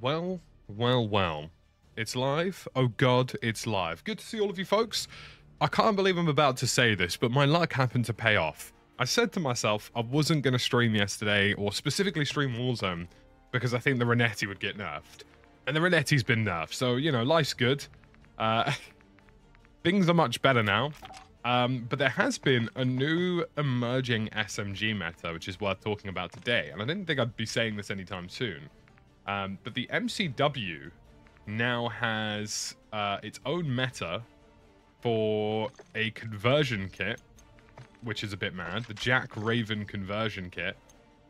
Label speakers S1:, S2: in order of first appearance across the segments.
S1: Well, well, well. It's live. Oh god, it's live. Good to see all of you folks. I can't believe I'm about to say this, but my luck happened to pay off. I said to myself I wasn't going to stream yesterday, or specifically stream Warzone, because I think the Renetti would get nerfed. And the Renetti's been nerfed, so, you know, life's good. Uh, things are much better now. Um, but there has been a new emerging SMG meta, which is worth talking about today. And I didn't think I'd be saying this anytime soon. Um, but the MCW now has uh, its own meta for a conversion kit, which is a bit mad. The JAK Raven conversion kit,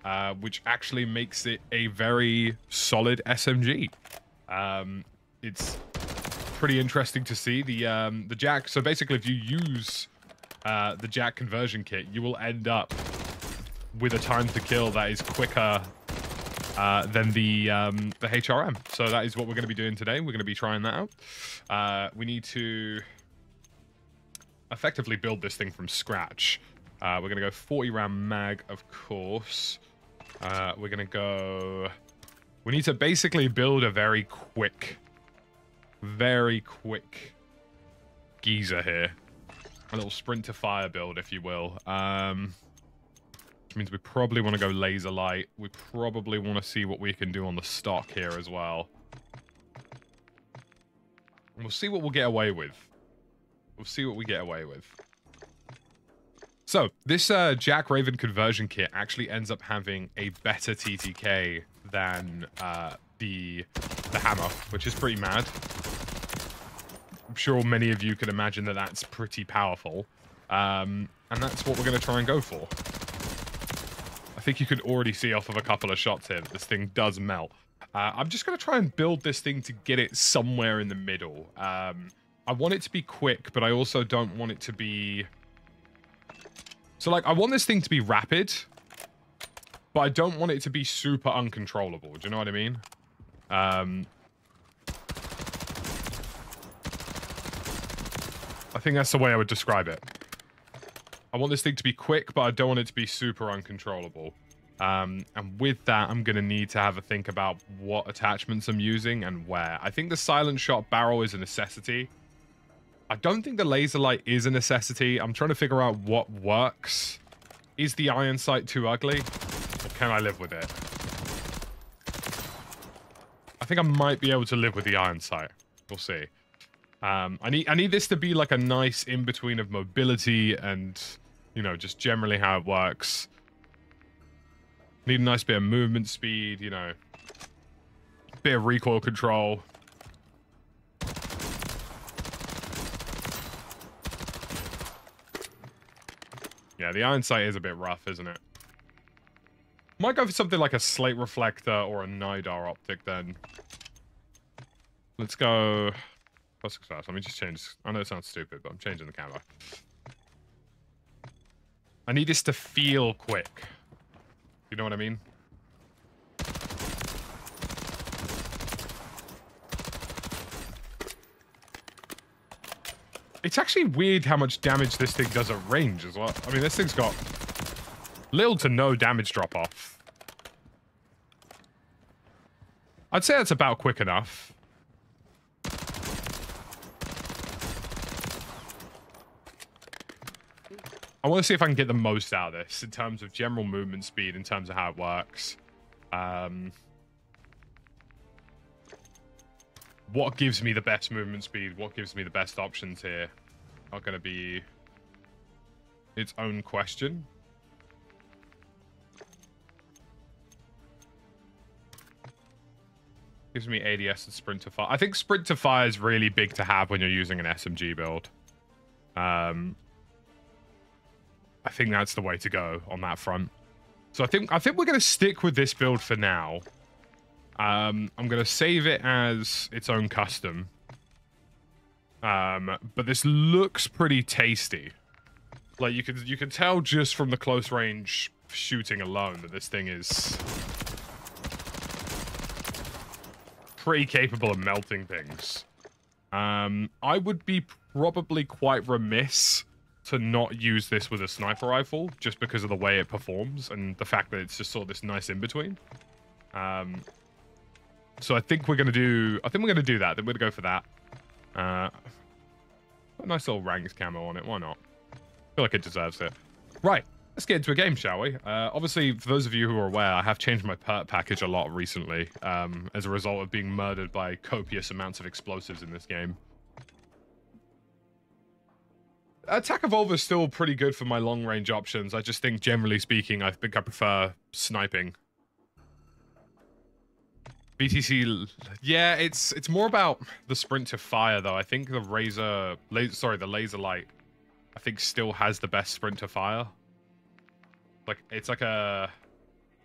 S1: uh, which actually makes it a very solid SMG. Um, it's pretty interesting to see the um, the JAK. So basically, if you use uh, the JAK conversion kit, you will end up with a time to kill that is quicker uh, than the um, the HRM. So that is what we're going to be doing today. We're going to be trying that out. Uh, we need to effectively build this thing from scratch. Uh, we're going to go 40 round mag, of course. Uh, we're going to go... We need to basically build a very quick, very quick geezer here. A little sprint to fire build, if you will. Um, which means we probably want to go laser light. We probably want to see what we can do on the stock here as well. And we'll see what we'll get away with. We'll see what we get away with. So, this uh, JAK Raven conversion kit actually ends up having a better TTK than uh, the, the hammer, which is pretty mad. I'm sure many of you can imagine that that's pretty powerful. Um, and that's what we're going to try and go for. I think you can already see off of a couple of shots here that this thing does melt. Uh, I'm just going to try and build this thing to get it somewhere in the middle. Um, I want it to be quick, but I also don't want it to be... So, like, I want this thing to be rapid, but I don't want it to be super uncontrollable. Do you know what I mean? Um, I think that's the way I would describe it. I want this thing to be quick, but I don't want it to be super uncontrollable. Um, and with that, I'm going to need to have a think about what attachments I'm using and where. I think the silent shot barrel is a necessity. I don't think the laser light is a necessity. I'm trying to figure out what works. Is the iron sight too ugly? Or can I live with it? I think I might be able to live with the iron sight. We'll see. Um, I need I need this to be like a nice in-between of mobility and, you know, just generally how it works. Need a nice bit of movement speed, you know. Bit of recoil control. Yeah, the iron sight is a bit rough, isn't it? Might go for something like a slate reflector or a Nydar optic then. Let's go... Plus success. Let me just change... I know it sounds stupid, but I'm changing the camera. I need this to feel quick. You know what I mean? It's actually weird how much damage this thing does at range as well. I mean, this thing's got little to no damage drop-off. I'd say that's about quick enough. I want to see if I can get the most out of this in terms of general movement speed, in terms of how it works. Um, what gives me the best movement speed, what gives me the best options here are going to be its own question. Gives me ADS and sprint to fire. I think sprint to fire is really big to have when you're using an SMG build. Um, I think that's the way to go on that front. So I think I think we're going to stick with this build for now. Um, I'm going to save it as its own custom. Um, but this looks pretty tasty. Like you can you can tell just from the close range shooting alone that this thing is pretty capable of melting things. Um, I would be probably quite remiss to not use this with a sniper rifle just because of the way it performs and the fact that it's just sort of this nice in-between. Um, So I think we're gonna do. I think we're gonna do that. Then we're gonna go for that. Uh, a nice little ranks camo on it. Why not? I feel like it deserves it. Right. Let's get into a game, shall we? Uh, obviously, for those of you who are aware, I have changed my perk package a lot recently um, as a result of being murdered by copious amounts of explosives in this game. Attack Evolver is still pretty good for my long range options. I just think, generally speaking, I think I prefer sniping. BTC, yeah, it's it's more about the sprint to fire though. I think the razor, sorry, the laser light, I think still has the best sprint to fire. Like it's like a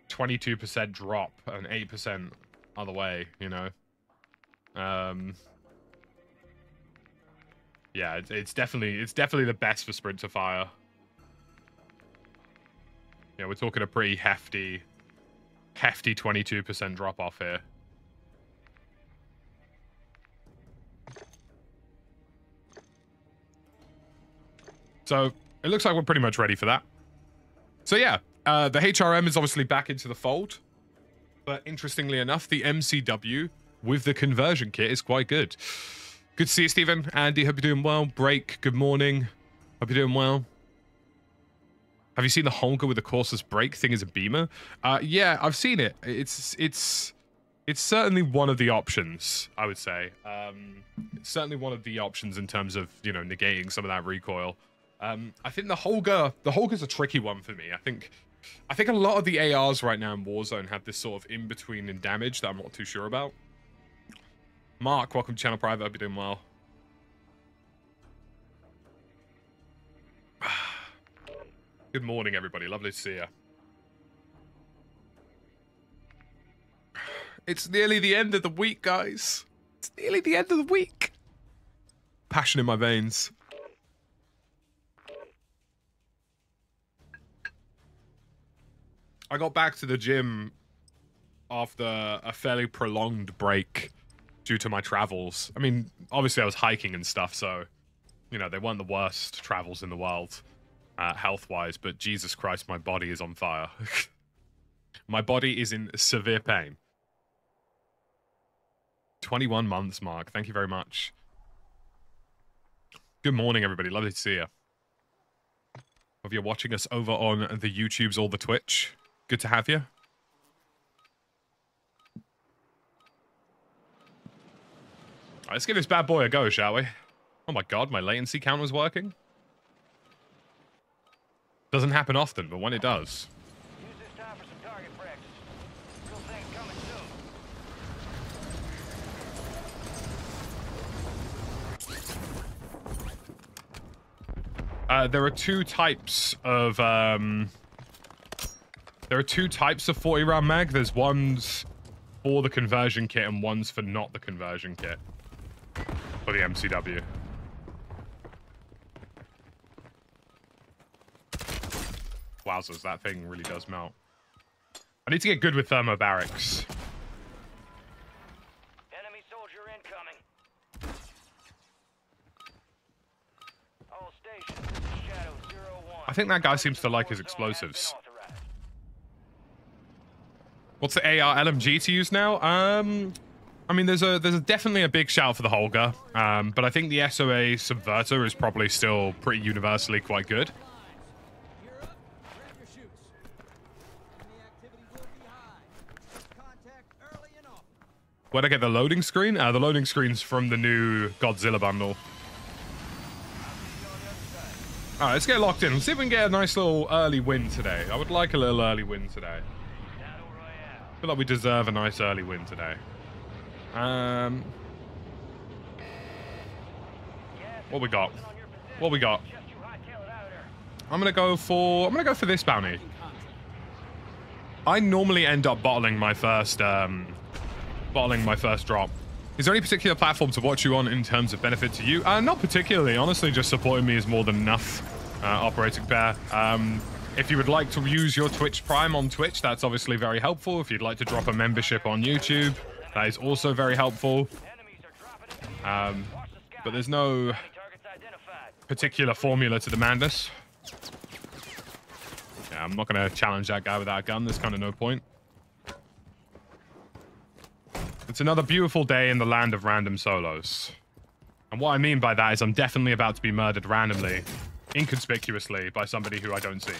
S1: 22% drop and 8% other way, you know. Um Yeah, it's, it's definitely it's definitely the best for sprint to fire. Yeah, we're talking a pretty hefty hefty 22% drop off here. So, it looks like we're pretty much ready for that. So yeah, uh, the HRM is obviously back into the fold. But interestingly enough, the MCW with the conversion kit is quite good. Good to see you, Stephen. Andy, hope you're doing well. Break, good morning. Hope you're doing well. Have you seen the Holger with the courseless break thing as a beamer? Uh, yeah, I've seen it. It's it's it's certainly one of the options, I would say. Um, certainly one of the options in terms of, you know, negating some of that recoil. Um, I think the Holger, the Holger's a tricky one for me. I think, I think a lot of the ARs right now in Warzone have this sort of in between in damage that I'm not too sure about. Mark, welcome to Channel Private. Hope you're doing well. Good morning, everybody. Lovely to see you. It's nearly the end of the week, guys. It's nearly the end of the week. Passion in my veins. I got back to the gym after a fairly prolonged break due to my travels. I mean, obviously I was hiking and stuff, so you know they weren't the worst travels in the world, uh, health-wise. But Jesus Christ, my body is on fire. my body is in severe pain. 21 months, Mark. Thank you very much. Good morning, everybody. Lovely to see you. If you're watching us over on the YouTubes or the Twitch, Good to have you. Right, let's give this bad boy a go, shall we? Oh my god, my latency count was working. Doesn't happen often, but when it does. Uh, there are two types of um, there are two types of 40 round mag. There's ones for the conversion kit and ones for not the conversion kit. For the MCW. Wowzers, that thing really does melt. I need to get good with thermobarics. Enemy soldier incoming. All stations, Shadow zero one. I think that guy seems to like his explosives. What's the AR LMG to use now? Um, I mean, there's a there's a, definitely a big shout for the Holger, um, but I think the SOA Subverter is probably still pretty universally quite good. Where'd I get the loading screen? Uh, the loading screen's from the new Godzilla bundle. Alright, let's get locked in. Let's see if we can get a nice little early win today. I would like a little early win today I feel like we deserve a nice early win today. Um, what we got? What we got? I'm gonna go for I'm gonna go for this bounty. I normally end up bottling my first um, bottling my first drop. Is there any particular platform to watch you on in terms of benefit to you? Uh, not particularly. Honestly, just supporting me is more than enough. Uh, operating pair. Um, if you would like to use your Twitch Prime on Twitch, that's obviously very helpful. If you'd like to drop a membership on YouTube, that is also very helpful. Um, but there's no particular formula to the madness. Yeah, I'm not going to challenge that guy without a gun. There's kind of no point. It's another beautiful day in the land of random solos. And what I mean by that is I'm definitely about to be murdered randomly, inconspicuously, by somebody who I don't see.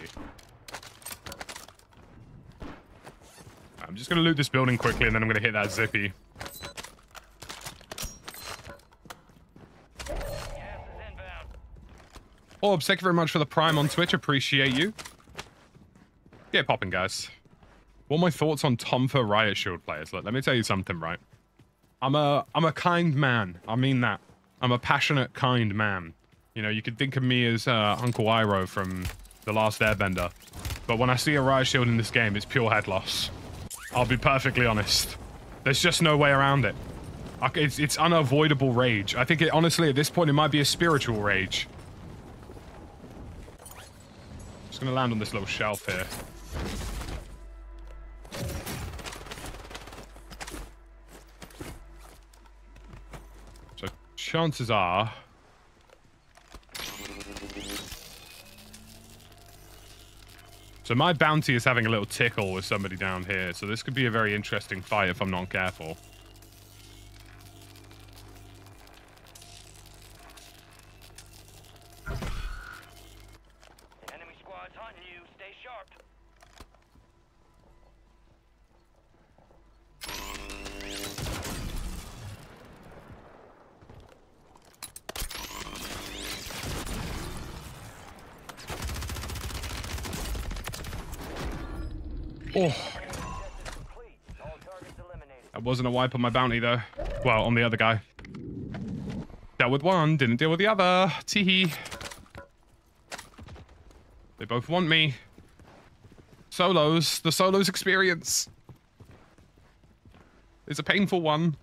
S1: I'm just going to loot this building quickly and then I'm going to hit that zippy. Orbs, thank you very much for the prime on Twitch. Appreciate you. Get popping, guys. What are my thoughts on Tom for Riot Shield players? Look, let me tell you something, right? I'm a I'm a kind man. I mean that. I'm a passionate, kind man. You know, you could think of me as uh, Uncle Iroh from The Last Airbender. But when I see a Riot Shield in this game, it's pure head loss. I'll be perfectly honest. There's just no way around it. It's, it's unavoidable rage. I think, it, honestly, at this point, it might be a spiritual rage. Just gonna land on this little shelf here. So chances are... So my bounty is having a little tickle with somebody down here, so this could be a very interesting fight if I'm not careful. Oh. That wasn't a wipe on my bounty, though. Well, on the other guy. Dealt with one, didn't deal with the other. Teehee. They both want me. Solos. The solos experience. It's a painful one.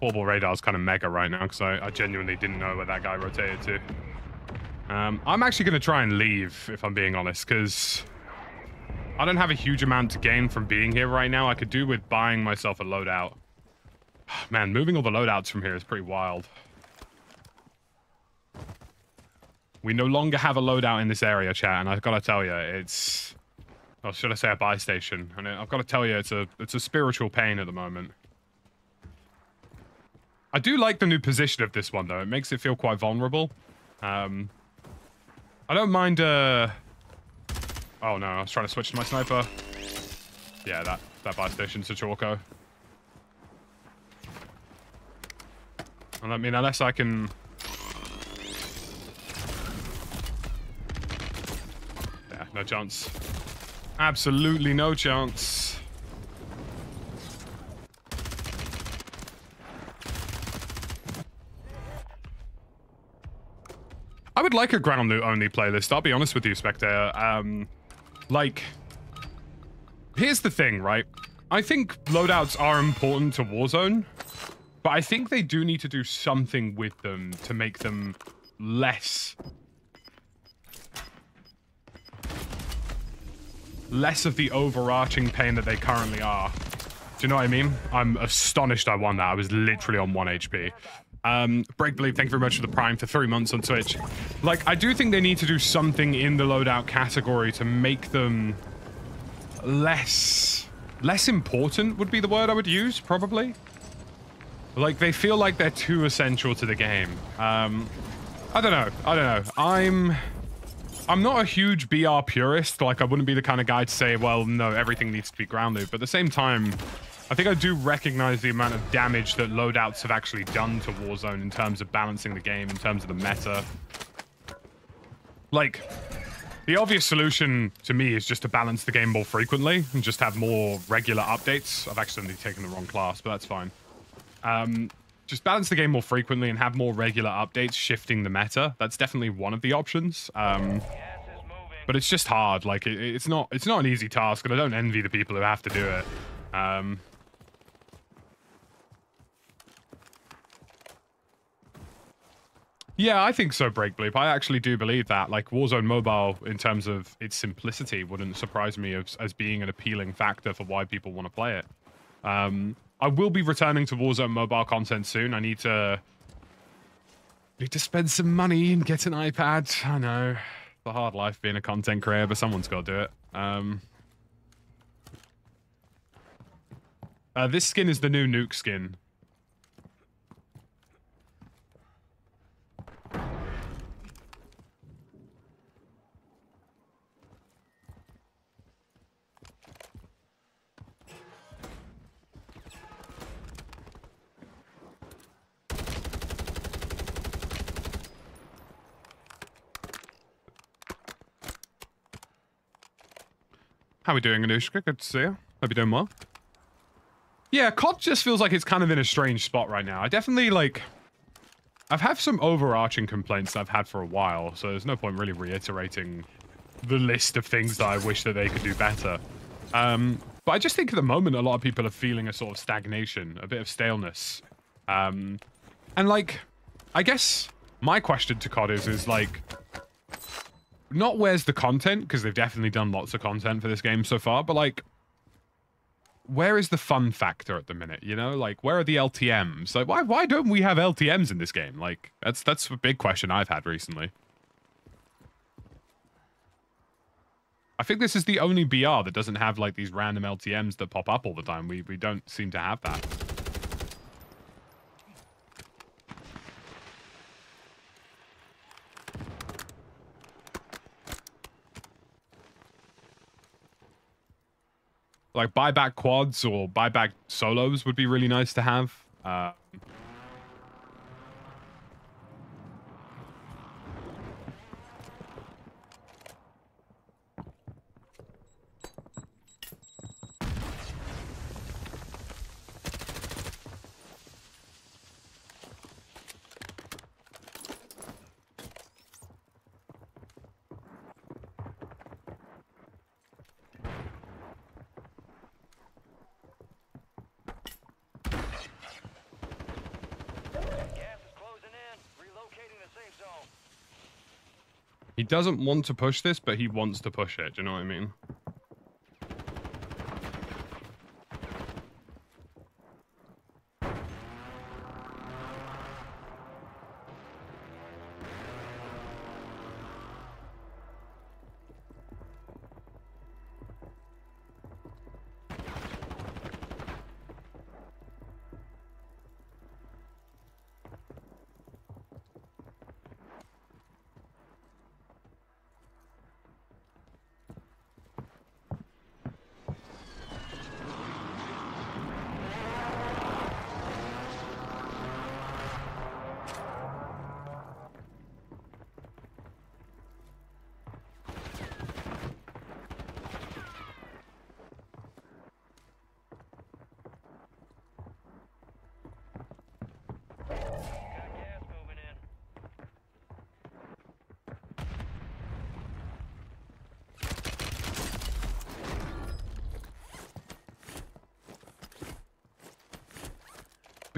S1: Portable radar is kind of mega right now because I, I, genuinely didn't know where that guy rotated to. Um, I'm actually going to try and leave, if I'm being honest, because I don't have a huge amount to gain from being here right now. I could do with buying myself a loadout. Man, moving all the loadouts from here is pretty wild. We no longer have a loadout in this area, chat, and I've got to tell you, it's... Or should I say a buy station? And I've got to tell you, it's a it's a spiritual pain at the moment. I do like the new position of this one, though. It makes it feel quite vulnerable. Um, I don't mind... Uh... Oh, no. I was trying to switch to my sniper. Yeah, that, that buy station's a Chorko. I mean, unless I can... Yeah, no chance. Absolutely no chance. I would like a ground loot only playlist. I'll be honest with you, Spectre. Um, like, here's the thing, right? I think loadouts are important to Warzone, but I think they do need to do something with them to make them less... Less of the overarching pain that they currently are. Do you know what I mean? I'm astonished I won that. I was literally on 1 HP. Um, Break Believe, thank you very much for the prime for three months on Twitch. Like, I do think they need to do something in the loadout category to make them less... Less important would be the word I would use, probably. Like, they feel like they're too essential to the game. Um, I don't know. I don't know. I'm... I'm not a huge BR purist. Like, I wouldn't be the kind of guy to say, well, no, everything needs to be ground loot. But at the same time, I think I do recognize the amount of damage that loadouts have actually done to Warzone in terms of balancing the game, in terms of the meta. Like, the obvious solution to me is just to balance the game more frequently and just have more regular updates. I've accidentally taken the wrong class, but that's fine. Um, just balance the game more frequently and have more regular updates shifting the meta. That's definitely one of the options. Um, but it's just hard. Like, it, it's not it's not an easy task, and I don't envy the people who have to do it. Um, Yeah, I think so, Breakbleep. I actually do believe that. Like Warzone Mobile, in terms of its simplicity, wouldn't surprise me as, as being an appealing factor for why people want to play it. Um, I will be returning to Warzone Mobile content soon. I need to need to spend some money and get an iPad. I know, the hard life being a content creator, but someone's got to do it. Um, uh, this skin is the new Nuke skin. How we doing, Anushka? Good to see you. Hope you're doing well. Yeah, COD just feels like it's kind of in a strange spot right now. I definitely, like... I've had some overarching complaints I've had for a while, so there's no point really reiterating the list of things that I wish that they could do better. Um, but I just think at the moment a lot of people are feeling a sort of stagnation, a bit of staleness. Um, and, like, I guess my question to COD is, is like, not where's the content because they've definitely done lots of content for this game so far but like where is the fun factor at the minute you know? Like where are the ltms like why why don't we have ltms in this game? Like that's that's a big question i've had recently. I think this is the only br that doesn't have like these random ltms that pop up all the time. We we don't seem to have that like buyback quads or buyback solos would be really nice to have. Uh, He doesn't want to push this, but he wants to push it. Do you know what I mean?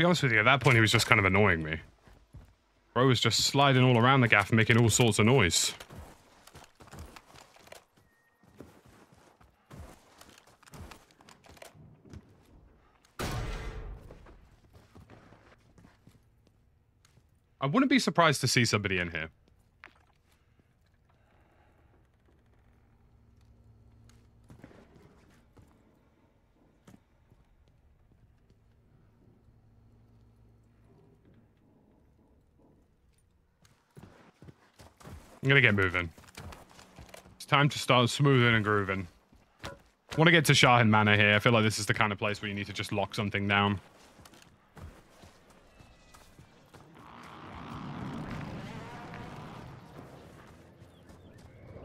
S1: Be honest with you, at that point he was just kind of annoying me. Bro was just sliding all around the gaff making all sorts of noise. I wouldn't be surprised to see somebody in here. I'm gonna get moving. It's time to start smoothing and grooving. want to get to Shahin Manor here. I feel like this is the kind of place where you need to just lock something down.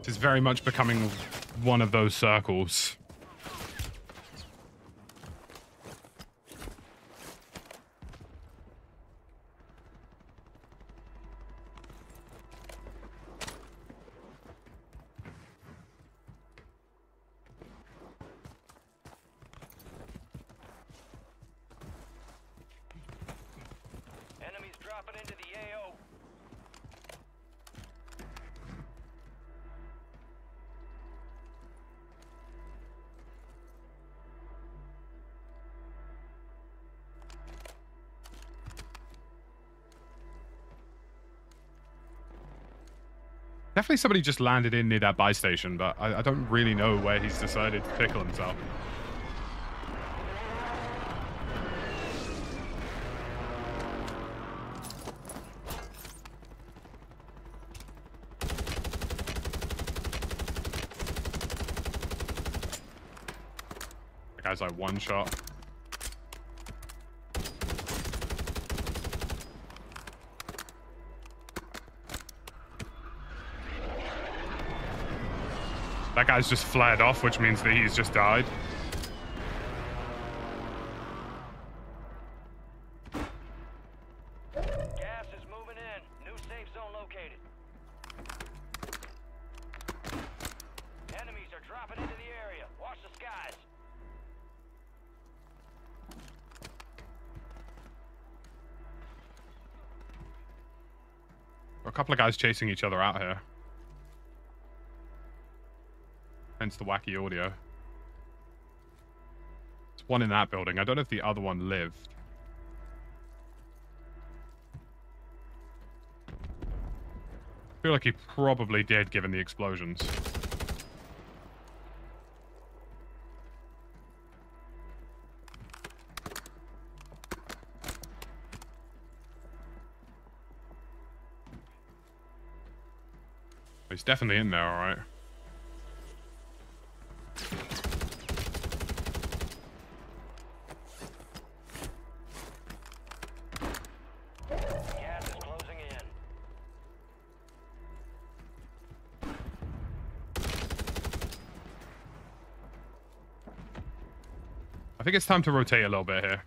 S1: This is very much becoming one of those circles. Definitely somebody just landed in near that buy station, but I, I don't really know where he's decided to pickle himself. That guy's like one shot. Guy's just flared off, which means that he's just died.
S2: Gas is moving in. New safe zone located. Enemies are dropping into the area. Watch the skies.
S1: A couple of guys chasing each other out here. Hence the wacky audio. It's one in that building. I don't know if the other one lived. I feel like he probably did given the explosions. He's definitely in there, alright. Think it's time to rotate a little bit here.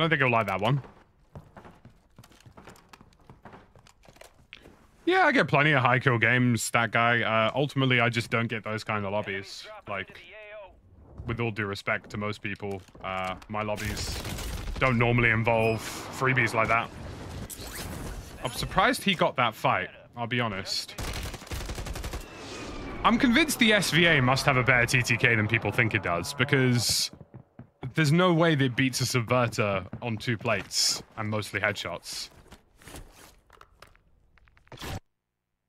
S1: Don't think he'll like that one. Yeah, I get plenty of high kill games, that guy. Uh, ultimately, I just don't get those kind of lobbies. Like,
S2: into the AO.
S1: with all due respect to most people, uh, my lobbies don't normally involve freebies like that. I'm surprised he got that fight, I'll be honest. I'm convinced the SVA must have a better TTK than people think it does, because there's no way that beats a Subverter on two plates and mostly headshots.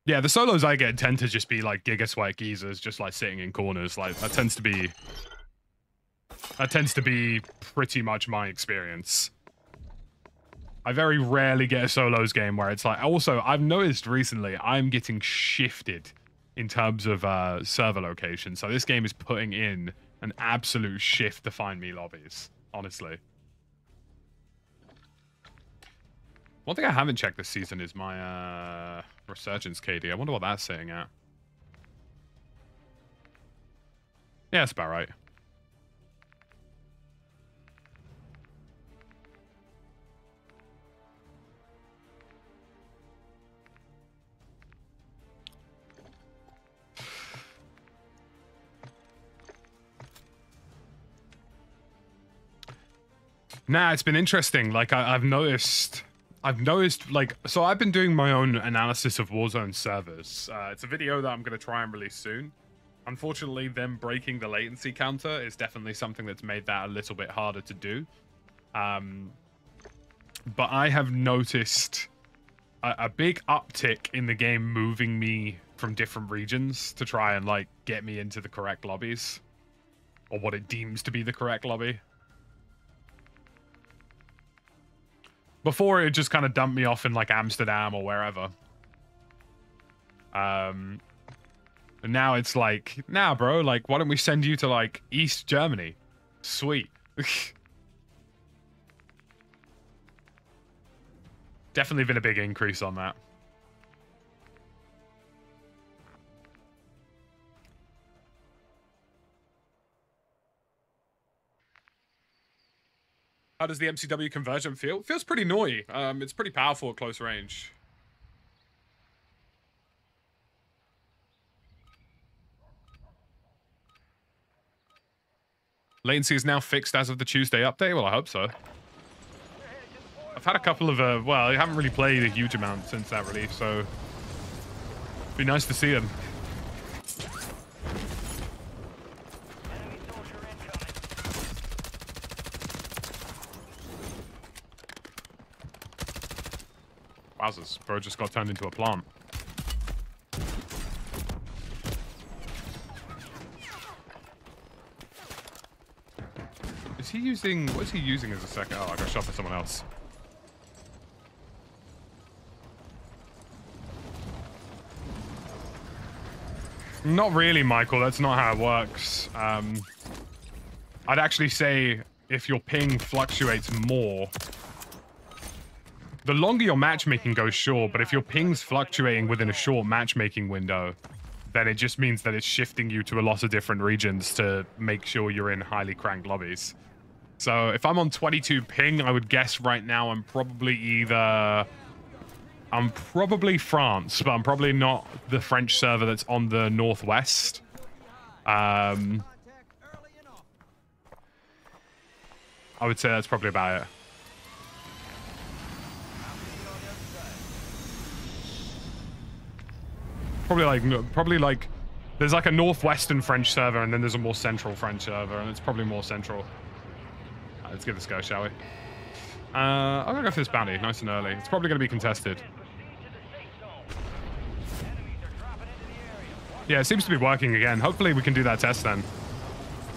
S1: Yeah, the solos I get tend to just be like Giga Sweat geezers, just like sitting in corners. Like that tends to be that tends to be pretty much my experience. I very rarely get a solos game where it's like. Also, I've noticed recently I'm getting shifted in terms of uh, server location. So this game is putting in an absolute shift to find me lobbies. Honestly. One thing I haven't checked this season is my uh, resurgence KD. I wonder what that's saying at. Yeah, that's about right. Nah, it's been interesting. Like I, I've noticed, I've noticed. Like so, I've been doing my own analysis of Warzone servers. Uh, it's a video that I'm going to try and release soon. Unfortunately, them breaking the latency counter is definitely something that's made that a little bit harder to do. Um, but I have noticed a, a big uptick in the game moving me from different regions to try and like get me into the correct lobbies or what it deems to be the correct lobby. Before it just kind of dumped me off in like Amsterdam or wherever. Um, now it's like, nah, bro, like, why don't we send you to like East Germany? Sweet. Definitely been a big increase on that. How does the MCW conversion feel? It feels pretty noisy. Um, it's pretty powerful at close range. Latency is now fixed as of the Tuesday update. Well, I hope so. I've had a couple of, uh, well, I haven't really played a huge amount since that release, so be nice to see them. Wowzers, bro just got turned into a plant. Is he using, what is he using as a second? Oh, I got shot by someone else. Not really, Michael. That's not how it works. Um, I'd actually say if your ping fluctuates more, the longer your matchmaking goes, sure, but if your ping's fluctuating within a short matchmaking window, then it just means that it's shifting you to a lot of different regions to make sure you're in highly cranked lobbies. So if I'm on 22 ping, I would guess right now I'm probably either... I'm probably France, but I'm probably not the French server that's on the northwest. Um, I would say that's probably about it. Probably like probably like there's like a northwestern French server and then there's a more central French server and it's probably more central. Uh, let's give this a go, shall we? Uh, I'm gonna go for this bounty, nice and early. It's probably gonna be contested. Yeah, it seems to be working again. Hopefully we can do that test then.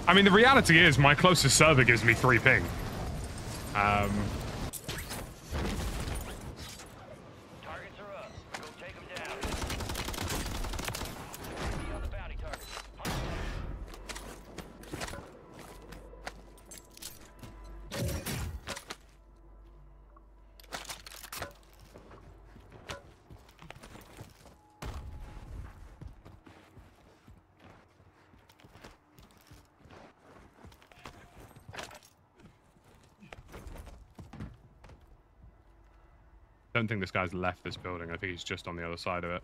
S1: I mean, the reality is my closest server gives me three ping. Um,
S2: Targets are up. Go take them down. Enemy on the bounty target. Hunt them.
S1: Don't think this guy's left this building. I think he's just on the other side of it.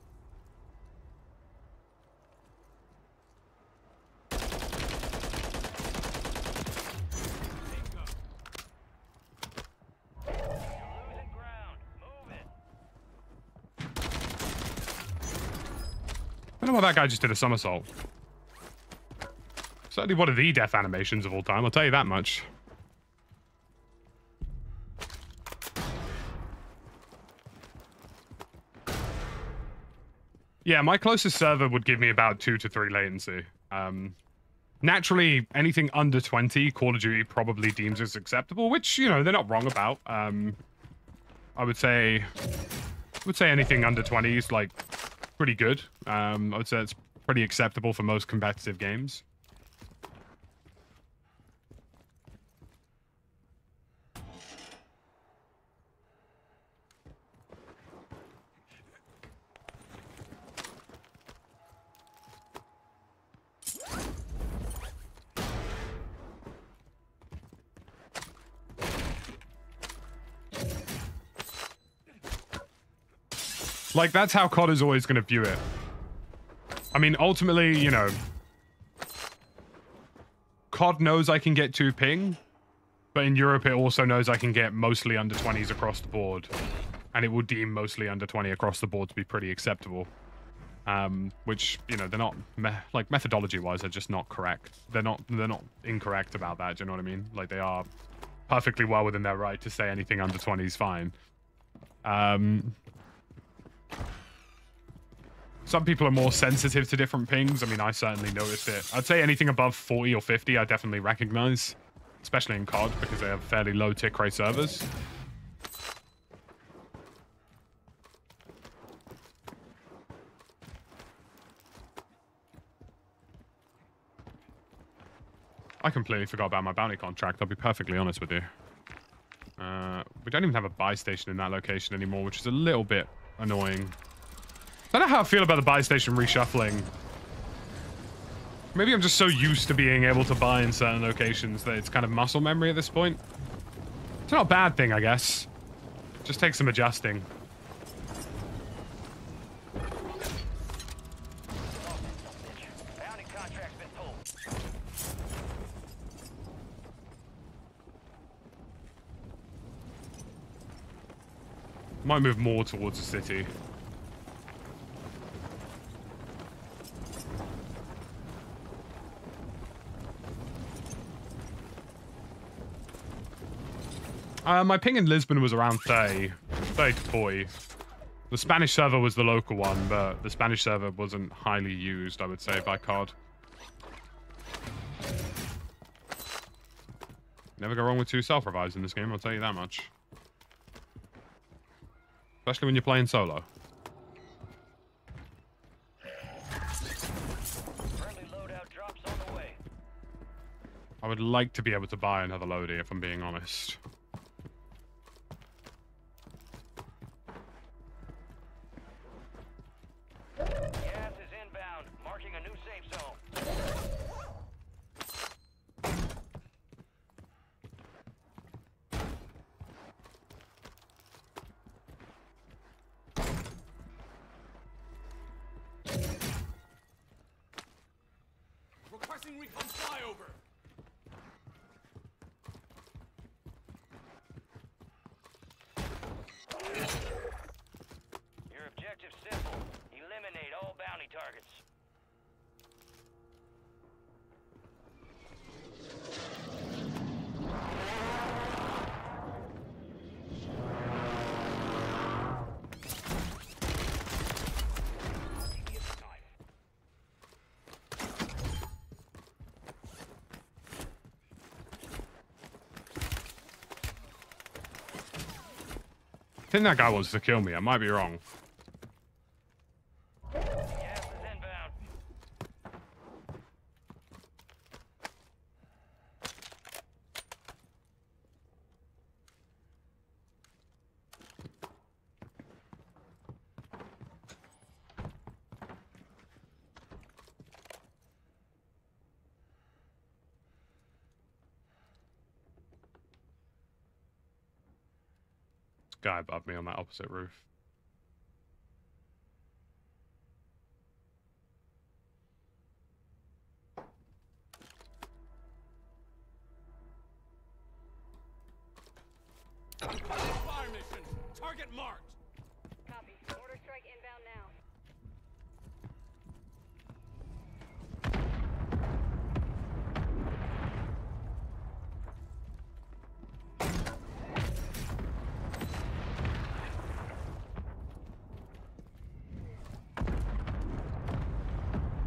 S1: I don't know why that guy just did a somersault. Certainly one of the death animations of all time, I'll tell you that much. Yeah, my closest server would give me about two to three latency. Um, naturally, anything under 20, Call of Duty probably deems as acceptable, which, you know, they're not wrong about. Um, I would say, I would say anything under 20 is like pretty good. Um, I would say it's pretty acceptable for most competitive games. Like, that's how COD is always going to view it. I mean, ultimately, you know, COD knows I can get 2 ping, but in Europe it also knows I can get mostly under 20s across the board. And it will deem mostly under 20 across the board to be pretty acceptable. Um, which, you know, they're not, me like, methodology-wise, they're just not correct. They're not, they're not incorrect about that, do you know what I mean? Like, they are perfectly well within their right to say anything under 20 is fine. Um, some people are more sensitive to different pings. I mean, I certainly noticed it. I'd say anything above 40 or 50, I definitely recognize, especially in COD because they have fairly low tick rate servers. I completely forgot about my bounty contract. I'll be perfectly honest with you. Uh, we don't even have a buy station in that location anymore, which is a little bit annoying. I don't know how I feel about the buy station reshuffling. Maybe I'm just so used to being able to buy in certain locations that it's kind of muscle memory at this point. It's not a bad thing, I guess. Just takes some adjusting. Might move more towards the city. Uh, my ping in Lisbon was around 30, 30 to 40. The Spanish server was the local one, but the Spanish server wasn't highly used, I would say, by COD. Never go wrong with two self-revives in this game, I'll tell you that much. Especially when you're playing solo.
S2: Friendly loadout drops on the way.
S1: I would like to be able to buy another Lodi, if I'm being honest. Think that guy wants to kill me. I might be wrong.
S2: Gas is inbound.
S1: Guy above me on that opposite roof.
S3: Fire mission. Target marked.
S4: Copy. Order strike inbound now.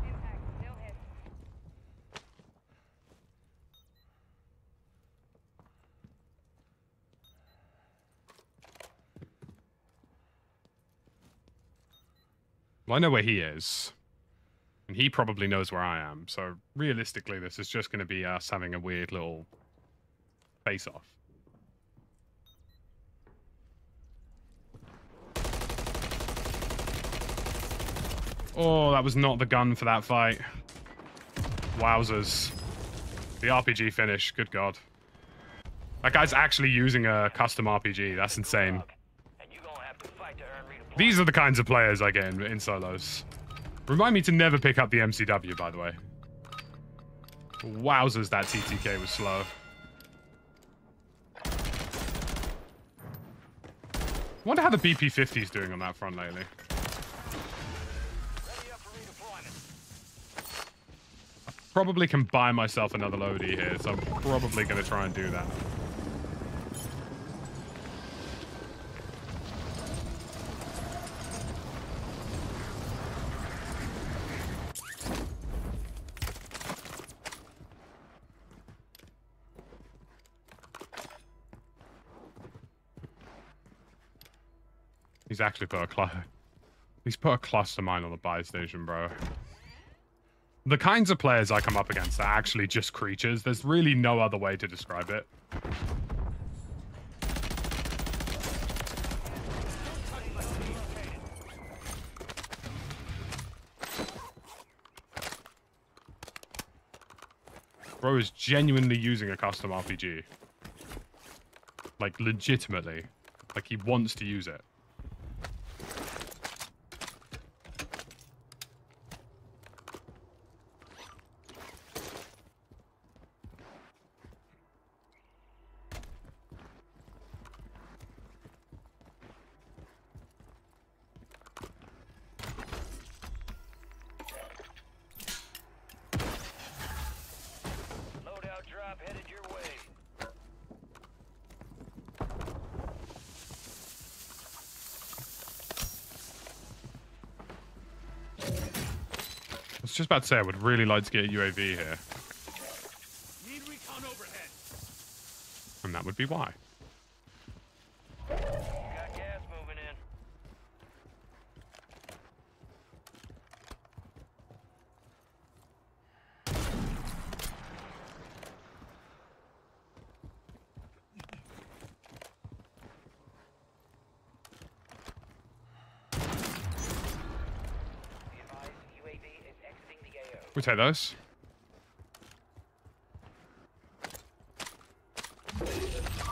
S4: Impact. No hits.
S1: Well, I know where he is. And he probably knows where I am. So realistically, this is just going to be us having a weird little face-off. Oh, that was not the gun for that fight. Wowzers. The RPG finish, good god. That guy's actually using a custom RPG. That's insane.
S2: And you gonna have to fight to earn redeployment.
S1: These are the kinds of players I get in, in solos. Remind me to never pick up the MCW, by the way. Wowzers, that TTK was slow. Wonder how the BP-50 is doing on that front lately. Probably can buy myself another Lodi here, so I'm probably going to try and do that. He's actually put a clu- He's put a cluster mine on the buy station, bro. The kinds of players I come up against are actually just creatures. There's really no other way to describe it. Bro is genuinely using a custom RPG. Like, legitimately. Like, he wants to use it.
S2: Loadout drop headed your way.
S1: I was just about to say, I would really like to get a UAV here.
S3: Need recon overhead.
S1: And that would be why.
S2: Got gas moving in.
S5: Be advised, UAV is exiting AO.
S1: Take those.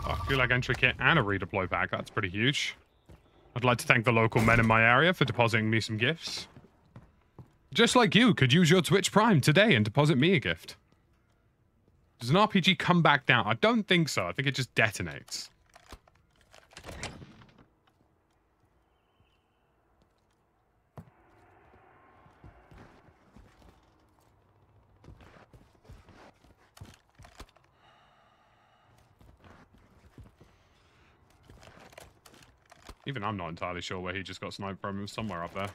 S1: Oh, like entry kit and a redeploy pack. That's pretty huge. I'd like to thank the local men in my area for depositing me some gifts. Just like you could use your Twitch Prime today and deposit me a gift. Does an RPG come back down? I don't think so. I think it just detonates. Even I'm not entirely sure where he just got sniped from. It was somewhere up there.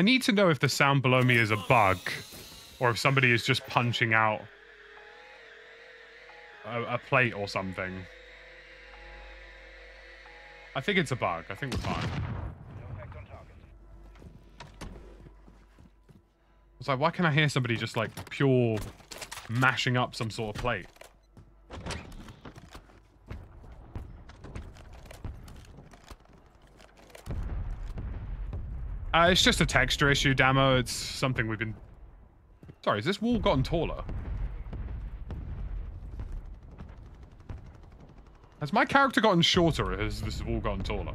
S1: I need to know if the sound below me is a bug or if somebody is just punching out a, a plate or something. I think it's a bug. I think we're fine. It's like, why can I hear somebody just like pure mashing up some sort of plate? Uh, it's just a texture issue, Damo. It's something we've been... Sorry, has this wall gotten taller? Has my character gotten shorter or has this wall gotten taller?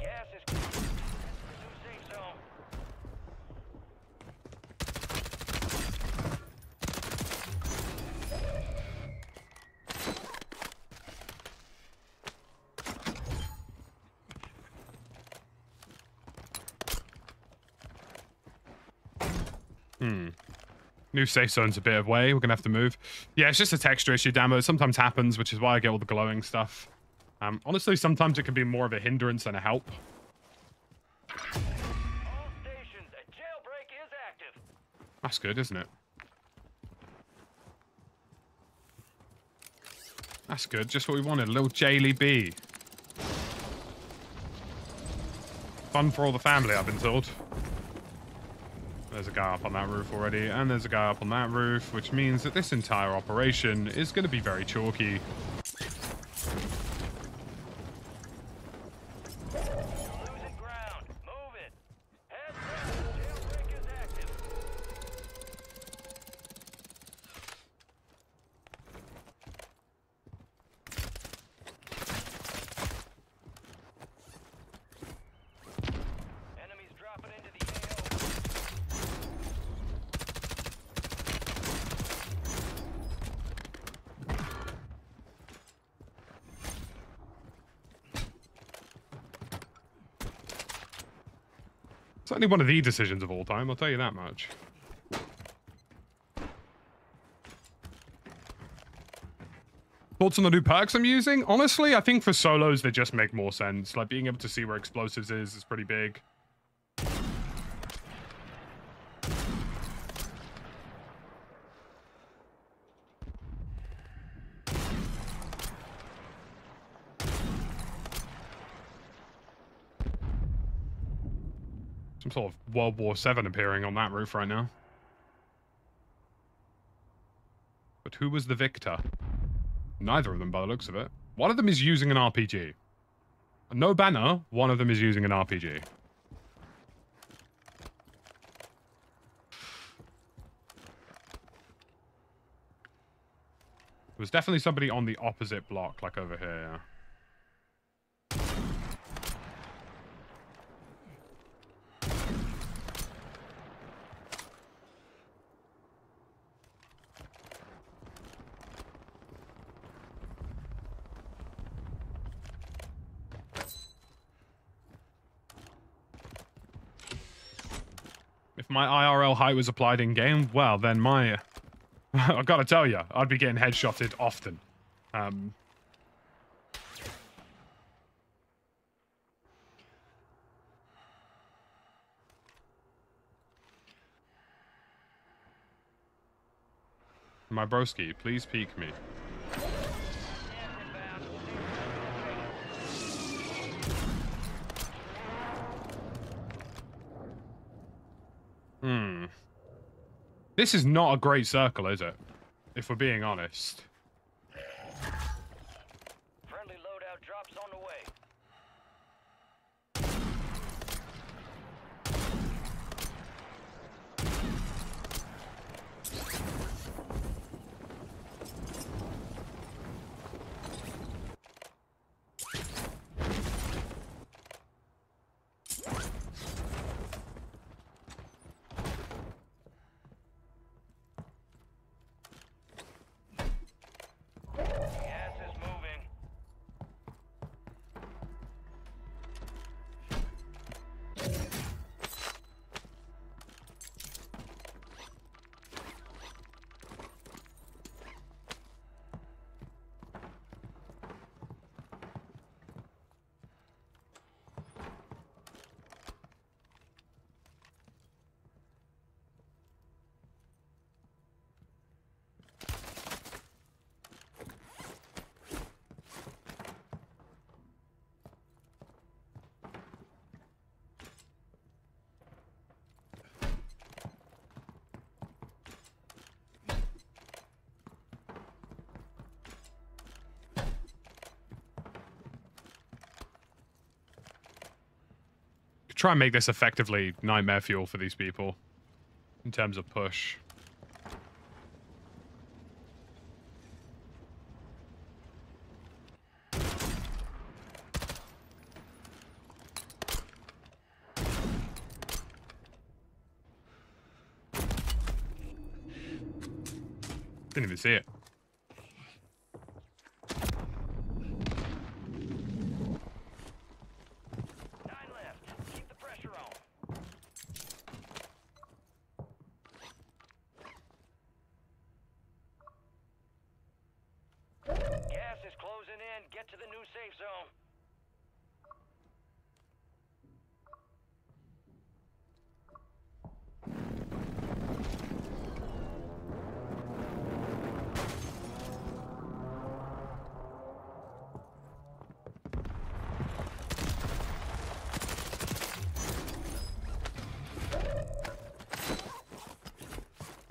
S2: Gas is clear. Head to the new safe zone.
S1: New safe zone's a bit of way. We're gonna have to move. Yeah, it's just a texture issue, Damo. It sometimes happens, which is why I get all the glowing stuff. Um, honestly, sometimes it can be more of a hindrance than a help. That's good, isn't it? That's good. Just what we wanted. A little Jaylee B. Fun for all the family, I've been told. There's a guy up on that roof already, and there's a guy up on that roof, which means that this entire operation is going to be very chalky.
S2: Losing ground. Move it. Heads up. Jailbreak is active. Enemies dropping into the AO.
S1: Certainly one of the decisions of all time, I'll tell you that much.
S6: Thoughts on the new perks I'm using?
S1: Honestly, I think for solos they just make more sense. Like being able to see where explosives is is pretty big. World War Seven appearing on that roof right now. But who was the victor? Neither of them, by the looks of it. One of them is using an RPG. No banner, one of them is using an RPG. There was definitely somebody on the opposite block, like over here. My IRL height was applied in game, well, then my. I've got to tell you, I'd be getting headshotted often. Um, my broski, please peek me. Hmm. This is not a great circle, is it? If we're being honest. Try and make this effectively nightmare fuel for these people. In terms of push. Didn't even see it.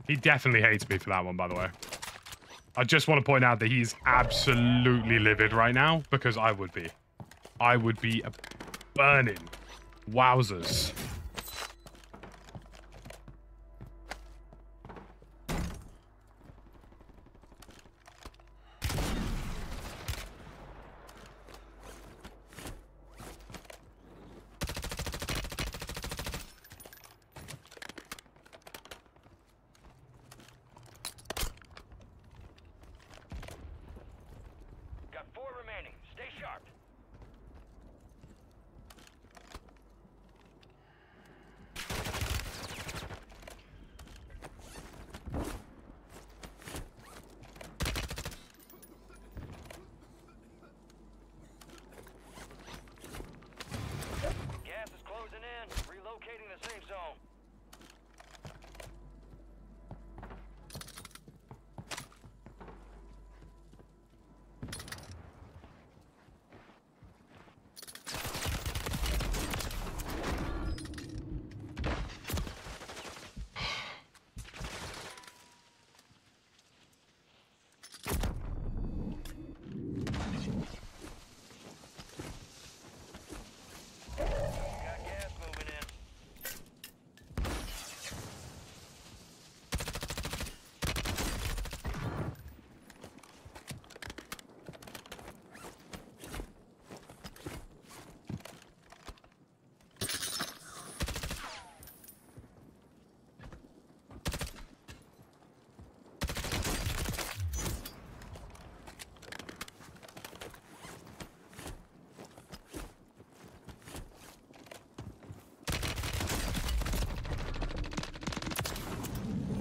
S1: He definitely hates me for that one, by the way. I just want to point out that he's absolutely livid right now because I would be. I would be burning. Wowzers.
S2: Got four remaining. Stay sharp.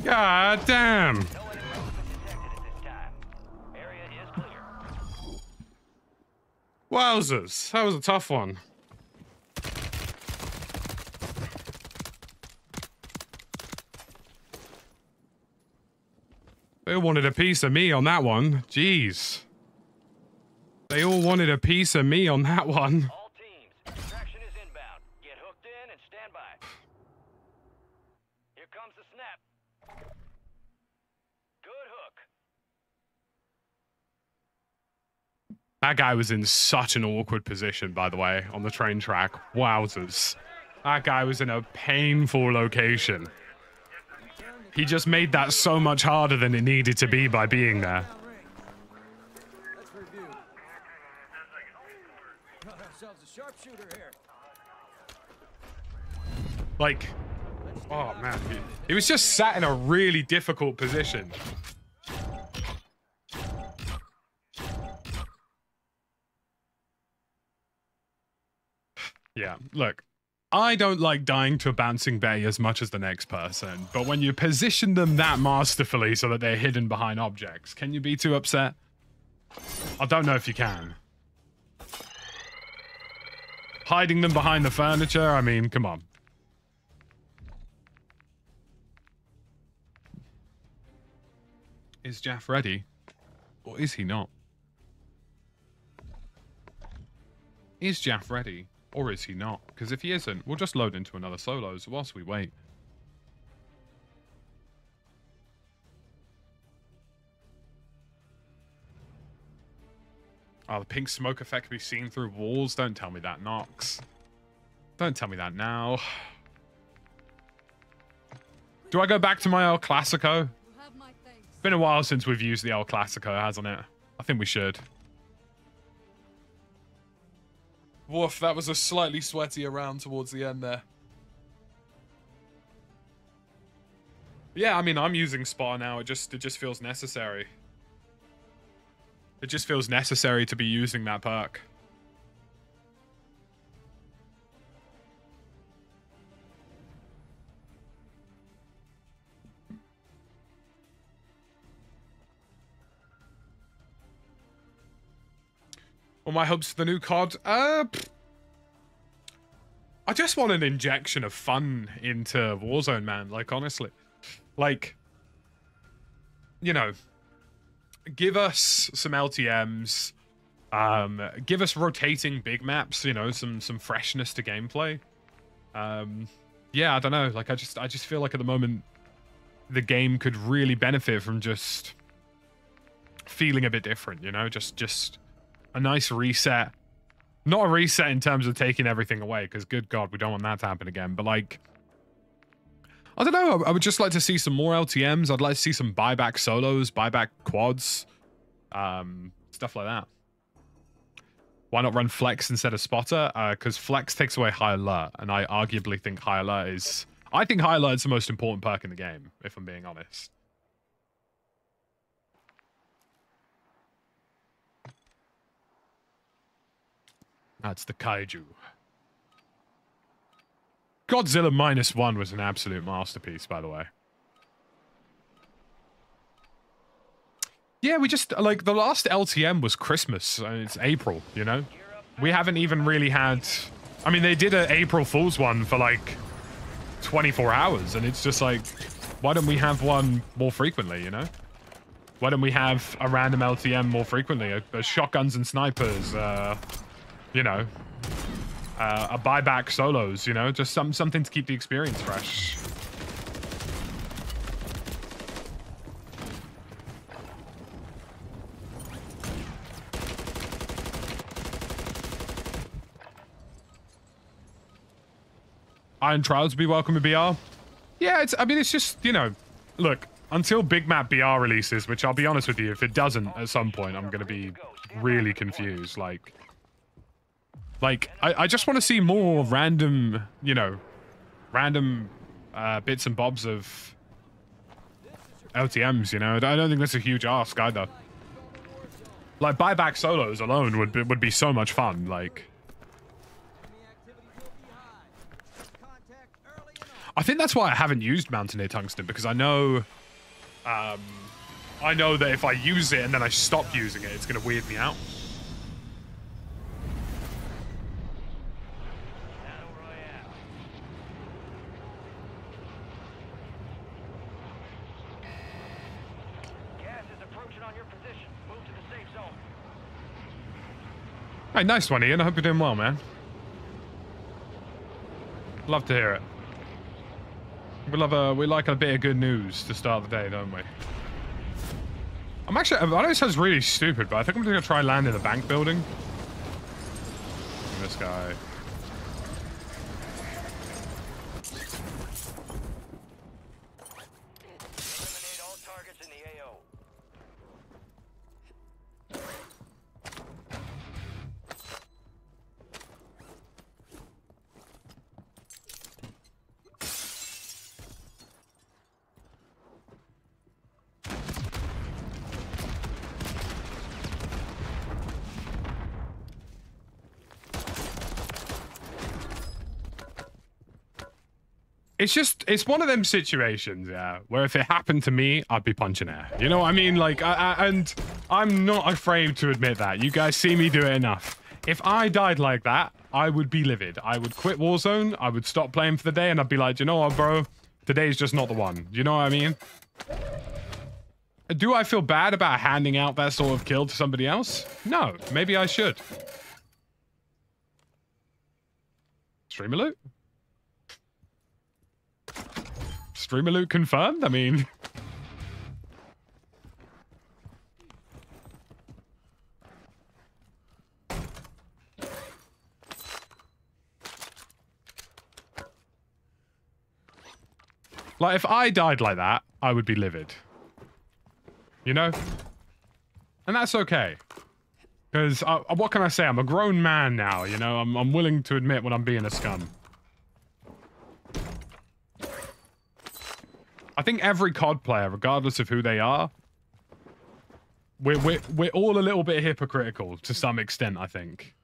S1: God damn.
S2: No enemy movement detected at this time. Area is clear.
S1: Wowzers. That was a tough one. They wanted a piece of me on that one. Jeez. They all wanted a piece of me on that one.
S2: All teams, extraction is inbound. Get hooked in and stand by. Here comes the snap. Good hook.
S1: That guy was in such an awkward position, by the way, on the train track. Wowzers. That guy was in a painful location. He just made that so much harder than it needed to be by being there. Like, oh man, he was just sat in a really difficult position. Yeah, look, I don't like dying to a bouncing bay as much as the next person, but when you position them that masterfully so that they're hidden behind objects, can you be too upset? I don't know if you can. Hiding them behind the furniture, I mean, come on. Is Jaff ready? Or is he not? Is Jaff ready? Or is he not? Because if he isn't, we'll just load into another solos whilst we wait. Oh, the pink smoke effect can be seen through walls. Don't tell me that, Nox. Don't tell me that now. Do I go back to my El Clasico?
S4: Thanks.
S1: Been a while since we've used the El Clasico, hasn't it? I think we should.
S7: Woof, that was a slightly sweaty round towards the end there.
S1: Yeah, I mean, I'm using Spa now. It just it just feels necessary. It just feels necessary to be using that perk. Well, my hopes for the new COD? Uh. I just want an injection of fun into Warzone, man. Like, honestly. Like, you know, give us some LTMs. Um, give us rotating big maps, you know, some some freshness to gameplay. Um, yeah, I don't know. Like, I just I just feel like at the moment the game could really benefit from just feeling a bit different, you know, just just a nice reset. Not a reset in terms of taking everything away, because good God, we don't want that to happen again. But like, I don't know. I would just like to see some more LTMs. I'd like to see some buyback solos, buyback quads, um, stuff like that. Why not run flex instead of spotter? Because flex takes away high alert, and I arguably think high alert is. I think high alert is the most important perk in the game, if I'm being honest. That's the kaiju. Godzilla minus one was an absolute masterpiece, by the way. Yeah, we just like the last LTM was Christmas. It's April, you know. We haven't even really had. I mean, they did an April Fool's one for like 24 hours, and it's just like, why don't we have one more frequently? You know. Why don't we have a random LTM more frequently? A, a shotguns and snipers. Uh, you know, uh, a buyback solos, you know, just some something to keep the experience fresh. Iron Trials be welcome to BR. Yeah, it's. I mean, it's just you know, look until Big Map BR releases, which I'll be honest with you, if it doesn't at some point, I'm gonna be really confused. Like, like I, I just want to see more random, you know, random uh, bits and bobs of LTMs. You know, I don't think that's a huge ask either. Like buyback solos alone would be, would be so much fun. Like. I think that's why I haven't used Mountaineer Tungsten because I know um, I know that if I use it and then I stop using it, it's going to weird me out.
S2: Battle Royale. Gas is approaching on your position. Move to the safe zone.
S1: Hey, nice one, Ian. I hope you're doing well, man. Love to hear it. We love a we like a bit of good news to start the day, don't we? I'm actually I know it sounds really stupid, but I think I'm just gonna try land in the bank building. This guy. It's just it's one of them situations, yeah, where if it happened to me, I'd be punching air. You know what I mean? Like, I, I, and I'm not afraid to admit that. You guys see me do it enough. If I died like that, I would be livid. I would quit Warzone. I would stop playing for the day, and I'd be like, you know what, bro? Today's just not the one. You know what I mean? Do I feel bad about handing out that sort of kill to somebody else? No. Maybe I should. Streamer loot? Streamer loot confirmed? I mean... Like, if I died like that, I would be livid. You know? And that's okay. Because, uh, what can I say? I'm a grown man now, you know? I'm, I'm willing to admit when I'm being a scum. I think every COD player, regardless of who they are, we're, we're, we're all a little bit hypocritical to some extent, I think.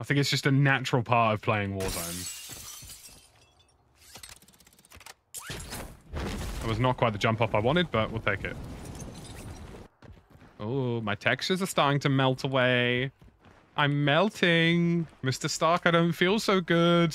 S1: I think it's just a natural part of playing Warzone. That was not quite the jump up I wanted, but we'll take it. Oh, my textures are starting to melt away. I'm melting. Mr. Stark, I don't feel so good.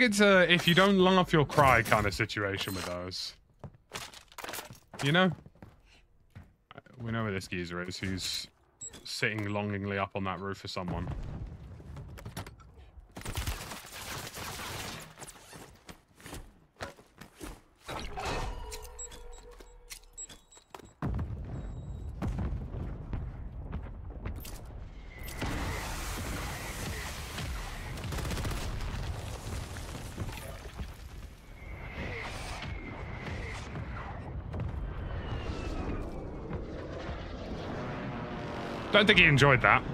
S1: Think it's a if you don't laugh, you'll cry kind of situation with those. You know? We know where this geezer is. He's sitting longingly up on that roof for someone. I don't think he enjoyed that.
S2: You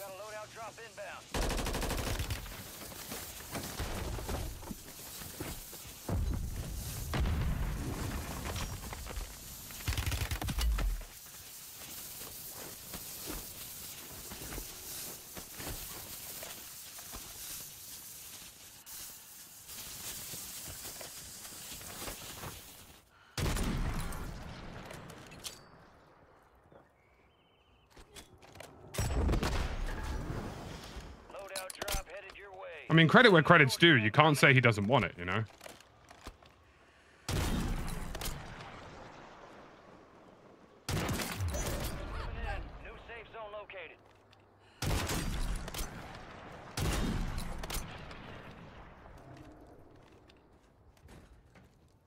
S2: got a loadout drop inbound. Loadout drop headed your way.
S1: I mean, credit where credit's due. You can't say he doesn't want it, you know?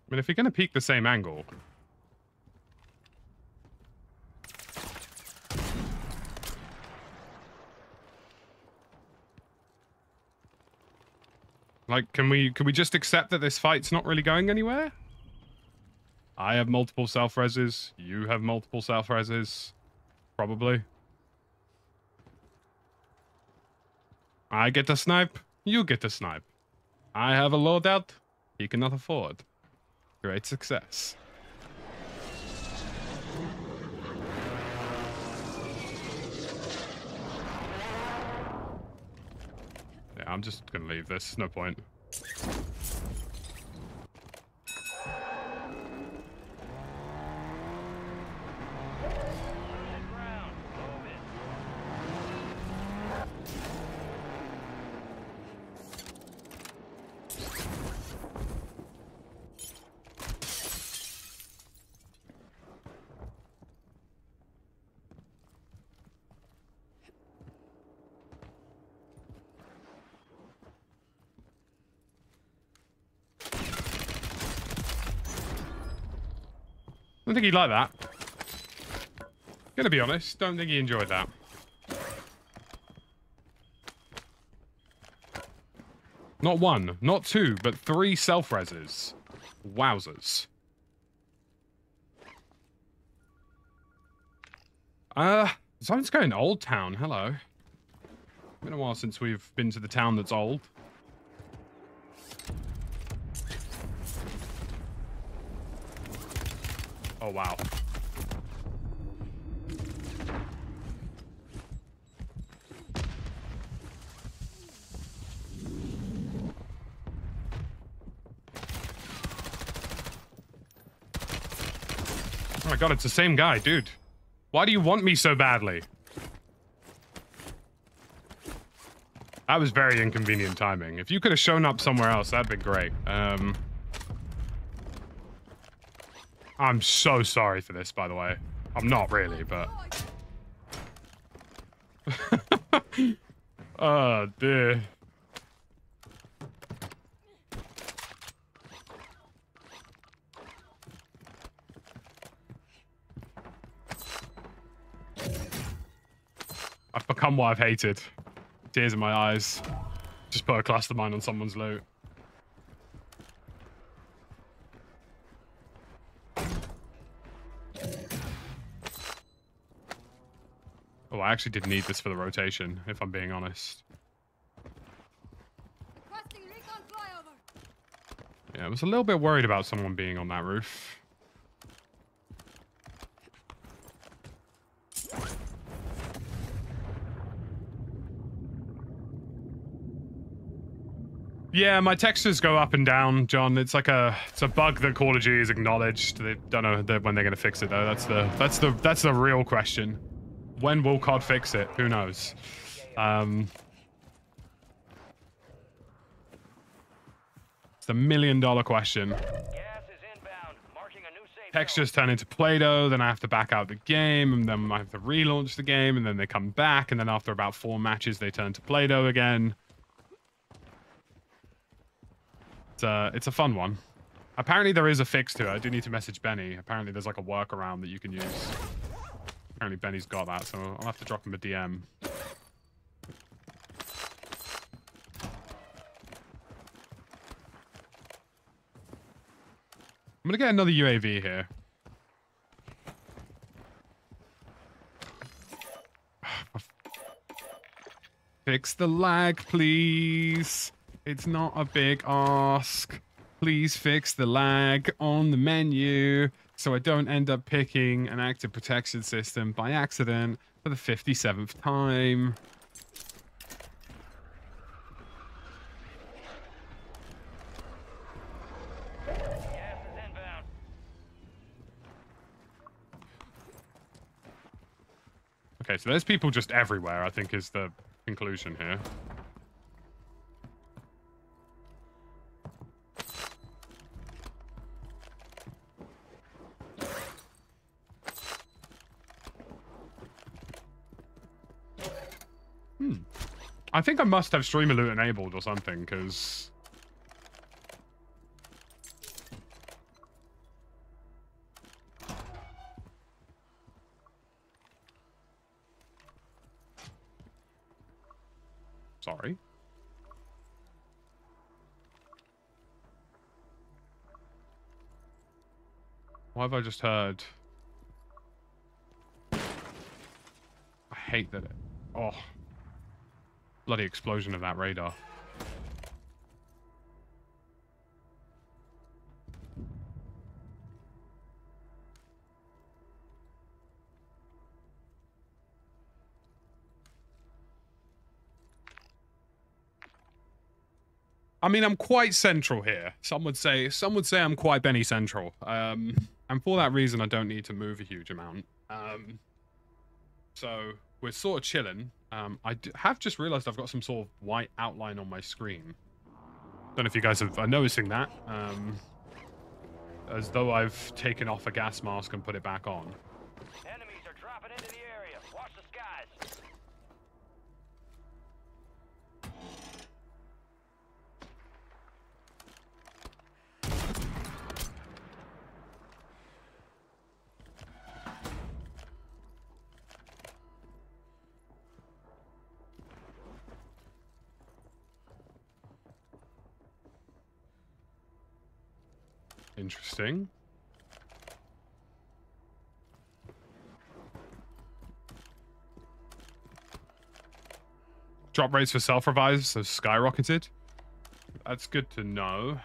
S1: I mean, if you're going to peek the same angle... Like, can we can we just accept that this fight's not really going anywhere? I have multiple self reses. You have multiple self reses. Probably. I get to snipe. You get to snipe. I have a loadout he cannot afford. Great success. I'm just gonna leave this. No point.
S2: Ground. Move it.
S1: I don't think he'd like that. Gonna be honest, don't think he enjoyed that. Not one, not two, but three self-reses. Wowzers. Uh, someone's going Old Town. Hello. Been a while since we've been to the town that's old. Oh, wow. Oh my god, it's the same guy, dude. Why do you want me so badly? That was very inconvenient timing. If you could have shown up somewhere else, that'd be great. Um, I'm so sorry for this, by the way. I'm not really, but... oh, dear. I've become what I've hated. Tears in my eyes. Just put a cluster mine on someone's loot. Actually did need this for the rotation, if I'm being honest.
S4: Requesting recon flyover.
S1: Yeah, I was a little bit worried about someone being on that roof. Yeah, my textures go up and down, John. It's like a it's a bug that Call of Duty has acknowledged. They don't know when they're going to fix it though. That's the that's the that's the real question. When will COD fix it? Who knows? Um, it's the million dollar question.
S2: Gas is inbound. Marking a new safe
S1: Textures turn into Play-Doh, then I have to back out the game, and then I have to relaunch the game, and then they come back, and then after about four matches, they turn to Play-Doh again. It's a, it's a fun one. Apparently there is a fix to it. I do need to message Benny. Apparently there's like a workaround that you can use. Apparently Benny's got that, so I'll have to drop him a DM. I'm gonna get another UAV here. Fix the lag, please. It's not a big ask. Please fix the lag on the menu so I don't end up picking an active protection system by accident for the 57th time. Okay, so there's people just everywhere, I think is the conclusion here. I think I must have streamer loot enabled or something, because... Sorry. Why have I just heard? I hate that it... Oh. Bloody explosion of that radar. I mean, I'm quite central here. Some would say, some would say I'm quite Benny Central. Um, and for that reason, I don't need to move a huge amount. Um, so we're sort of chilling. Um, I have just realized I've got some sort of white outline on my screen. Don't know if you guys have, are noticing that. Um, as though I've taken off a gas mask and put it back on. Interesting. Drop rates for self revives have skyrocketed. That's good to know.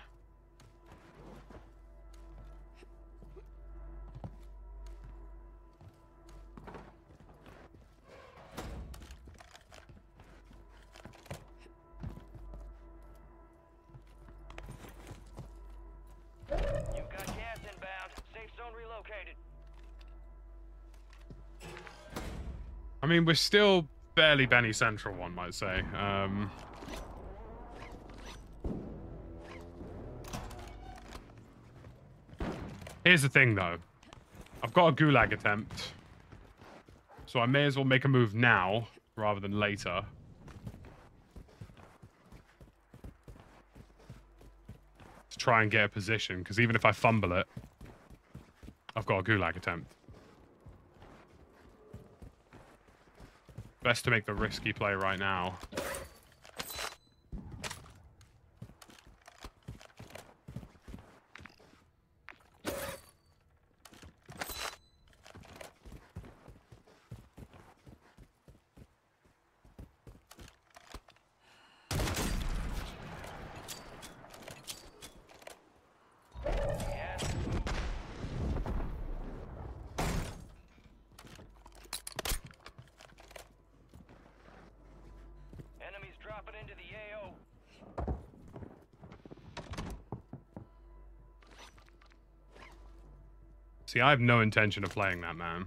S1: Mean, we're still barely Benny Central, one might say. Um, here's the thing, though. I've got a gulag attempt. So I may as well make a move now rather than later. To try and get a position, because even if I fumble it, I've got a gulag attempt. Best to make the risky play right now. I have no intention of playing that man.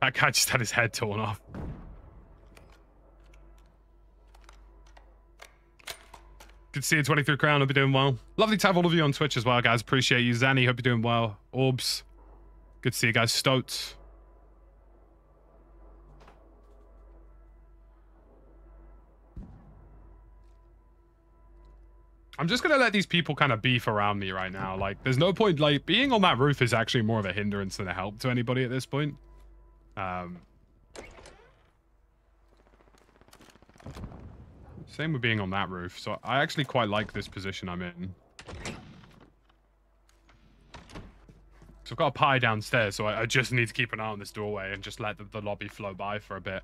S1: That guy just had his head torn off. Good to see you, 23 Crown. Hope you're doing well. Lovely to have all of you on Twitch as well, guys. Appreciate you. Zanny, hope you're doing well. Orbs, good to see you guys. Stoats. I'm just gonna let these people kind of beef around me right now. Like, there's no point. Like, being on that roof is actually more of a hindrance than a help to anybody at this point. Um, same with being on that roof. So I actually quite like this position I'm in. So I've got a pie downstairs, so I, I just need to keep an eye on this doorway and just let the, the lobby flow by for a bit.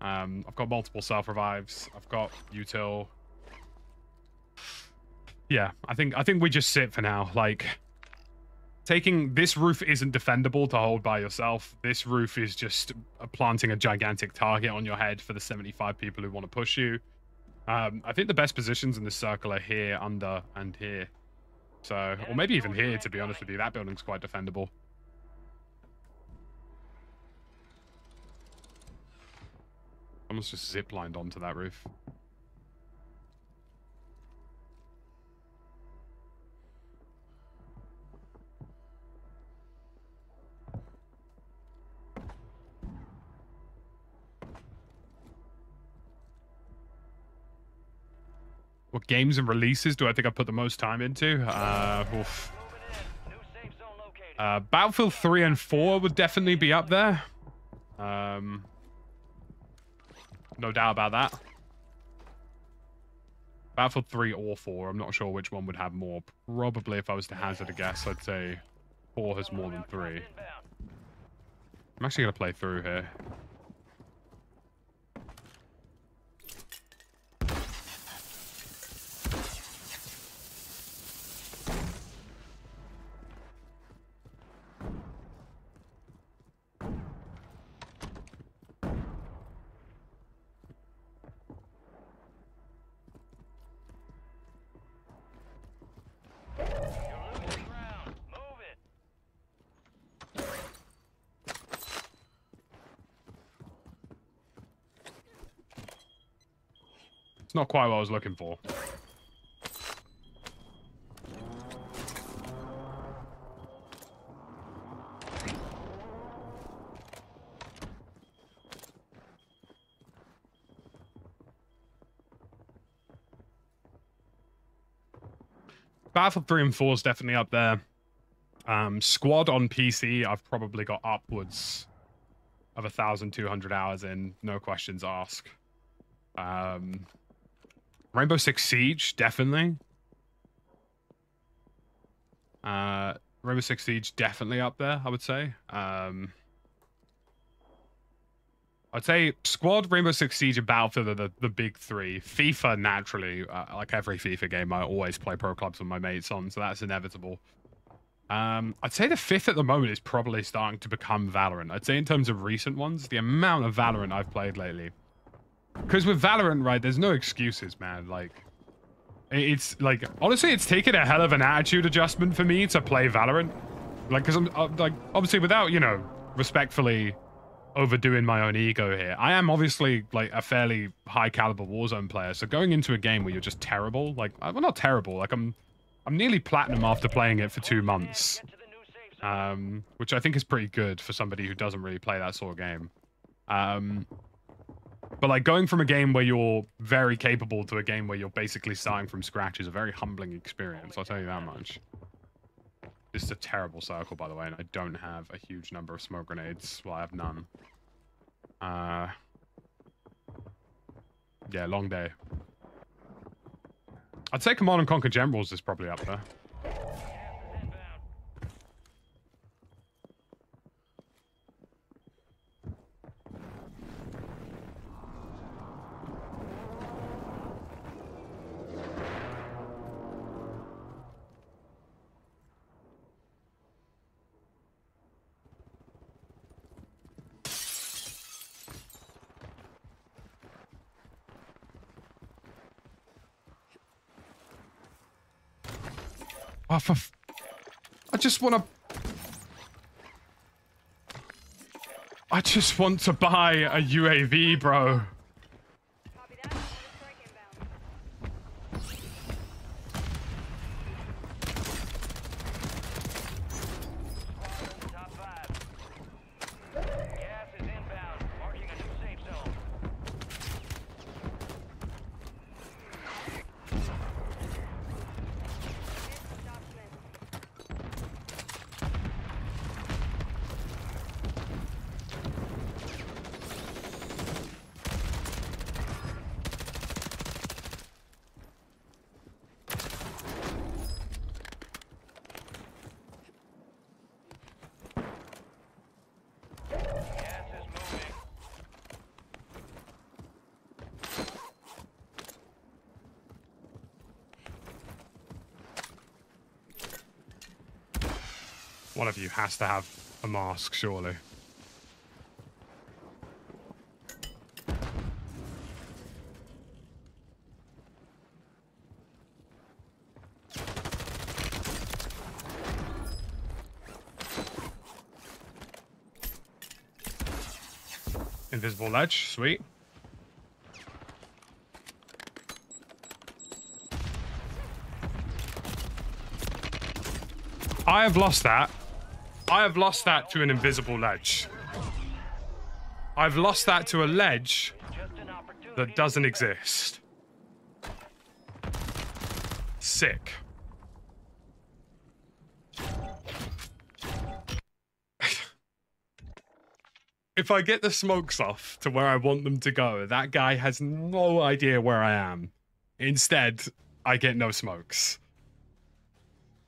S1: Um, I've got multiple self revives. I've got util. Yeah, I think I think we just sit for now. Like taking this roof isn't defendable to hold by yourself. This roof is just planting a gigantic target on your head for the 75 people who want to push you. Um, I think the best positions in this circle are here, under, and here. So, or maybe even here, to be honest with you. That building's quite defendable. Almost just ziplined onto that roof. What games and releases do I think I put the most time into? Uh, oof. Uh, Battlefield 3 and 4 would definitely be up there. Um, No doubt about that. Battlefield 3 or 4. I'm not sure which one would have more. Probably, if I was to hazard a guess, I'd say 4 has more than 3. I'm actually going to play through here. Not quite what I was looking for. Battlefield 3 and 4 is definitely up there. Um, Squad on PC, I've probably got upwards of 1,200 hours in, no questions asked. Um, Rainbow Six Siege, definitely. Uh, Rainbow Six Siege, definitely up there, I would say. Um, I'd say Squad, Rainbow Six Siege, and Battlefield are the, the big three. FIFA, naturally, uh, like every FIFA game, I always play pro clubs with my mates on, so that's inevitable. Um, I'd say the fifth at the moment is probably starting to become Valorant. I'd say in terms of recent ones, the amount of Valorant I've played lately. Because with Valorant, right, there's no excuses, man. Like, it's like honestly, it's taken a hell of an attitude adjustment for me to play Valorant. Like, because I'm uh, like obviously without you know respectfully overdoing my own ego here. I am obviously like a fairly high caliber Warzone player, so going into a game where you're just terrible, like uh, well, not terrible, like I'm, I'm nearly platinum after playing it for two months, um, which I think is pretty good for somebody who doesn't really play that sort of game. Um, but like going from a game where you're very capable to a game where you're basically starting from scratch is a very humbling experience. I'll tell you that much. This is a terrible circle, by the way, and I don't have a huge number of smoke grenades. Well, I have none. Uh, yeah, long day. I'd say Command and Conquer Generals is probably up there.
S2: Gas is inbound.
S1: Oh, for f- I just want to. I just want to buy a UAV, bro.
S4: Copy that. Another strike inbound.
S2: Squad, top five. Gas is inbound. Marking a new safe zone.
S4: Stop Smith.
S2: Gas is moving.
S1: One of you has to have a mask, surely. Invisible ledge, sweet. I have lost that. I have lost that to an invisible ledge. I've lost that to a ledge that doesn't exist. Sick. if I get the smokes off to where I want them to go, that guy has no idea where I am. Instead, I get no smokes.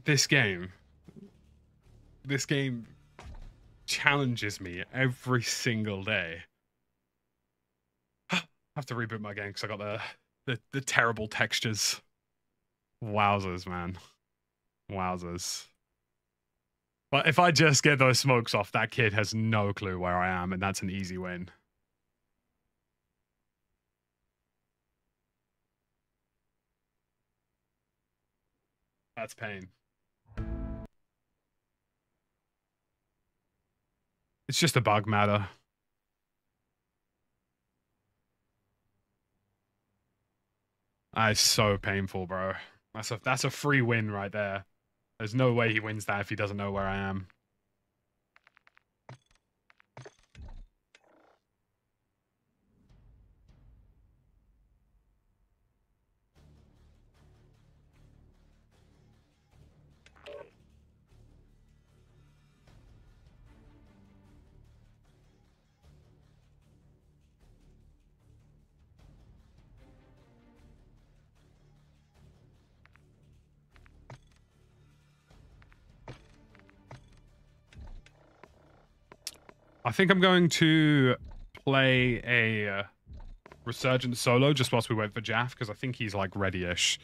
S1: This game, this game challenges me every single day. I have to reboot my game because I got the, the the terrible textures. Wowzers, man. Wowzers. But if I just get those smokes off, that kid has no clue where I am, and that's an easy win. That's pain. It's just a bug matter. That's so painful, bro. That's a that's a free win right there. There's no way he wins that if he doesn't know where I am. I think I'm going to play a uh, resurgent solo just whilst we wait for Jaff because I think he's like ready-ish.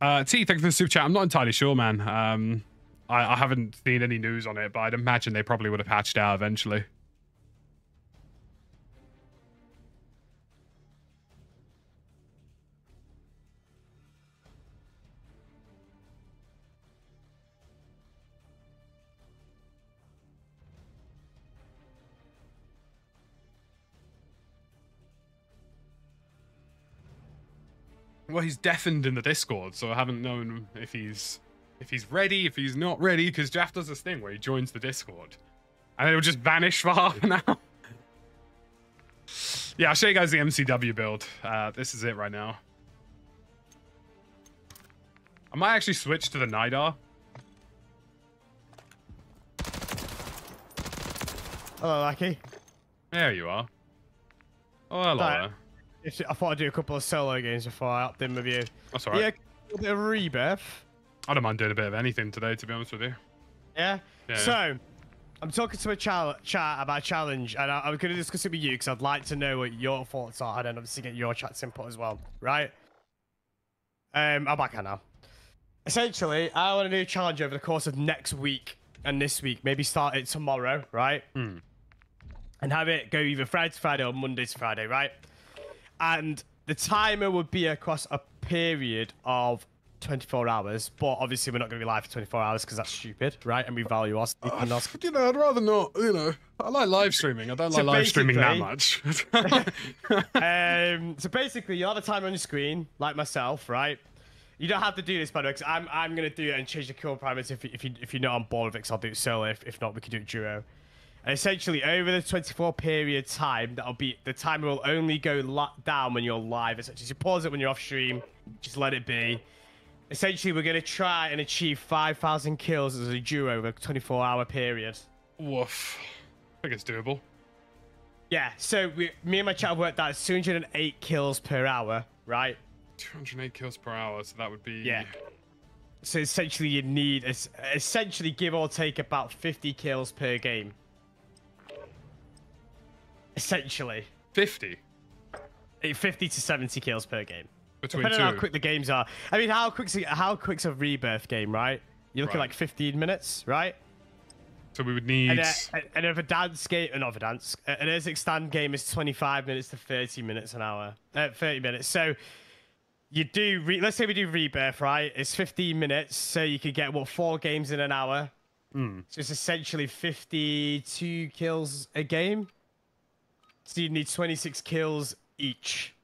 S1: Uh, T, thank you for the super chat. I'm not entirely sure, man. Um, I, I haven't seen any news on it, but I'd imagine they probably would have patched out eventually. Well, he's deafened in the Discord, so I haven't known if he's if he's ready, if he's not ready, because Jaff does this thing where he joins the Discord, and it'll just vanish for half an hour. yeah, I'll show you guys the MCW build. Uh, this is it right now. I might actually switch to the Nydar.
S8: Hello, Lucky.
S1: There you are. Oh, hello.
S8: I thought I'd do a couple of solo games before I opt in with you.
S1: That's all right.
S8: Yeah, a bit of rebirth.
S1: I don't mind doing a bit of anything today, to be honest with you.
S8: Yeah.
S1: Yeah.
S8: So, I'm talking to a chal- chat about a challenge, and I- I'm going to discuss it with you because I'd like to know what your thoughts are, and obviously get your chat's input as well, right? Um, I'm back on now. Essentially, I want to do a challenge over the course of next week and this week. Maybe start it tomorrow, right?
S1: Hmm.
S8: And have it go either Friday to Friday or Monday to Friday, right? And the timer would be across a period of 24 hours, but obviously we're not going to be live for 24 hours because that's stupid, right? And we value our sleep and
S1: You know, I'd rather not, you know. I like live streaming. I don't
S8: So
S1: like live streaming that much.
S8: um, so basically, you'll have a timer on your screen, like myself, right? You don't have to do this, by the way, 'cause I'm, I'm going to do it and change the kill parameters if, you- if, you, if you're not on board with it, 'cause I'll do it solo. If, if not, we can do it duo. And essentially, over the 24 period time, that'll be the timer will only go down when you're live. Essentially, so you pause it when you're off stream, just let it be. Essentially, we're going to try and achieve 5,000 kills as a duo over a 24 hour period.
S1: Woof. I think it's doable.
S8: Yeah, so we, me and my chat worked out 208 kills per hour, right?
S1: 208 kills per hour, so that would be.
S8: Yeah. So essentially, you need essentially give or take about 50 kills per game. Essentially,
S1: 50
S8: Eh, 50 to 70 kills per game.
S1: between
S8: Depending
S1: two.
S8: on how quick the games are. I mean, how quick's a, how quick's a rebirth game, right? You're looking
S1: Right.
S8: like 15 minutes, right?
S1: So we would need.
S8: And, uh, and if a dance game, uh, not a dance, uh, an Urzic stand game is 25 minutes to 30 minutes an hour, uh, 30 minutes. So you do, re- let's say we do rebirth, right? It's 15 minutes, so you could get what four games in an hour.
S1: Hmm.
S8: So it's essentially 52 kills a game. So you need 26 kills each.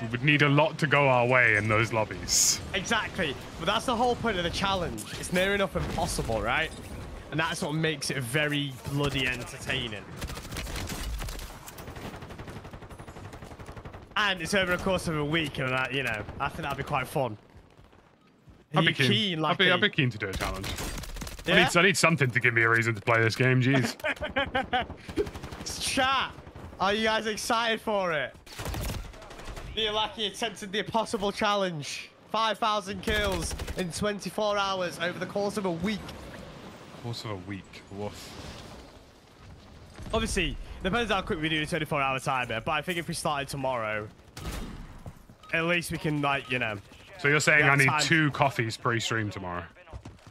S1: we would need a lot to go our way in those lobbies.
S8: Exactly. But that's the whole point of the challenge. It's near enough impossible, right? And that's what makes it very bloody entertaining. And it's over the course of a week, and that, you know, I think that'd be quite fun.
S1: I'd be keen.
S8: keen,
S1: I'd, be, I'd be keen to do a challenge. I, need, I need something to give me a reason to play this game. Jeez.
S8: Chat, are you guys excited for it? The Neolaki attempted the impossible challenge. 5,000 kills in 24 hours over the course of a week.
S1: Course of a week. Woof.
S8: Obviously, depends how quick we do the 24 hour timer, but I think if we started tomorrow, at least we can, like, you know,
S1: So you're saying I need
S8: time.
S1: two coffees pre-stream tomorrow?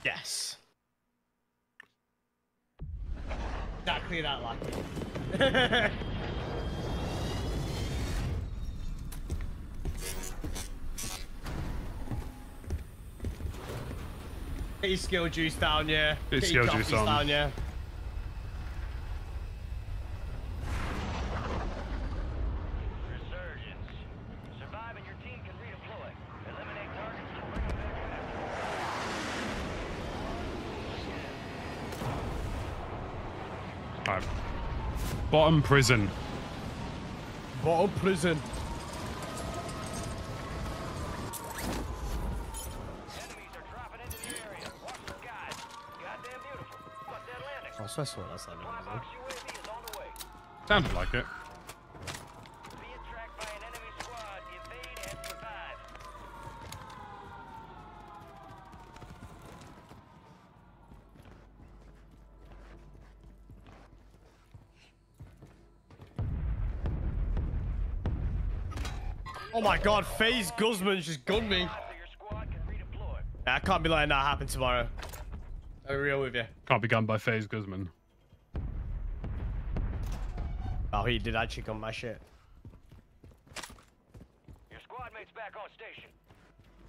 S8: yes. Exactly that, lucky. Get your skill juice down, yeah.
S1: Get
S8: your
S1: skill juice on.
S8: down, yeah.
S2: Resurgence. Survive and your team can redeploy. Eliminate targets and bring them back.
S1: Right. Bottom prison.
S8: Bottom prison.
S2: Enemies are dropping into the area. Watch the skies. Goddamn beautiful. What's that landing?
S8: Oh, so I swear that's not
S2: Fly box UAV is on the way.
S1: Sounded like it.
S8: Oh my god, FaZe Guzman just gunned me.
S2: So your squad can redeploy.
S8: I can't be letting that happen tomorrow. I'm real with you.
S1: Can't be gunned by FaZe Guzman.
S8: Oh, he did actually gun my shit.
S2: Your squad mate's back on station.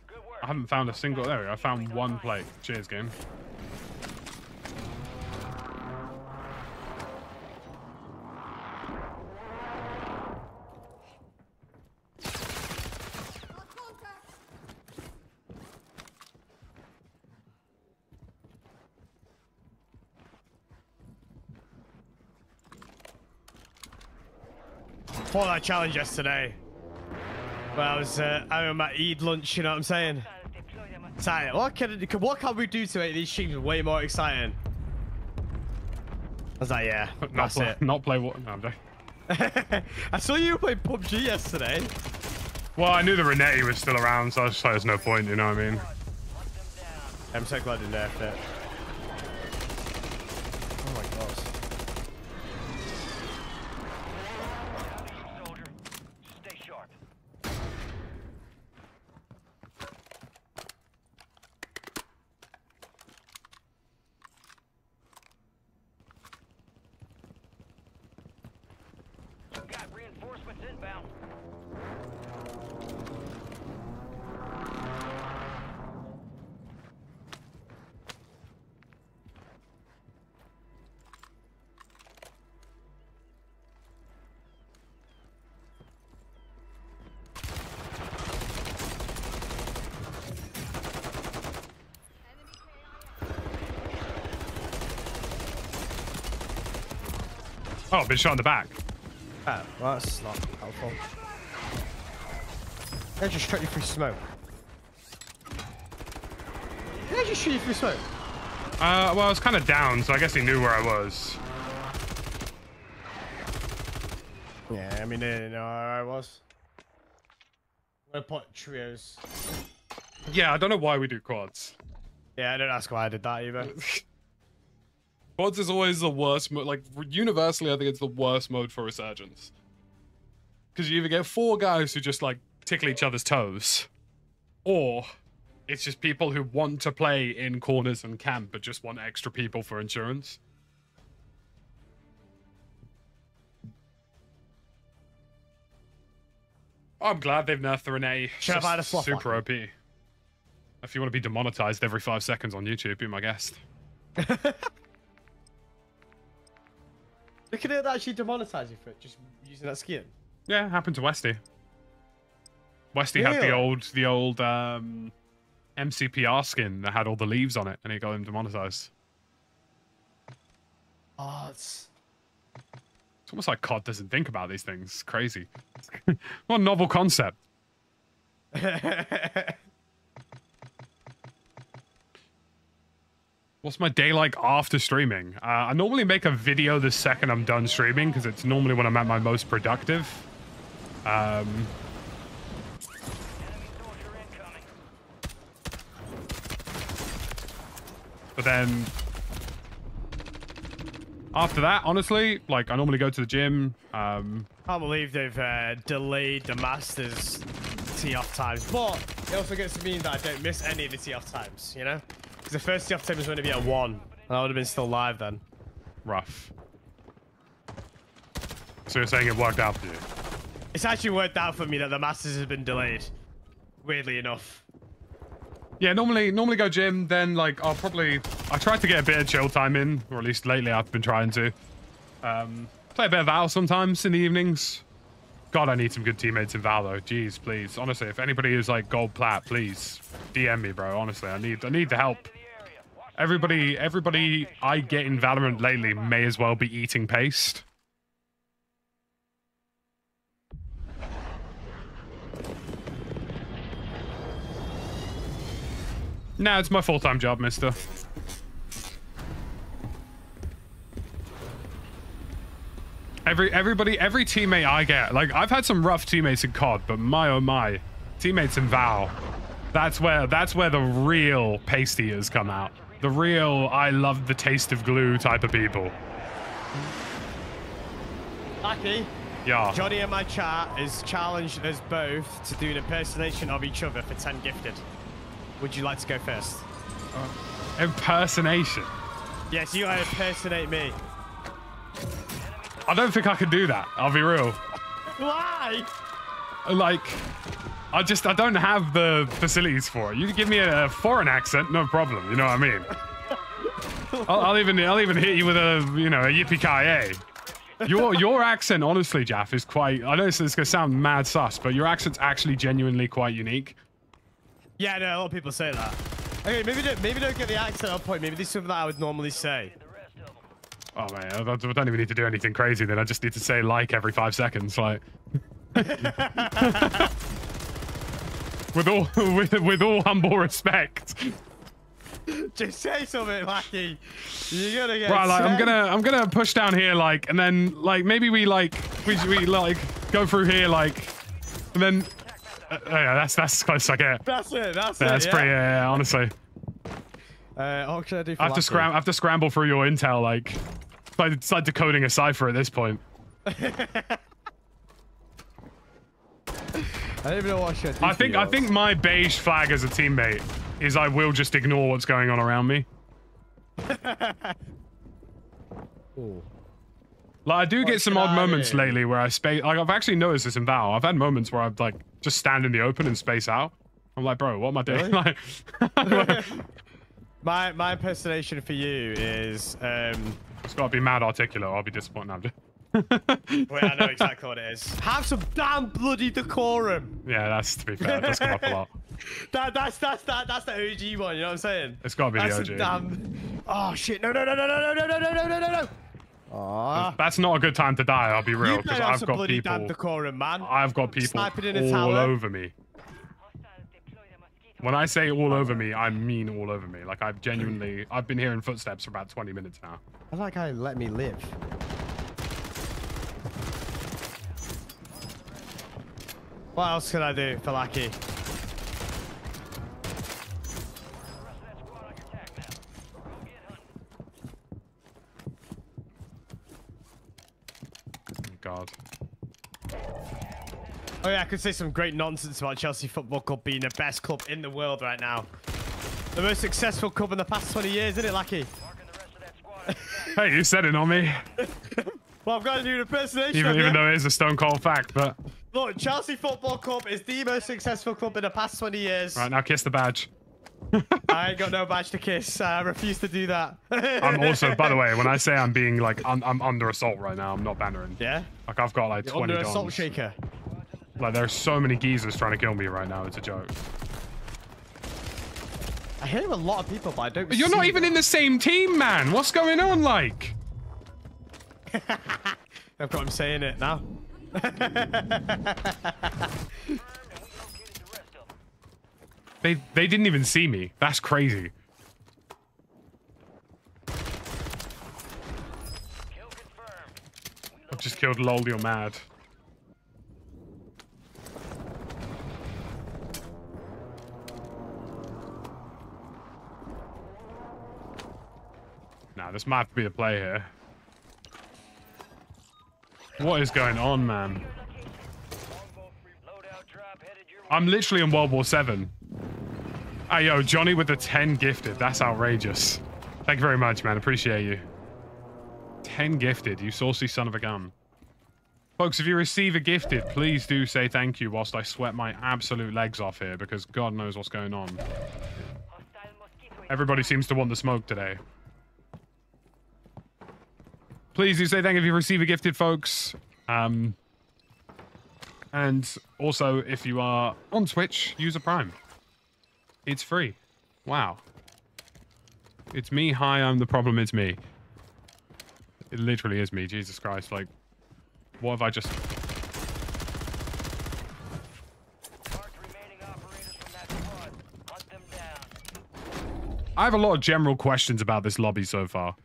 S2: Good work.
S1: I haven't found a single. There we go. I found one plate. Cheers, game.
S8: Fought that challenge yesterday. But I was uh, having my Eid lunch, you know what I'm saying? Exciting. What can, what can we do to make these streams way more exciting? I was like, yeah,
S1: Not
S8: that's
S1: play,
S8: it.
S1: not play what? No, I'm joking.
S8: I saw you play PUBG yesterday.
S1: Well, I knew the Renetti was still around, so I was just like, there's no point. You know what I mean?
S8: I'm so glad you nerfed it. Oh
S1: I've been shot in the back.
S8: Oh, well, that's not helpful. I just shot you through smoke. Did I just shoot you through smoke?
S1: Uh, well, I was kind of down, so I guess he knew where I was.
S8: Yeah, I mean, they didn't know where I was. Gonna put trios.
S1: Yeah, I don't know why we do quads.
S8: Yeah, I don't ask why I did that either.
S7: Quads is always the worst mode. Like, universally, I think it's the worst mode for resurgence. Because you either get four guys who just, like, tickle each other's toes, or it's just people who want to play in corners and camp but just want extra people for insurance. I'm glad they've nerfed the Renee.
S8: Should have had a swap
S1: Super OP. If you want to be demonetized every five seconds on YouTube, be my guest.
S8: Look at it actually demonetize you for it, just using that skin.
S1: Yeah, happened to Westy. Westy had the old the old um, MCPR skin that had all the leaves on it, and he got him demonetized.
S8: Oh, it's...
S1: It's almost like COD doesn't think about these things. It's crazy. what a novel concept. What's my day like after streaming? Uh, I normally make a video the second I'm done streaming because it's normally when I'm at my most productive. Um, but then after that, honestly, like I normally go to the gym. Um,
S8: Can't believe they've uh, delayed the Masters tee off times, but it also gets to mean that I don't miss any of the tee off times, you know? Because the first off time was going to be at one, and I would have been still live then.
S1: rough. So you're saying it worked out for you?
S8: It's actually worked out for me that the Masters has been delayed. Weirdly enough.
S1: Yeah, normally normally go gym, then like I'll probably I try to get a bit of chill time in, or at least lately I've been trying to. Um, play a bit of Val sometimes in the evenings. God, I need some good teammates in Val though. Jeez, please. Honestly, if anybody is like gold plat, please DM me, bro. Honestly, I need I need the help. Everybody everybody I get in Valorant lately may as well be eating paste. Nah, it's my full-time job, mister. Every everybody every teammate I get, like I've had some rough teammates in COD, but my oh my, teammates in Val, that's where that's where the real paste eaters come out. The real I love the taste of glue type of people.
S8: Lucky,
S1: Yeah.
S8: Johnny in my chat has challenged us both to do an impersonation of each other for 10 gifted. Would you like to go first?
S1: Uh, impersonation.
S8: Yes, you impersonate me.
S1: I don't think I can do that. I'll be real.
S8: Why?
S1: Like, I just I don't have the facilities for it. You give me a foreign accent, no problem. You know what I mean? I'll, I'll even I'll even hit you with a you know a yippee ki Your your accent, honestly, Jaff, is quite. I know this is gonna sound mad sus, but your accent's actually genuinely quite unique.
S8: Yeah, no, a lot of people say that. Okay, maybe don't, maybe don't get the accent on point. Maybe this is something that I would normally say.
S2: the rest of them.
S1: Oh man, I don't even need to do anything crazy. Then I just need to say like every five seconds, like. with all with, with all humble respect.
S8: Just say something, Lucky. You're gonna get
S1: Right, like I'm gonna I'm gonna push down here, like, and then like maybe we like we we like go through here, like, and then uh, yeah, that's that's close I get.
S8: That's it. That's
S1: Yeah,
S8: it.
S1: that's
S8: yeah.
S1: pretty. Yeah, yeah, honestly,
S8: Uh, what should I do
S1: I have to scramble. I have to scramble through your intel, like, it's like it's like decoding a cipher at this point.
S8: I don't even know what I should do.
S1: I think I think my beige flag as a teammate is I will just ignore what's going on around me. Like I do get some odd
S8: I
S1: moments
S8: do?
S1: lately where I space. Like I've actually noticed this in Val. I've had moments where I've like just stand in the open and space out. I'm like, bro, what am I doing? like,
S8: My my impersonation for you is um.
S1: it's got to be mad articulate. I'll be disappointed. No, I'm
S8: Wait, I know exactly what it is. Have some damn bloody decorum.
S1: yeah, that's to be fair. It does come up a lot.
S8: That that's that's that that's the OG one. You know what I'm saying?
S1: It's got to be
S8: That's
S1: the OG.
S8: damn. Oh shit! No no no no no no no no no no no no. Aw.
S1: That's not a good time to die. I'll be real because I've got
S8: bloody damn
S1: people.
S8: decorum, man.
S1: I've got people
S8: Sniping in a
S1: all
S8: tower.
S1: over me. When I say all over me, I mean all over me. Like I've genuinely, I've been hearing footsteps for about 20 minutes now.
S8: I like how you let me live. What else can I do for Lucky?
S2: The rest of that squad on your tac map. Go get hunting.
S1: Oh, God.
S8: Oh yeah, I could say some great nonsense about Chelsea Football Club being the best club in the world right now. The most successful club in the past 20 years, isn't it, Lucky?
S2: Marking the rest of that squad on your map.
S1: Hey, you said it on me.
S8: Well, I've got to do an impersonation
S1: Even even though it is a stone cold fact, but
S8: Look, Chelsea Football Club is the most successful club in the past 20 years.
S1: right now, kiss the badge.
S8: I ain't got no badge to kiss. I refuse to do that.
S1: I'm also, by the way, when I say I'm being like, I'm, I'm under assault right now. I'm not bantering.
S8: Yeah?
S1: Like I've got like
S8: You're
S1: 20
S8: under assault
S1: dons.
S8: shaker.
S1: Like there's so many geezers trying to kill me right now. It's a joke.
S8: I hear a lot of people, but I don't
S1: you're not even
S8: them.
S1: in the same team, man. What's going on, like?
S8: I've got him saying it now.
S1: they they didn't even see me. That's crazy. I've just killed lol, you're mad. Nah, this might have to be the play here. What is going on, man?
S2: Loadout drop headed your way.
S1: I'm literally in World War Seven. Hey, yo, Johnny with the 10 gifted. That's outrageous. Thank you very much, man. Appreciate you. 10 gifted, you saucy son of a gun. Folks, if you receive a gifted, please do say thank you whilst I sweat my absolute legs off here because God knows what's going on. Everybody seems to want the smoke today. Please do say thank you if you receive a gifted, folks. Um, and also, if you are on Twitch, use a Prime. It's free. Wow. It's me. Hi, I'm the problem. It's me. It literally is me. Jesus Christ. Like, what have I just... I have a lot of general questions about this lobby so far.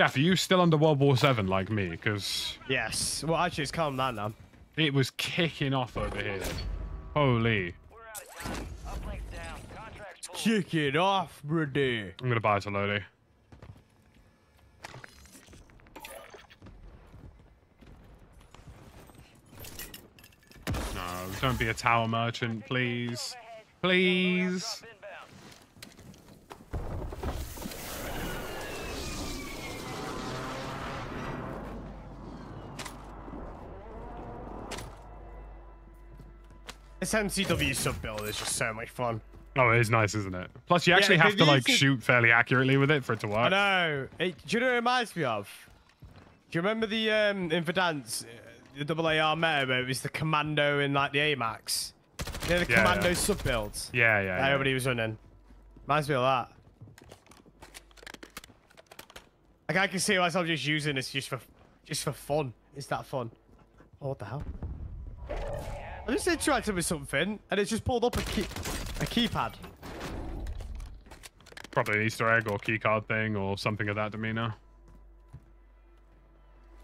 S1: Jeff, are you still under World War Seven like me? Because
S8: Yes. Well, actually, it's calm down now.
S1: it was kicking off over here. Holy.
S2: We're out of time. Uplinks down. Contracts full.
S8: Kick it off, brother.
S1: I'm gonna buy it to Lodi. No, don't be a tower merchant, please. Please.
S8: This MCW sub build is just so much fun.
S1: Oh, it is nice, isn't it? Plus, you actually
S8: Yeah,
S1: have to like
S8: to-
S1: shoot fairly accurately with it for it to work.
S8: I
S1: work.
S8: know. It, do you know what it reminds me of? Do you remember the um, in Verdansk, uh, the double AR meta where it was the commando in like the AMAX? You know, the
S1: Yeah,
S8: commando
S1: yeah.
S8: sub builds
S1: Yeah, yeah.
S8: that
S1: yeah.
S8: everybody was running. Reminds me of that. Like I can see myself just using this just for just for fun. It's that fun. Oh, what the hell? I just interacted with something and it just pulled up a key a keypad.
S1: Probably an Easter egg or keycard thing or something of that demeanor.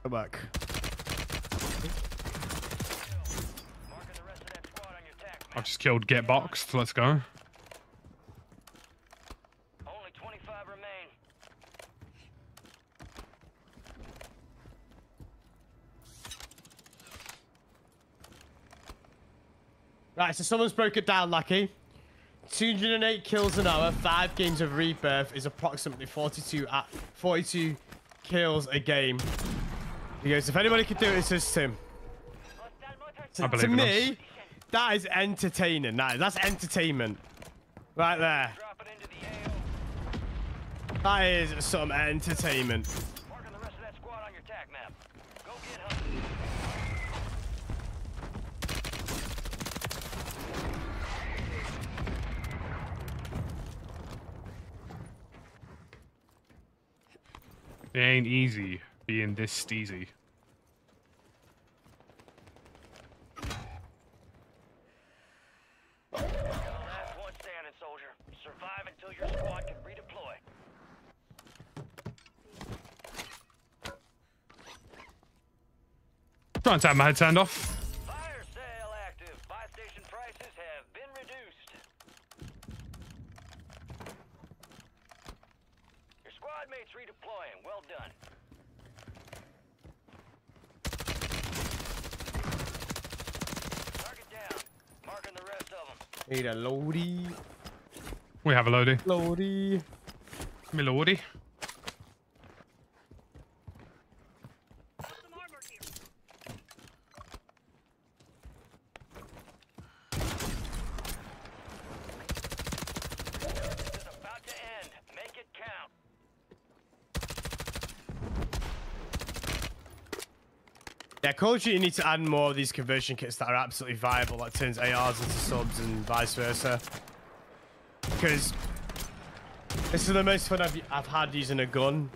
S8: Good work.
S2: Marking the rest of that squad on your tac map.
S1: I've just killed Get Boxed. Let's go.
S8: Right, so someone's broke it down, Lucky. 208 kills an hour, 5 games of rebirth is approximately 42 at 42 kills a game. He goes, if anybody could do it, it's just Tim. To, to me,
S1: us.
S8: that is entertaining. That, that's entertainment. Right there.
S2: Drop it into the AO.
S8: That is some entertainment.
S2: Marking the rest of that squad on your tac map. Go get hunting.
S1: It ain't easy being this steezy. Trying to have my head off.
S2: Fire sale active. Buy station prices have been reduced. Your squad mates redeploying. Well done. Target down. Marking the rest of them.
S8: Need a loady.
S1: We have a loady.
S8: Loady.
S1: Me lordy.
S4: Some armor here.
S2: This is about to end. Make it count.
S8: Call of Duty needs to add more of these conversion kits that are absolutely viable, that turns ARs into subs and vice versa. Because this is the most fun I've, I've had using a gun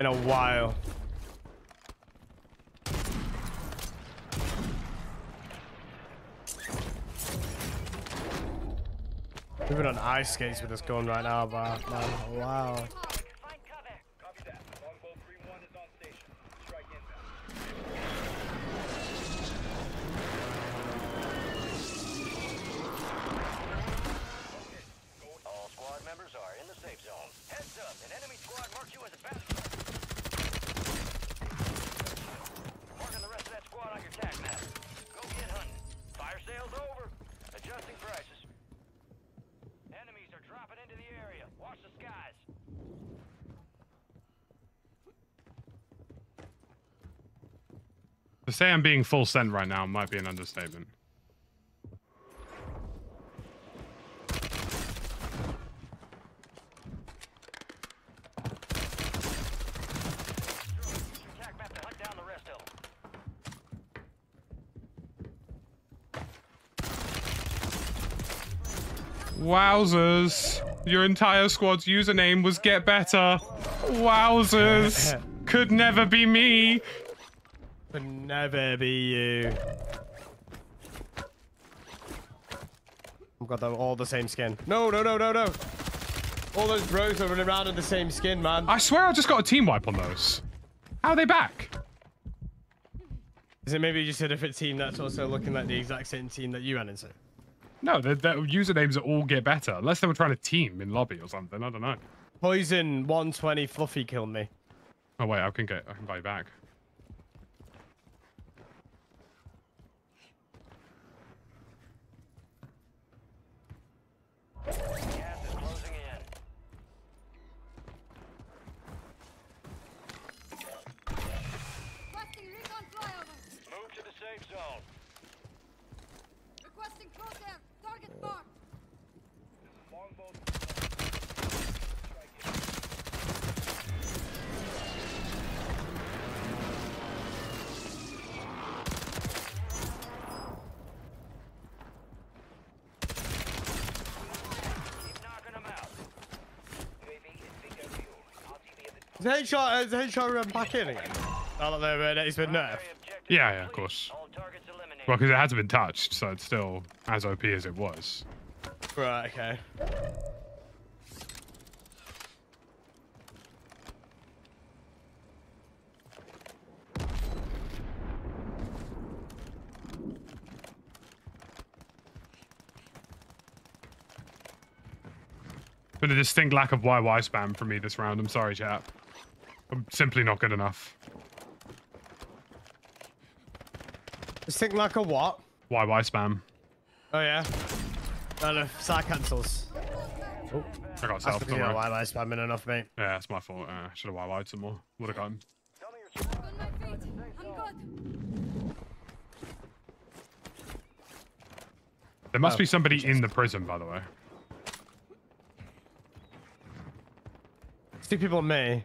S8: in a while. We've been on ice skates with this gun right now, but man, wow.
S4: Find cover.
S5: Copy that. Longbow 3-1 is on station. Strike inbound.
S2: All squad members are in the safe zone. Heads up, an enemy squad marked you as a bounty. Marking the rest of that squad on your tac map. Go get hunting. Fire sales over. Adjusting prices. Enemies are dropping into the area. Watch the skies.
S1: To say I'm being full sent right now might be an understatement.
S2: Tac map to hunt down the rest of them.
S1: Wowzers. Your entire squad's username was Get Better. Wowzers. Could never be me.
S8: Could never be you. I've got them all the same skin. No, no, no, no, no. All those bros are running around in the same skin, man.
S1: I swear I just got a team wipe on those. How are they back?
S8: Is it maybe just a different team that's also looking like the exact same team that you ran into?
S1: No, their, their usernames are all Get Better. Unless they were trying to team in lobby or something. I don't know.
S8: Poison 120 Fluffy killed me.
S1: Oh wait, I can get I can buy you back.
S2: Gas is closing in.
S4: Requesting recon flyover.
S2: Move to the safe zone.
S4: Requesting crosshair. Target marked.
S5: Longbow
S2: Keep knocking them out.
S5: UAV is bingo fuel. RTV at the
S8: Is HR, is HR um, back in again? Now that they're, uh, it's been nerfed.
S1: Yeah, yeah, of course.
S2: All targets eliminated.
S1: Well, because it hasn't been touched, so it's still as OP as it was.
S8: Right, okay.
S1: Been a distinct lack of YY spam from me this round. I'm sorry, chat. I'm simply not good enough.
S8: Just think like a what?
S1: YY spam.
S8: Oh, yeah. No, no, side cancels. Oh.
S1: I got self.
S8: because
S1: Don't
S8: you know
S1: worry.
S8: why spamming enough, mate?
S1: Yeah, it's my fault. Uh, should have YY'd some more. Would have gotten.
S4: On my feet. I'm good.
S1: There must
S8: Oh,
S1: be somebody in the prison, by the way.
S8: Two people on me.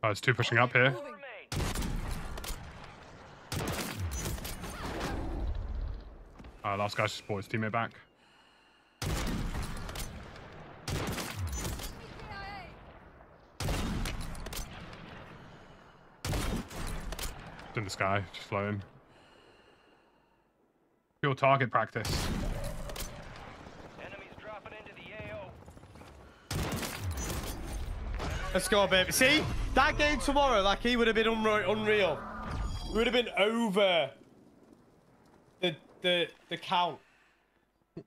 S1: Oh, there's two pushing up here. Uh, last guy's just brought his teammate back. It's in the sky, just floating. Pure target practice.
S2: Enemies dropping into the AO.
S8: Let's go, baby. See? That game tomorrow, like, he would have been unre- unreal. We would have been over the, the, the count. I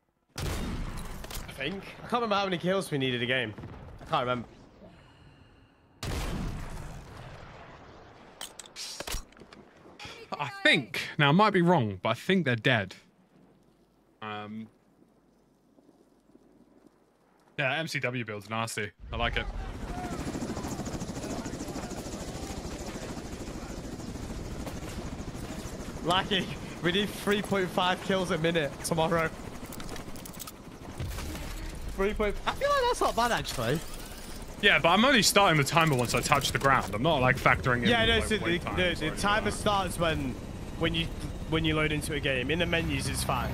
S8: think. I can't remember how many kills we needed a game. I can't remember.
S1: I think now I might be wrong, but I think they're dead. Um. Yeah, MCW build's nasty. I like it.
S8: Lucky. We need 3.5 kills a minute tomorrow. 3. Point... I feel like that's not bad, actually.
S1: Yeah, but I'm only starting the timer once I touch the ground. I'm not like factoring in.
S8: Yeah, no,
S1: like,
S8: so the, the, the timer
S1: like
S8: starts when when you when you load into a game. In the menus, it's fine.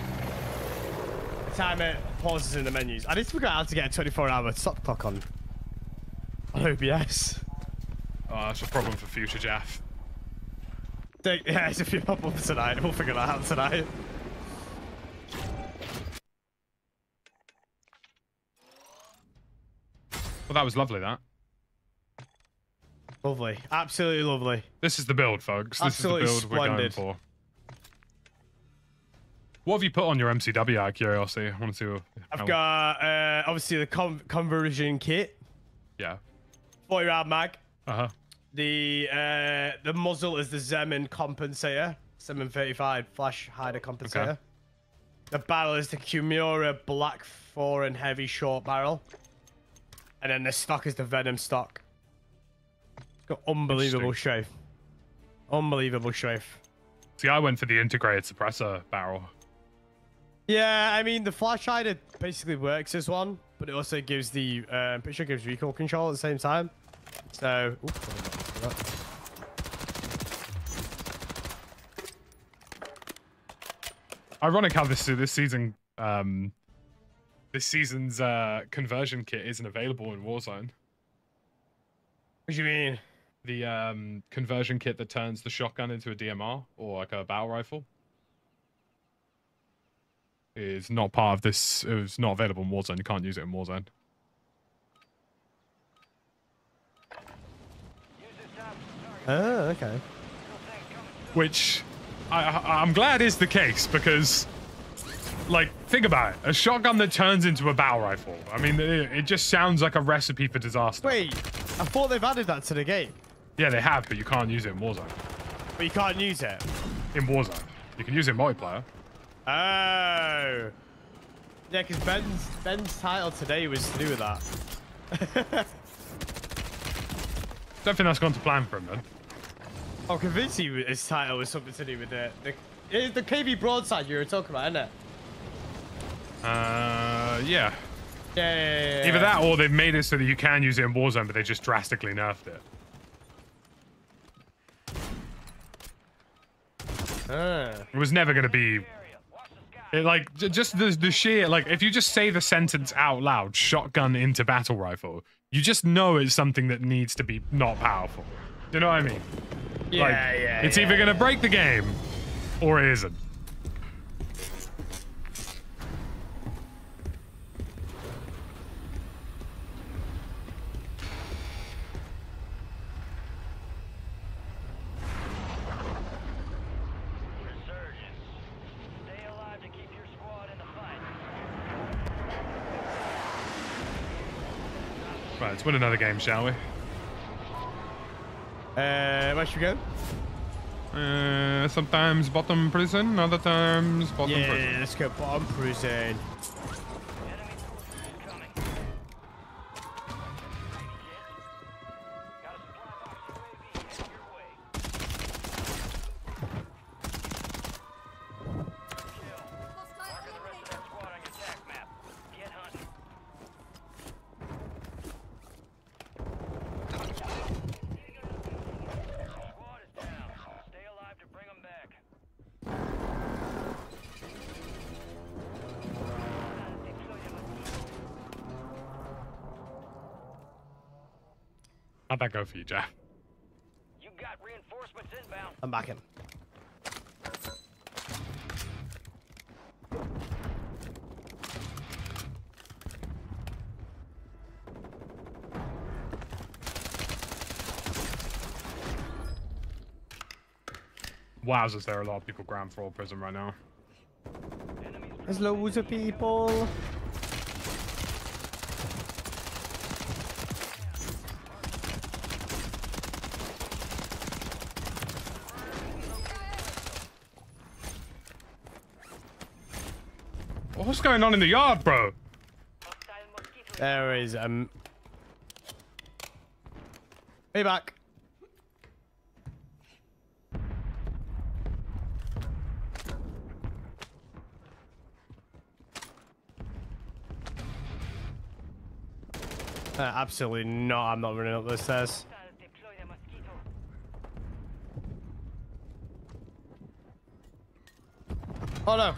S8: The timer pauses in the menus. I need to figure out how to get a 24-hour stop clock on on OBS.
S1: Oh, that's a problem for future Jeff.
S8: Yeah, it's a few problems tonight. We'll figure that out tonight.
S1: Well, that was lovely, that.
S8: Lovely. Absolutely lovely.
S1: This is the build, folks. This
S8: Absolutely
S1: is the build splendid. we're going for. What have you put on your MCW out of curiosity? I want to see.
S8: I've got, uh, obviously, the con conversion kit.
S1: Yeah.
S8: 40 round mag.
S1: Uh-huh.
S8: The uh, the muzzle is the ZEHMN compensator, ZEHMN 35 flash hider compensator. The barrel is the Kimura black four and heavy short barrel, and then the stock is the Venom stock. It's got unbelievable strafe. Unbelievable strafe.
S1: See, I went for the integrated suppressor barrel.
S8: Yeah, I mean the flash hider basically works as one, but it also gives the uh, I'm pretty sure it gives recoil control at the same time. So. Oops,
S1: Ironic how this this season, um, this season's uh, conversion kit isn't available in Warzone.
S8: What do you mean?
S1: The um, conversion kit that turns the shotgun into a DMR or like a battle rifle is not part of this. It was not available in Warzone. You can't use it in Warzone.
S8: Oh, okay.
S1: which I, I'm glad is the case because, like, think about it: a shotgun that turns into a battle rifle. I mean, it, it just sounds like a recipe for disaster.
S8: Wait, I thought they've added that to the game,
S1: Yeah, they have, but you can't use it in Warzone.
S8: but you can't use it.
S1: In Warzone, you can use it in multiplayer.
S8: Oh. Yeah, because Ben's Ben's title today was to do with that.
S1: Don't think that's gone to plan for him then.
S8: I'm convinced he, his title was something to do with the the, it's the KV broadside you were talking about, isn't it?
S1: Uh, yeah.
S8: Yeah, yeah, yeah, yeah.
S1: Either that or they've made it so that you can use it in Warzone, but they just drastically nerfed it.
S8: Ah.
S1: It was never going to be. It, like j- just the the sheer like if you just say the sentence out loud, shotgun into battle rifle, you just know it's something that needs to be not powerful. Do you know what I mean?
S8: Yeah,
S1: like,
S8: yeah.
S1: It's
S8: yeah,
S1: either gonna break the game, or it isn't.
S2: Resurgence. Stay alive to keep your squad in the fight.
S1: Right, let's win another game, shall we?
S8: Uh, where should we go?
S1: Uh, sometimes bottom prison, other times bottom
S8: Yeah,
S1: prison.
S8: let's go bottom prison.
S1: How'd that go for you, Jack?
S2: You got reinforcements inbound.
S8: I'm back in.
S1: Wowzers, there are a lot of people ground for all prison right now.
S8: There's loads of people.
S1: What's going on in the yard, bro?
S8: There is um. Be back. Uh, absolutely not. I'm not running up those stairs. Oh no.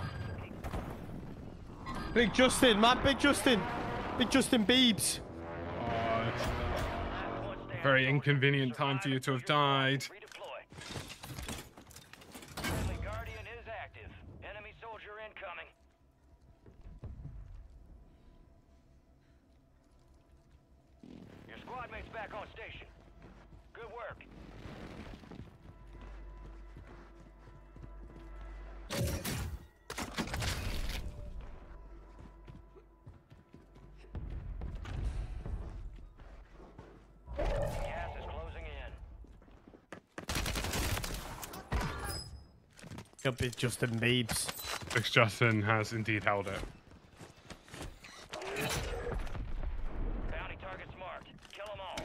S8: Big Justin, man, Big Justin. Big Justin Beebs.
S1: Very inconvenient time for you to have died.
S8: Be Justin Biebs.
S1: Fix Justin has indeed held it.
S2: Bounty targets marked. Kill them all.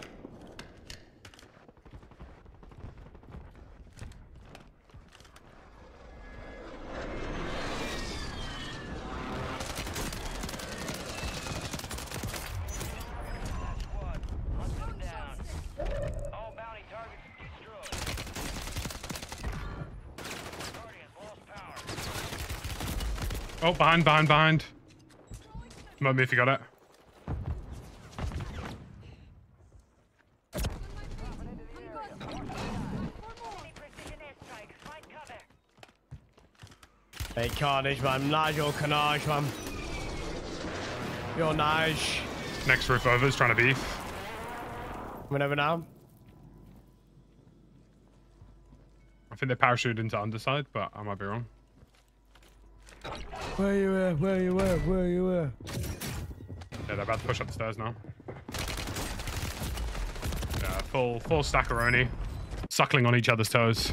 S2: That squad, hunt them down. All bounty targets destroyed. Guardians lost power.
S1: Oh, behind, behind, behind. Smoke me if you got it.
S8: Hey, Carnage, man. Nigel Carnage, man. You're Nige.
S1: Next roof over is trying to beef.
S8: Whenever now.
S1: I think they parachuted into underside, but I might be wrong.
S8: Where you at? Where you at? Where you at?
S1: Yeah, they're about to push up the stairs now. Yeah, full full stackeroni. Suckling on each other's toes.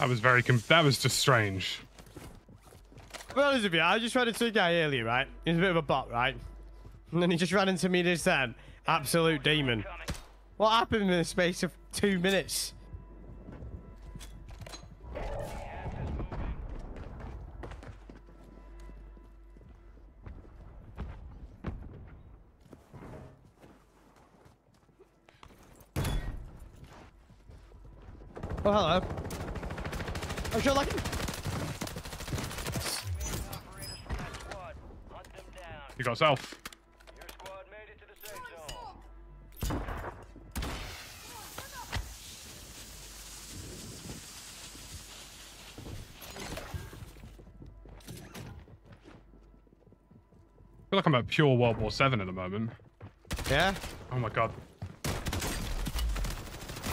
S2: That
S1: was very that was just strange.
S8: Well, honest with you, I just ran into a guy earlier, right? He's a bit of a bot, right? And then he just ran into me just um, then. Absolute demon. What happened in the space of two minutes?
S2: Safe zone.
S1: I feel like I'm at pure World War Seven at the moment.
S8: Yeah?
S1: Oh my god.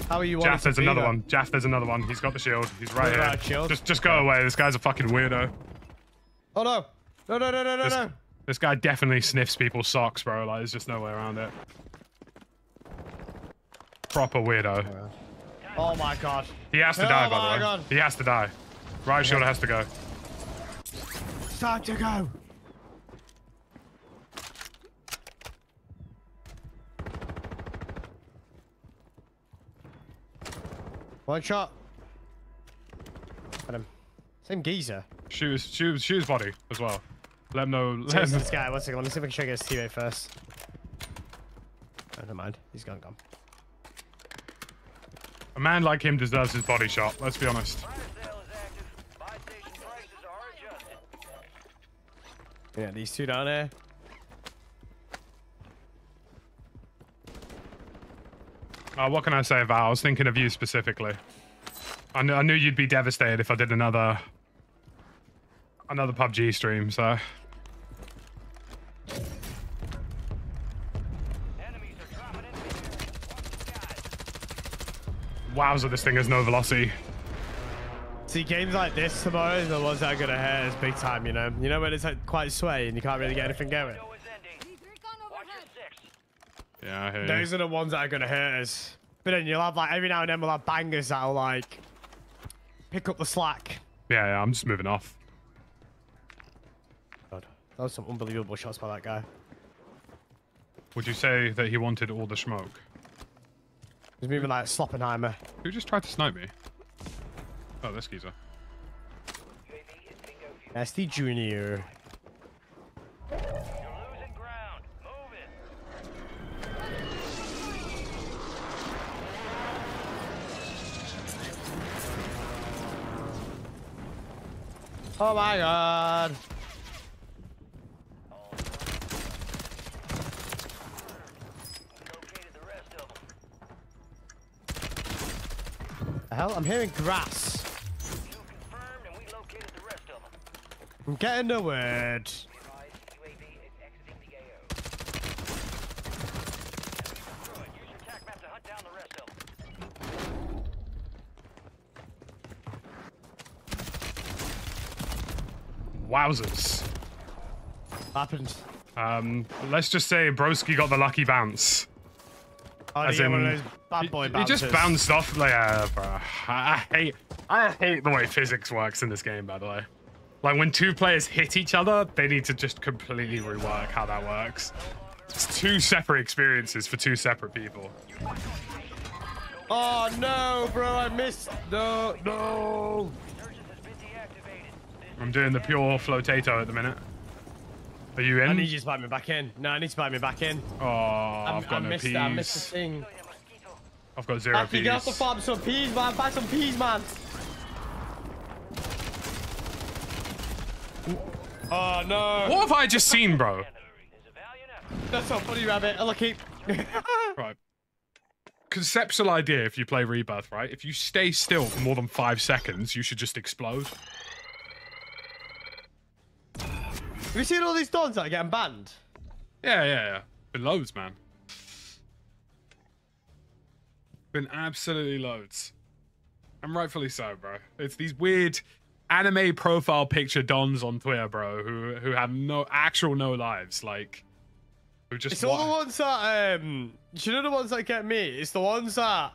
S8: How are you?
S1: Jaff, there's another one. Jaff, there's another one. He's got the shield. He's right
S8: Wait,
S1: here. Just just go away. This guy's a fucking weirdo.
S8: Oh, no. No, no, no, no, no, no.
S1: This guy definitely sniffs people's socks, bro. Like, there's just no way around it.
S8: Oh,
S1: Proper weirdo.
S8: Oh, oh, my God.
S1: He has to
S8: Oh
S1: die, by the oh way.
S8: God.
S1: He has to die. Right shield has to go.
S8: It's time to go. One shot. Got him. Same geezer.
S1: Shoot his, shoot, his- shoot his body as well. Let him know. Let him,
S8: this guy. One second. Let's see if I can check his teammate first. Oh, never mind. He's gone, gone.
S1: A man like him deserves his body shot. Let's be honest.
S2: Fire sale is active. Buy station prices are adjusted.
S8: Yeah, these two down there.
S1: Uh, what can I say, Val? I was thinking of you specifically. I, kn- I knew you'd be devastated if I did another another PUBG stream. So
S2: Enemies are dropping into the area. Watch the skies.
S1: Wowza, this thing has no velocity.
S8: See, games like this tomorrow are the ones that are gonna hurt us big time, you know? You know when it's like quite sway and you can't really get anything going?
S2: Window is ending.
S4: Need recon
S2: Watch your
S4: overhead.
S2: six.
S1: Yeah, I hear you.
S8: Those are the ones that are gonna hurt us. But then you'll have like every now and then we'll have bangers that'll like pick up the slack.
S1: Yeah, yeah, I'm just moving off.
S8: God, that was some unbelievable shots by that guy.
S1: Would you say that he wanted all the smoke?
S8: He's moving like Sloppenheimer.
S1: Who just tried to snipe me? Oh, this geezer.
S8: SD Junior.
S2: You're losing ground. Move it.
S8: Oh my god.
S2: Located the rest of them.
S8: The hell? I'm hearing grass.
S2: You confirmed, and we located the rest of them.
S8: I'm getting the word.
S2: UAV is exiting the AO. Good. Use your tac map to hunt down the rest of them.
S1: Wowzers.
S8: Happened.
S1: Um, let's just say Broski got the lucky bounce.
S8: Oh,
S1: As
S8: yeah, one of those bad boy
S1: He just bounced off. Like, uh, bro. I, I hate, I hate the way physics works in this game. By the way, like when two players hit each other, they need to just completely rework how that works. It's two separate experiences for two separate people.
S8: Oh no, bro, I missed. No, no.
S2: Resurgence has been deactivated.
S1: I'm doing the pure flotato at the minute. Are you in?
S8: I need you to buy me back in. No, I need to buy me back in.
S1: Oh,
S8: I'm,
S1: I've got
S8: I
S1: no
S8: missed it. I missed the thing.
S1: I've got zero
S8: Back, you get off the
S1: peas.
S8: farm some peas, man. Buy some peas, man. Oh no.
S1: What have I just seen, bro?
S2: Is a valiant effort.
S8: That's not funny, rabbit. I'll keep.
S1: Right. Conceptual idea if you play Rebirth, right? If you stay still for more than five seconds, you should just explode.
S8: Have you seen all these dons that are getting banned?
S1: Yeah, yeah, yeah. Been loads, man. Been absolutely loads. And rightfully so, bro. It's these weird anime profile picture dons on Twitter, bro, who who have no actual no lives, like who just
S8: It's all the ones that um. You know the ones that get me. It's the ones that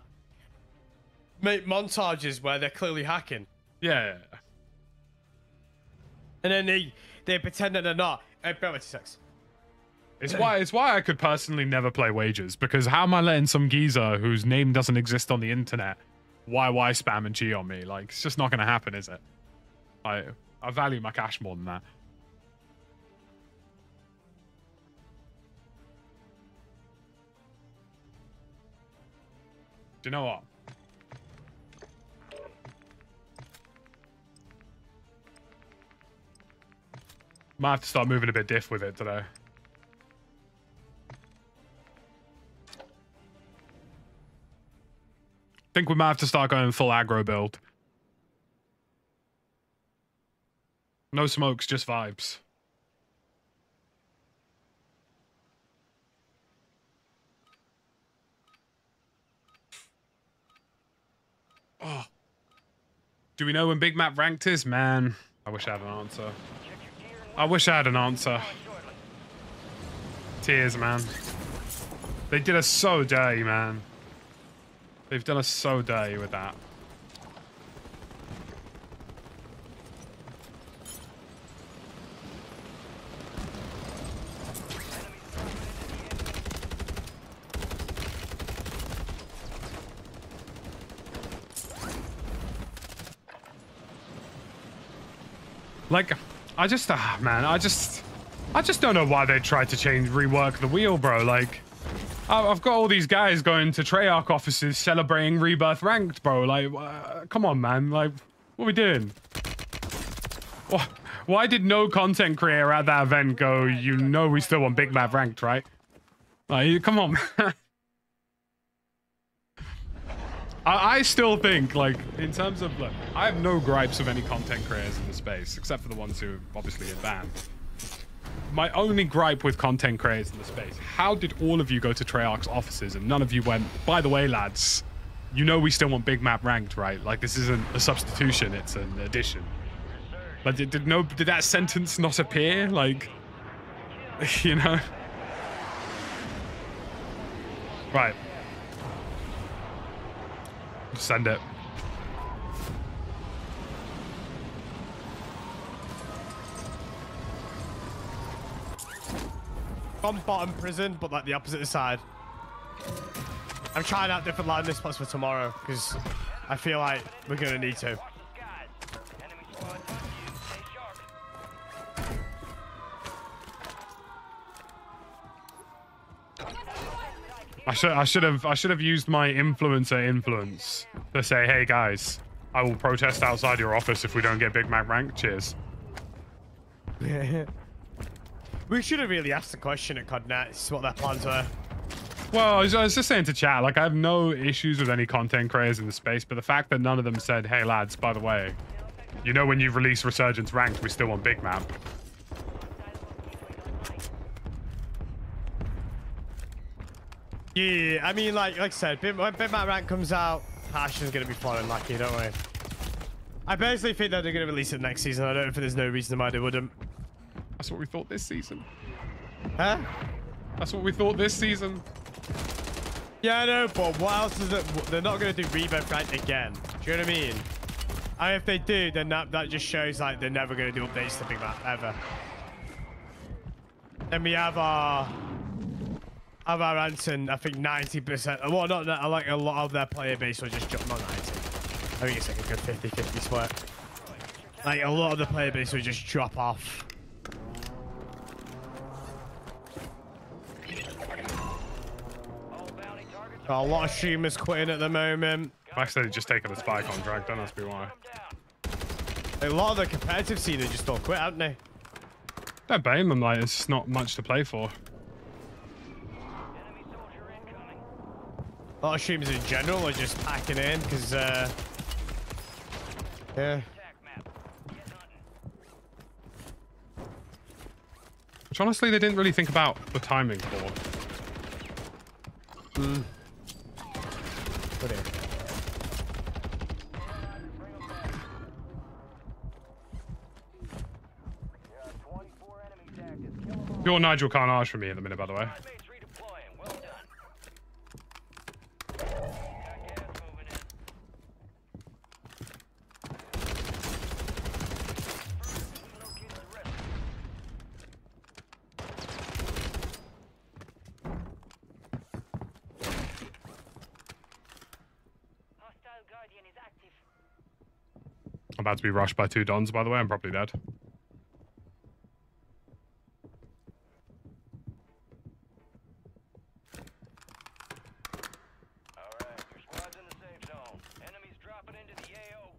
S8: make montages where they're clearly hacking,
S1: yeah, yeah, yeah.
S8: and then they they pretend that they're not. Uh, bear with me.
S1: It's why it's why I could personally never play wages because how am I letting some geezer whose name doesn't exist on the internet YY spam and G on me? Like it's just not gonna happen, is it? I I value my cash more than that. Do you know what? Might have to start moving a bit diff with it today. think we might have to start going full aggro build. No smokes, just vibes. Oh. Do we know when Big Map ranked is? Man, I wish I had an answer. I wish I had an answer. Tears, man. They did us so dirty, man. They've done us so dirty with that. Like, I just, ah, man, I just, I just don't know why they tried to change, rework the wheel, bro. Like, I've got all these guys going to Treyarch offices celebrating Rebirth Ranked, bro. Like, uh, come on, man. Like, what are we doing? Why, why did no content creator at that event go, you know we still want Big Map Ranked, right? Like, come on, I, I still think, like, in terms of, look, I have no gripes of any content creators in the space, except for the ones who obviously are banned. My only gripe with content creators in the space, how did all of you go to Treyarch's offices and none of you went, by the way, lads, you know we still want Big Map ranked, right? Like, this isn't a substitution, it's an addition. But did, did no did that sentence not appear? Like, you know? Right. Send it.
S8: On bottom prison, but like the opposite side. I'm trying out different landing spots for tomorrow because I feel like we're gonna need to.
S1: I should I should have I should have used my influencer influence to say, hey guys, I will protest outside your office if we don't get Big Map rank. Cheers.
S8: we should have really asked the question at COD Next what their plans were.
S1: Well, I was, I was just saying to chat, like I have no issues with any content creators in the space, but the fact that none of them said, hey lads, by the way, you know when you release Resurgence ranked, we still want Big Map.
S8: Yeah, I mean, like like I said, when Mac Rank comes out, ah, Passion's gonna be following Lucky, don't we? I personally think that they're gonna release it next season. I don't think there's no reason why they wouldn't.
S1: That's what we thought this season.
S8: Huh?
S1: That's what we thought this season.
S8: Yeah, I know, but what else is it? They're not gonna do Rebirth Rank again. Do you know what I mean? And if they do, then that that just shows like they're never gonna do updates to Big Map ever. Then we have our our Anson, I think 90%. Well, not that, I like a lot of their player base will just jump, not 90. I think it's like a good 50 50 split. Like a lot of the player base will just drop off.
S2: All bounty targets
S8: Got a lot of streamers quitting at the moment.
S1: I've actually just taken a spy contract, don't ask me why.
S8: A lot of the competitive scene they just all quit, haven't they?
S1: Don't blame them, like, it's not much to play for.
S2: Enemy soldier incoming.
S8: A lot of streamers in general are just packing in because, uh, yeah.
S2: Attack map. Get hunting.
S1: Which honestly, they didn't really think about the timing for.
S2: There are 24 enemies active. Kill them all.
S1: Your Nigel can't for me at the minute, by the way.
S2: Teammates redeploying. Well done. Got gas moving in. Located the rest. Hostile Guardian is active.
S1: I'm about to be rushed by two Dons, by the way. I'm probably dead.
S2: Alright, your squad's in the safe zone. Enemies dropping into the AO.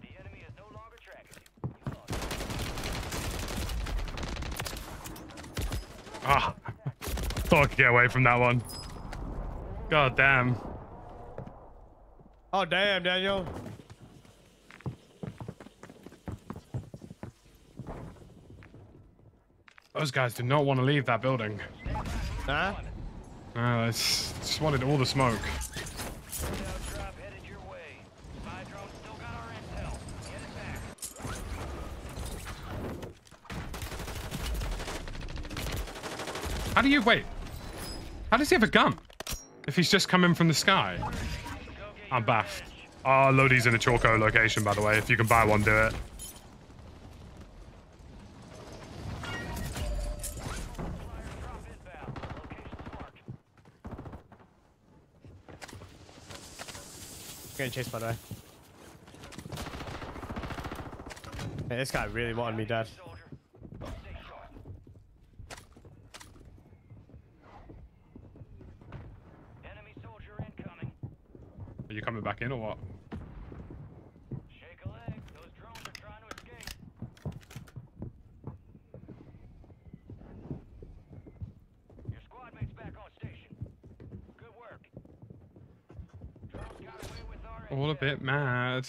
S2: The enemy is no longer tracking you. You lost.
S1: Ah. Thought I could get away from that one. God damn.
S8: Oh, damn, Daniel.
S1: Those guys do not want to leave that building.
S8: Huh?
S1: No, I just wanted all the smoke.
S2: Scout drop headed your way. Spy drone still got our intel. Get it back.
S1: How do you wait? How does he have a gun? If he's just coming from the sky? I'm baffed. Ah, oh, Lodi's in a Choco location, by the way. If you can buy one, do it.
S8: Getting chased by the way. Hey, this guy really wanted me dead.
S2: Got away with our
S1: All a bit mad.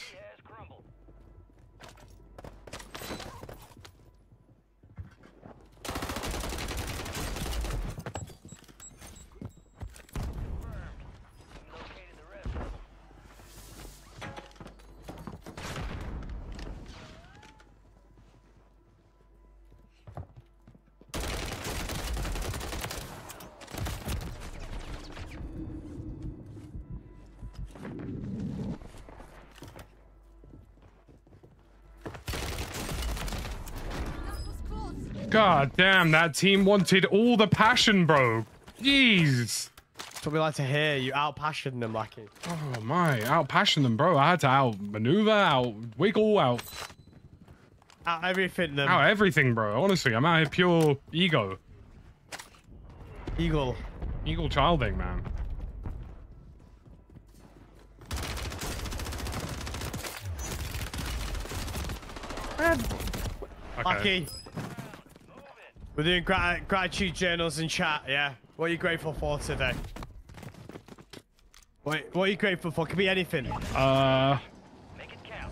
S1: God damn, that team wanted all the passion, bro. Jeez.
S8: That's what we like to hear. You out passion them, Lucky.
S1: Oh my, out passion them, bro. I had to out maneuver, out wiggle, out
S8: Out everything them.
S1: out everything, bro. Honestly, I'm out here pure ego.
S8: Eagle.
S1: Eagle childing, man. Okay.
S8: Lucky. We're doing gra- gratitude journals in chat, yeah? What are you grateful for today? What, what are you grateful for? Could be anything.
S1: Uh,
S2: Make it count.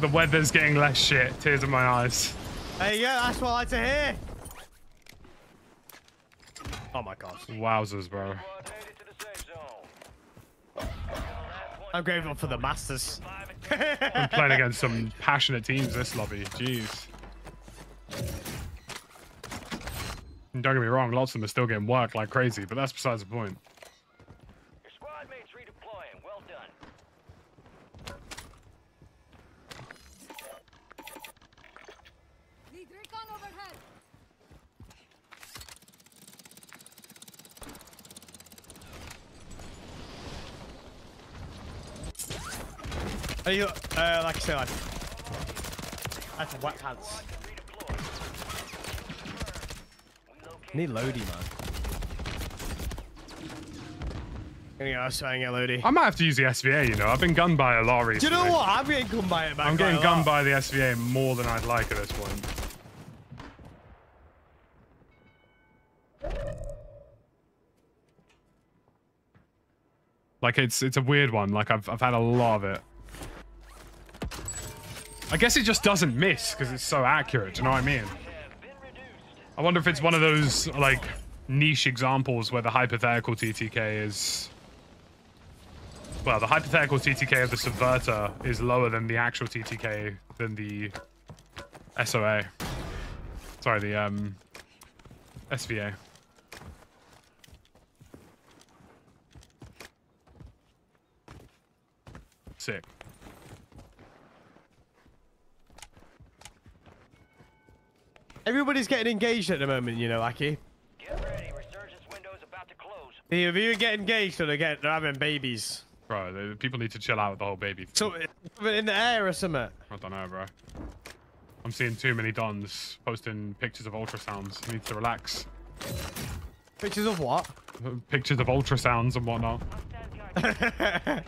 S1: the weather's getting less shit. Tears in my eyes.
S8: Hey, yeah, that's what I like to hear. Oh my god.
S1: Wowzers, bro.
S2: Squad made it to the safe zone.
S8: I'm grateful for the masters.
S1: I'm playing against some passionate teams this lobby. Jeez. And Don't get me wrong, lots of them are still getting worked like crazy, but that's besides the point.
S2: Your squad mates redeploying. Well done.
S4: Need recon overhead.
S8: Are you, uh, like I said, like, that's wet pants. Need Lodi, man. Gonna go swing at Lodi.
S1: I might have to use the SVA, you know. I've been gunned by a lot
S8: Do you know what? I'm getting gunned by it, man.
S1: I'm getting
S8: a
S1: gunned
S8: lot.
S1: by the SVA more than I'd like at this point. Like it's it's a weird one. Like I've I've had a lot of it. I guess it just doesn't miss because it's so accurate. Do you know what I mean? I wonder if it's one of those like niche examples where the hypothetical TTK is well, the hypothetical TTK of the subverter is lower than the actual TTK than the SOA. Sorry, the um SVA. Sick.
S8: Everybody's getting engaged at the moment, you know, Aki.
S2: Get ready. Resurgence window is about to close.
S8: Either you get engaged or they get, they're having babies.
S1: Bro, the, people need to chill out with the whole baby thing.
S8: So, in the air or something.
S1: I don't know, bro. I'm seeing too many dons posting pictures of ultrasounds. Need to relax.
S8: Pictures of what?
S1: Pictures of ultrasounds and whatnot.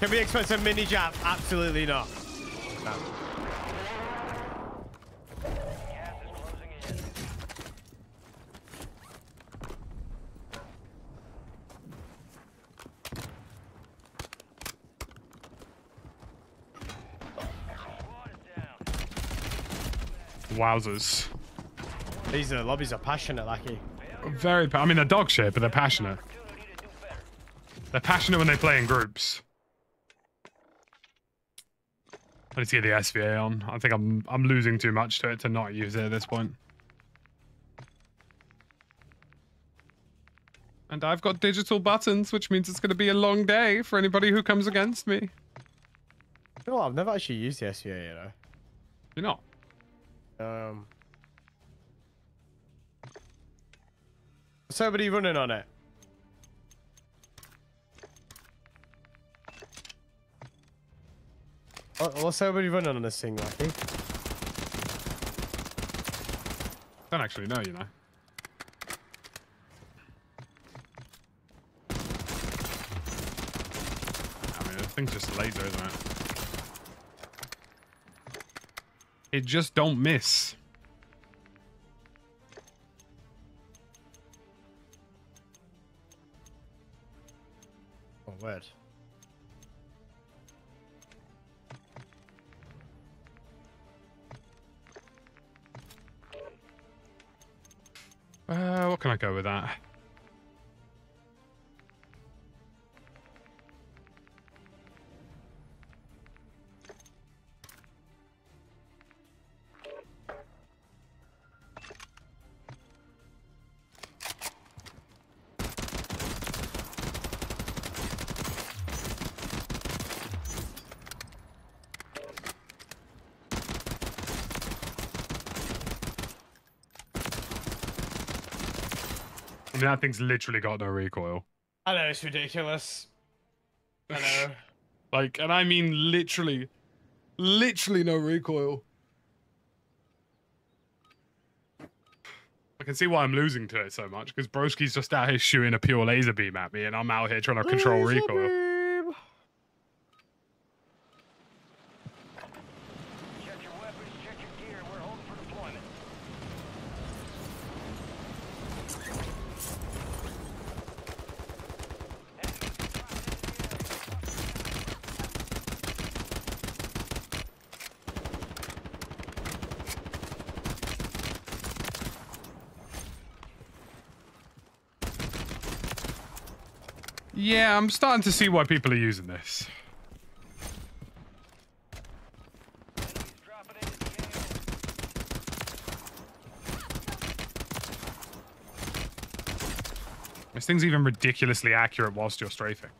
S8: Can we expect a mini jab? Absolutely not.
S1: Wowzers.
S8: These are lobbies are passionate, Lucky.
S1: Very, pa- I mean, they're dog shit, but they're passionate.
S2: Opportunity to do better.
S1: They're passionate when they play in groups. I need to get the SVA on. I think I'm I'm losing too much to it to not use it at this point. And I've got digital buttons, which means it's going to be a long day for anybody who comes against me.
S8: You know what? I've never actually used the SVA, you
S1: You're not.
S8: know. Um. Somebody running on it. What's everybody running on this thing, Lucky?
S1: Don't actually know, you know. I mean, the thing's just laser, isn't it? It just don't miss.
S8: Oh, weird.
S1: Uh, what can I go with that? That thing's literally got no recoil.
S8: I know it's ridiculous. I know.
S7: Like, and I mean literally, literally no recoil.
S1: I can see why I'm losing to it so much because Broski's just out here shooting a pure laser beam at me, and I'm out here trying to control recoil.
S8: beam.
S2: Check your weapons, check your gear. We're holding for deployment.
S1: Yeah, I'm starting to see why people are using this. This thing's even ridiculously accurate whilst you're strafing.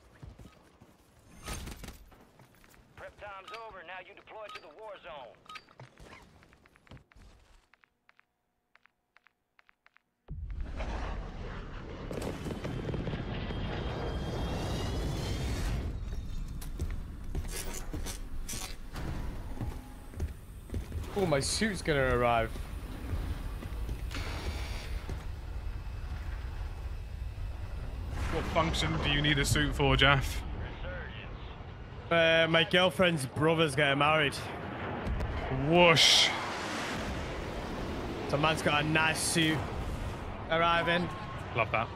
S2: Prep time's over. Now you deploy to the war zone.
S8: Oh, my suit's gonna arrive.
S1: What function do you need a suit for, Jeff?
S8: Uh, my girlfriend's brother's getting married.
S1: Whoosh.
S8: So man's got a nice suit arriving.
S1: Love that.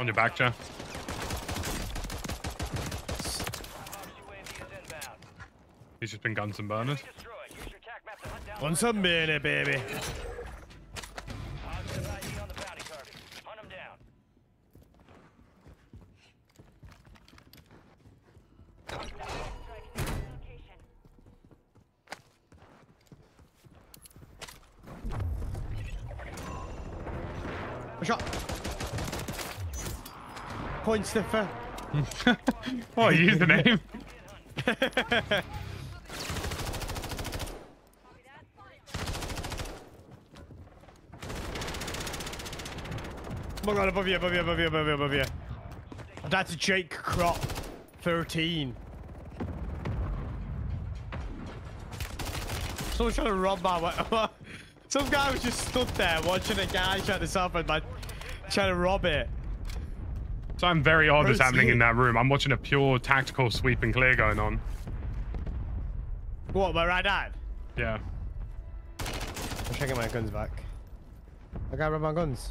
S1: On your back, Jeff. He's just been guns and burners.
S2: Destroyed. Use your tac map to hunt down
S8: On some minute, baby.
S2: positive ID on the bounty target. Hunt them down.
S8: Shot. Point sniffer.
S1: Oh, you the name?
S8: Oh my god, above you, above you, above you, above you, above you. That's Jake Crop 13. Someone's trying to rob my wa- Some guy was just stood there watching a guy trying to stop and like trying to rob it.
S1: Something very odd is
S8: Where's
S1: happening
S8: he?
S1: in that room. I'm watching a pure tactical sweep and clear going on.
S8: What, my right hand?
S1: Yeah.
S8: I'm checking my guns back. I gotta rub my guns.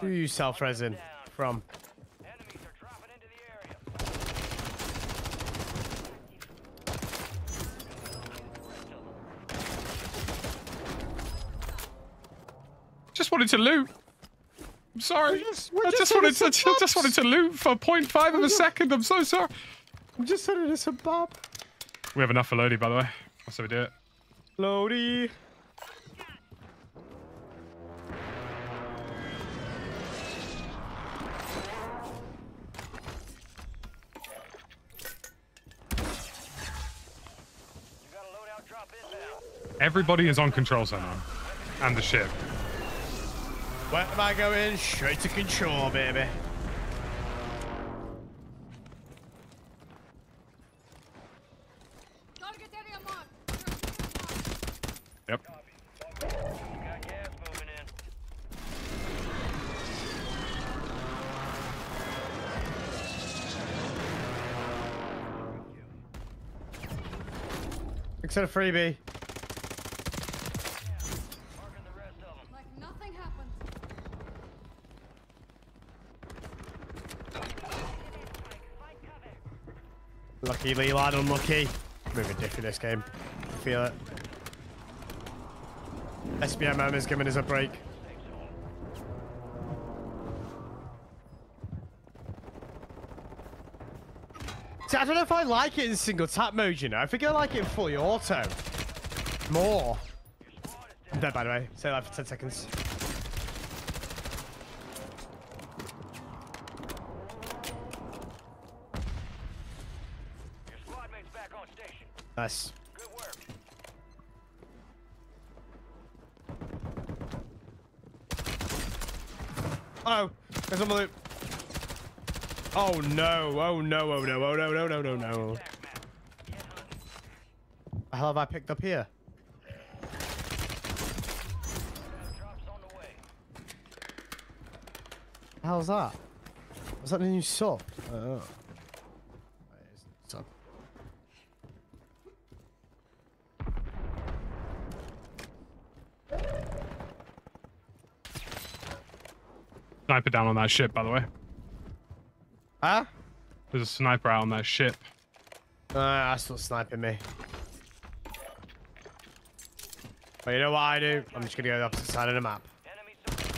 S8: Who you self-resin from?
S1: wanted to loot. I'm sorry.
S8: We're just, we're
S1: I
S8: just,
S1: wanted to
S8: I
S1: just wanted to loot for 0.5 of a second. I'm so sorry.
S8: I'm just an a Bob.
S1: We have enough for Lodi, by the way. That's how we do it.
S8: Lodi.
S1: Everybody is on control center. And the ship.
S8: Where am I going? Straight to control, baby.
S1: Yep.
S8: Except a freebie.
S2: Marking the rest of them.
S4: Like nothing happened.
S8: Lucky Leland, unlucky. Moving different this game. I feel it. SBMM is giving us a break. See, I don't know if I like it in single tap mode, you know. I think I like it in fully auto. More. I'm dead, by the way. Stay alive for 10 seconds.
S2: Your squad mate's back on station.
S8: Nice. Oh, there's on loop. Oh no, oh no, oh no, oh no, no, no, no, no. The hell have I picked up here? Hell's that? Was that the new sub? Oh. It's sub.
S1: Sniper down on that ship, by the way.
S8: Huh?
S1: There's a sniper out on that ship.
S8: Uh, that's not sniping me. But you know what I do? I'm just gonna go to the opposite side of the map.
S2: Enemy soldier.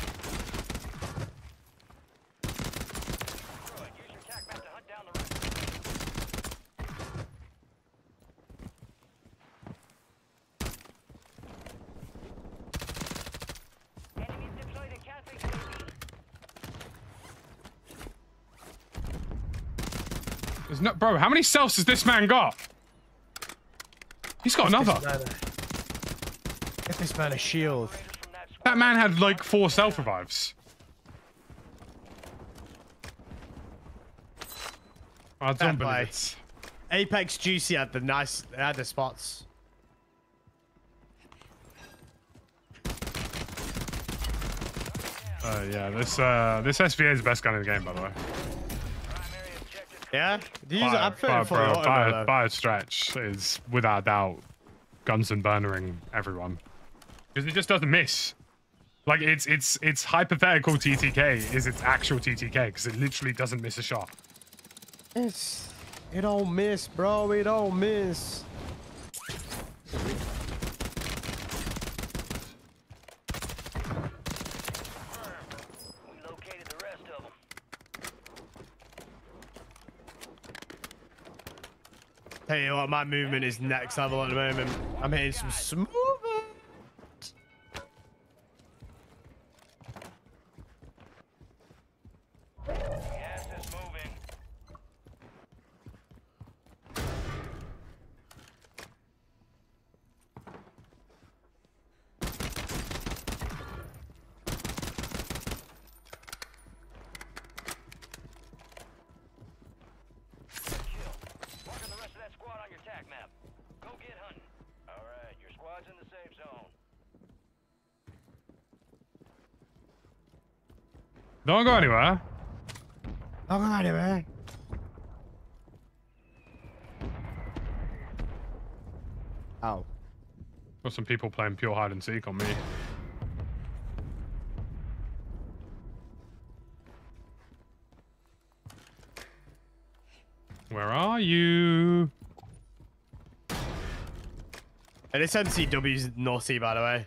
S2: Destroyed. Use your tac map to hunt down the rest. Enemies deployed a Cathay UAV.
S1: There's no, bro, how many selfs has this man got? He's got another.
S8: Get this man a shield.
S2: That
S1: man had like four self revives. I don't believe it.
S8: Apex Juicy had the nice, had the spots.
S1: Uh, yeah, this uh, this SVA is the best gun in the game, by the way.
S2: Primary objective.
S8: Yeah? Do you use it?
S1: By,
S8: I'm
S1: by,
S8: feeling
S1: bro,
S8: auto
S1: by, by a stretch is without a doubt and burnering everyone because it just doesn't miss. Like it's it's it's hypothetical TTK is its actual TTK because it literally doesn't miss a shot.
S8: It's, it don't miss, bro. It don't miss.
S2: We located the rest of them.
S8: Tell you what, my movement is next level at the moment. I'm hitting some smooth.
S2: Gas is moving. Kill. Marking the rest of that squad on your tac map. Go get hunting. All right, your squad's in the safe zone.
S1: Don't go anywhere.
S8: Don't go anywhere. Ow.
S1: Got some people playing pure hide and seek on me. Where are you?
S8: And this MCW's naughty, by the way.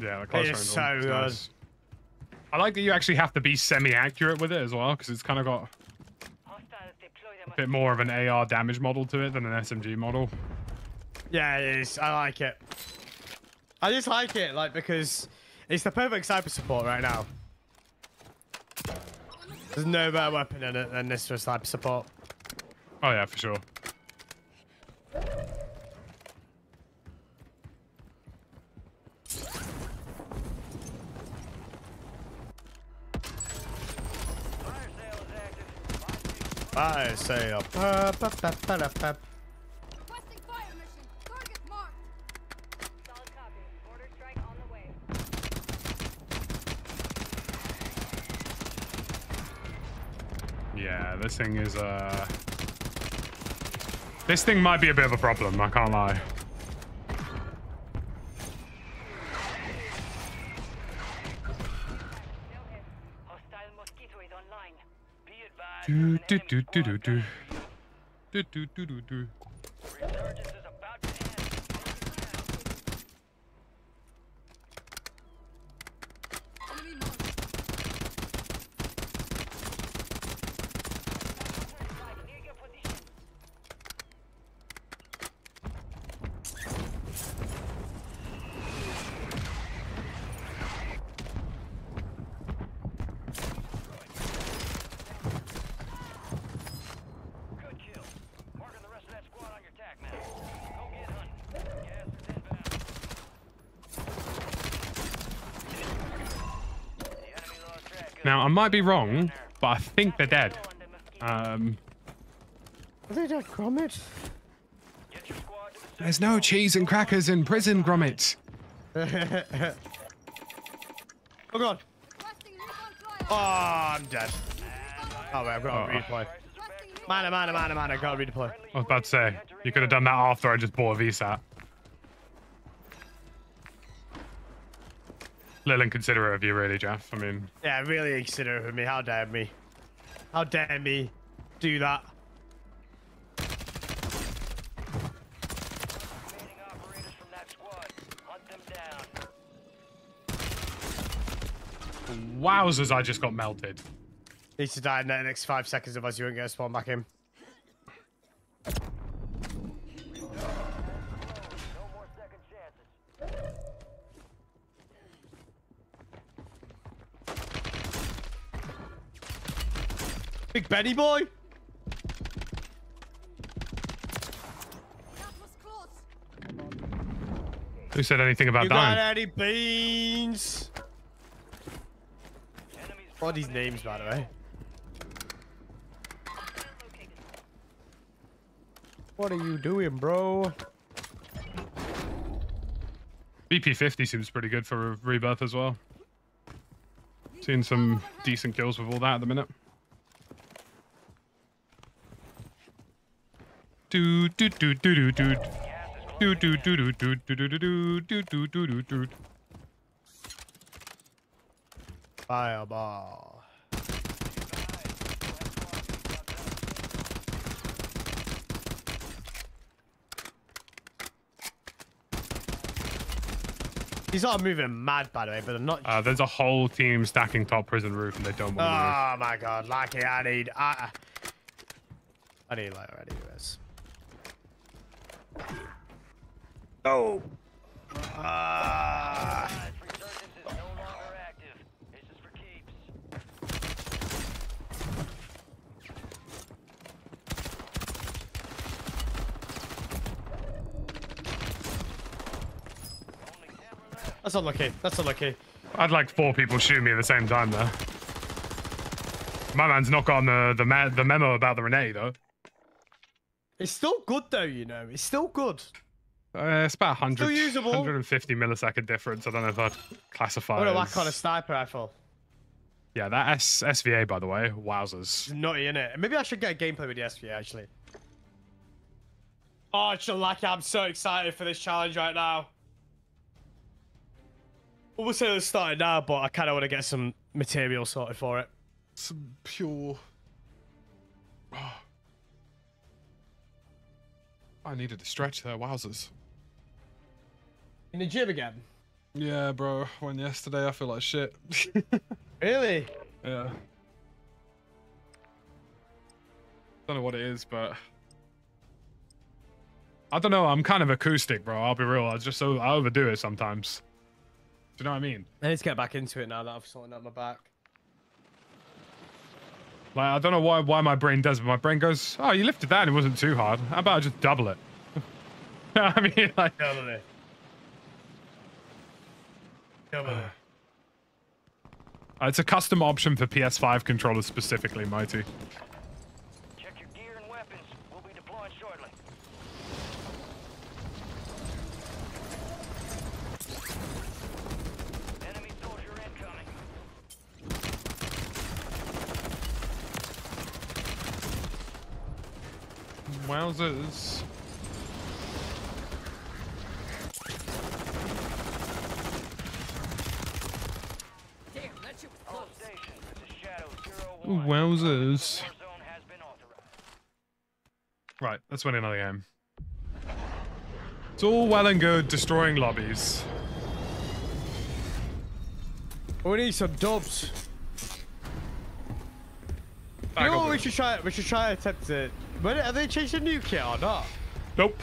S1: Yeah, the close
S8: is so good.
S1: nice. I like that you actually have to be semi-accurate with it as well, because it's kind of got
S2: Hostiles deploy them.
S1: a bit more of an AR damage model to it than an SMG model.
S8: Yeah, it is. I like it. I just like it, like, because it's the perfect sniper support right now. There's no better weapon in it than this for sniper support.
S1: Oh yeah, for sure.
S8: I say a pa pa pa pa da, pa.
S4: Requesting fire mission. Target marked.
S9: Solid copy. Order strike on the way.
S1: Yeah, this thing is uh This thing might be a bit of a problem, I can't lie.
S2: ゥトゥトゥトゥトゥゥ
S1: ゥゥ might be wrong, but I think they're dead.
S2: Kill on the mosquito.
S1: Um
S8: Are they dead, Gromit?
S2: Get your squad to the safe
S1: There's no cheese and crackers in prison, Gromit.
S8: oh god.
S4: Requesting recon flyover.
S8: Oh, I'm dead. Oh wait, I've got to
S1: Oh.
S8: redeploy.
S4: Requesting recon
S8: Man, man, man, man, I gotta redeploy.
S1: I was about to say, you could have done that after I just bought a VSAT. Little inconsiderate of you, really, Jeff. I mean,
S8: Yeah, really inconsiderate of me. How dare me? How dare me do that?
S2: remaining operators from that squad. Hunt them down.
S1: wowzers, I just got melted.
S8: Needs to die in the next five seconds, otherwise you won't get a spawn back in. Big Benny boy.
S4: That was close.
S1: Who said anything about
S8: You got any beans? What are these names, by the way? What are you doing, bro?
S1: BP50 seems pretty good for a rebirth as well. Seeing some decent kills with all that at the minute. Do do do do do do. Do do do do do do do do do do do do do do.
S8: Fireball. These are moving mad, by the way, but I'm not.
S1: Uh, there's a whole team stacking top prison roof and they don't want to move.
S8: oh my god, lucky I need. I, I need light already, guys. Oh. Ah.
S2: Guys, resurgence is no longer active. This is for keeps. Only 10 were left.
S8: That's unlucky. That's unlucky.
S1: I'd like four people shoot me at the same time though. My man's not gotten the the, me- the memo about the Renetti though.
S8: It's still good though, you know. It's still good.
S1: Uh, it's about 100,
S8: Still usable.
S1: 150 millisecond difference. I don't know if I'd classify.
S8: I'm gonna
S1: as-
S8: whack on a sniper rifle.
S1: Yeah, that S- SVA by the way, wowzers.
S8: It's nutty, innit? Maybe I should get a gameplay with the SVA actually. Oh, Shalaki, I'm so excited for this challenge right now. Well, we'll say it's started now, but I kind of want to get some material sorted for it.
S6: Some pure. I needed a stretch there, wowzers.
S8: In the gym again?
S6: Yeah, bro. When yesterday I feel like shit.
S8: Really?
S6: yeah. Don't know what it is, but
S1: I don't know. I'm kind of acoustic, bro. I'll be real. I just so I overdo it sometimes. Do you know what I mean?
S8: I need to get back into it now that I've sorted out my back.
S1: Like I don't know why why my brain does, but my brain goes, "Oh, you lifted that and it wasn't too hard. How about I just double it?" I mean, like,
S8: double it.
S1: uh, it's a custom option for PS5 controllers specifically, Mighty.
S2: Check
S1: Wowzers.
S10: Damn, that shit was
S2: All
S10: close.
S2: stations, this is Shadow Zero
S6: Ooh, Wowzers.
S2: War zone has been authorized.
S1: Right, let's win another game. It's all well and good destroying lobbies.
S8: We need some dubs. You know what we should try? We should try and attempt to. But have they changed the nuke yet or not?
S1: Nope.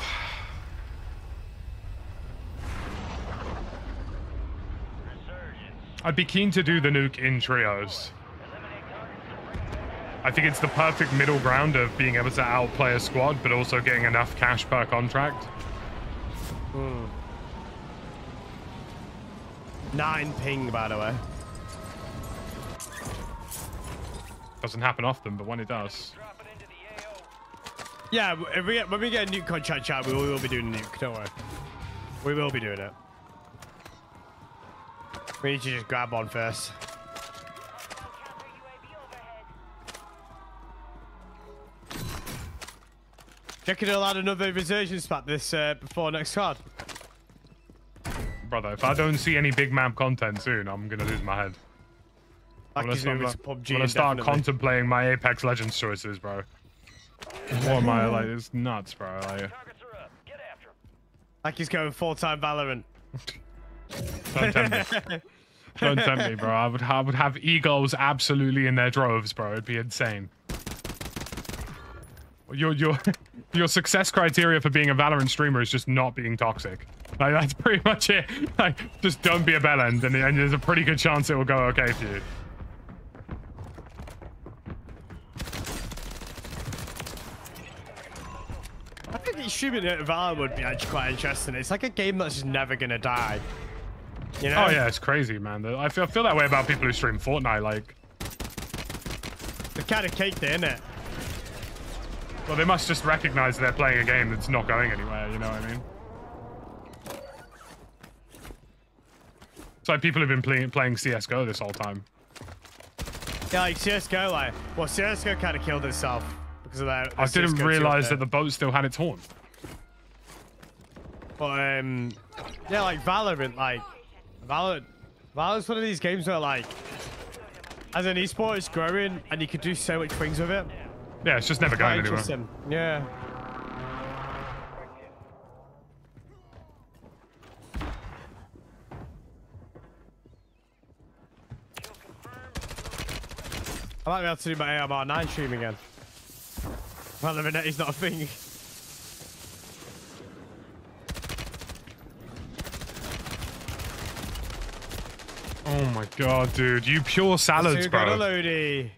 S1: I'd be keen to do the nuke in trios.
S2: Eliminate targets to bring them down.
S1: I think it's the perfect middle ground of being able to outplay a squad, but also getting enough cash per contract. Hmm.
S8: Nine ping, by the way.
S1: Doesn't happen often, but when it does.
S8: Yeah, if we get, when we get a nuke contract chat, we will, we will be doing a nuke. Don't worry. We will be doing it. We need to just grab one first.
S9: Hostile counter UAV overhead.
S8: Do you reckon he'll add another resurgence pack this uh, before next card?
S1: Brother, if I don't see any big map content soon, I'm gonna lose my head. I'm gonna start, I'm gonna start contemplating my Apex Legends choices, bro. What am I like? It's nuts, bro. Like,
S2: are up. Get after 'em.
S8: Like he's going full-time Valorant.
S1: don't tempt me. Don't tempt me, bro. I would, I would have eagles absolutely in their droves, bro. It'd be insane. Your your your success criteria for being a Valorant streamer is just not being toxic. Like that's pretty much it. Like just don't be a bellend, and, and there's a pretty good chance it will go okay for you.
S8: Streaming at Valorant would be actually quite interesting. It's like a game that's just never gonna die. You know?
S1: Oh yeah, it's crazy, man. I feel, I feel that way about people who stream Fortnite. Like,
S8: They're kind of caked in it.
S1: well, they must just recognize they're playing a game that's not going anywhere. You know what I mean? It's like people have been playing playing CS:GO this whole time.
S8: Yeah, like CS:GO, like well, CS:GO kind of killed itself that.
S1: I didn't realize that the boat still had its horn.
S8: But um, yeah, like Valorant, like Valorant, Valorant's one of these games where like, as an esport, it's growing and you can do so much things with it.
S1: Yeah, it's just never going anywhere.
S8: Yeah. I might be able to do my AMR9 stream again. Valorant is not a thing.
S1: Oh my god, dude, you pure salads, bro.
S8: Lodi.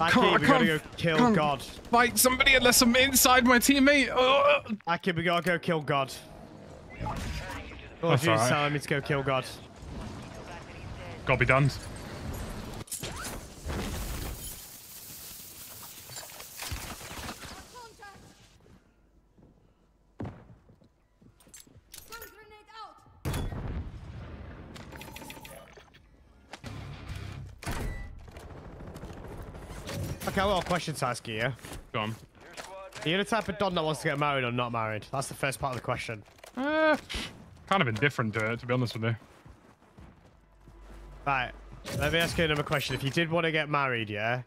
S8: Aki,
S1: Can't-
S8: we
S1: I
S8: gotta go kill
S1: can't-
S8: God.
S1: Fight somebody unless I'm inside my teammate. Ugh.
S8: Aki, we gotta go kill God. Oh,
S1: That's
S8: Jesus,
S1: alright.
S8: telling me to go kill God.
S1: Gotta be done.
S8: Okay, well, question to ask you, yeah?
S1: Go on.
S8: Are you the type of don that wants to get married or not married? That's the first part of the question.
S1: Uh, kind of indifferent to it, to be honest with you.
S8: Right. Let me ask you another question. If you did want to get married, yeah?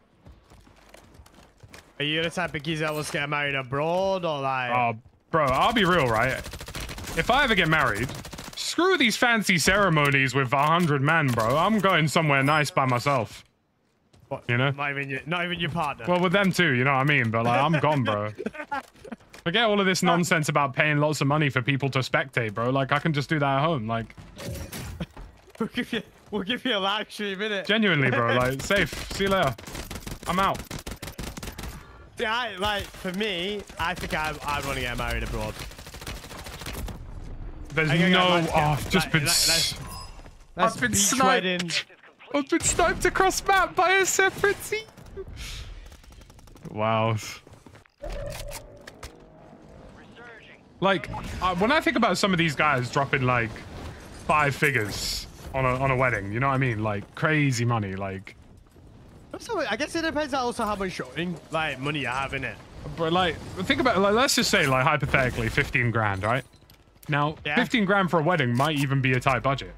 S8: Are you the type of geezer that wants to get married abroad or like...
S1: Oh, bro, I'll be real, right? If I ever get married, screw these fancy ceremonies with a hundred men, bro. I'm going somewhere nice by myself.
S8: What,
S1: you know?
S8: Not even your, not even your partner.
S1: Well, with them too, you know what I mean? But like, I'm gone, bro. Forget all of this nonsense about paying lots of money for people to spectate, bro. Like, I can just do that at home. Like,
S8: we'll give you, we'll give you a live stream, innit?
S1: genuinely, bro. Like, safe. See you later. I'm out.
S8: Yeah, I, like, for me, I think I, I want to get married abroad.
S1: There's no.
S8: I'd
S1: Oh, just
S8: like,
S1: been.
S8: like, That's
S1: I've been sniped.
S8: Wedding.
S1: I've been sniped across map by a separate team. Wow. Like, uh, when I think about some of these guys dropping like five figures on a on a wedding, you know what I mean? Like crazy money. Like,
S8: So I guess it depends also how much like money you have in it.
S1: But like, think about like, let's just say like hypothetically, fifteen grand, right? Now,
S8: Yeah.
S1: fifteen grand for a wedding might even be a tight budget.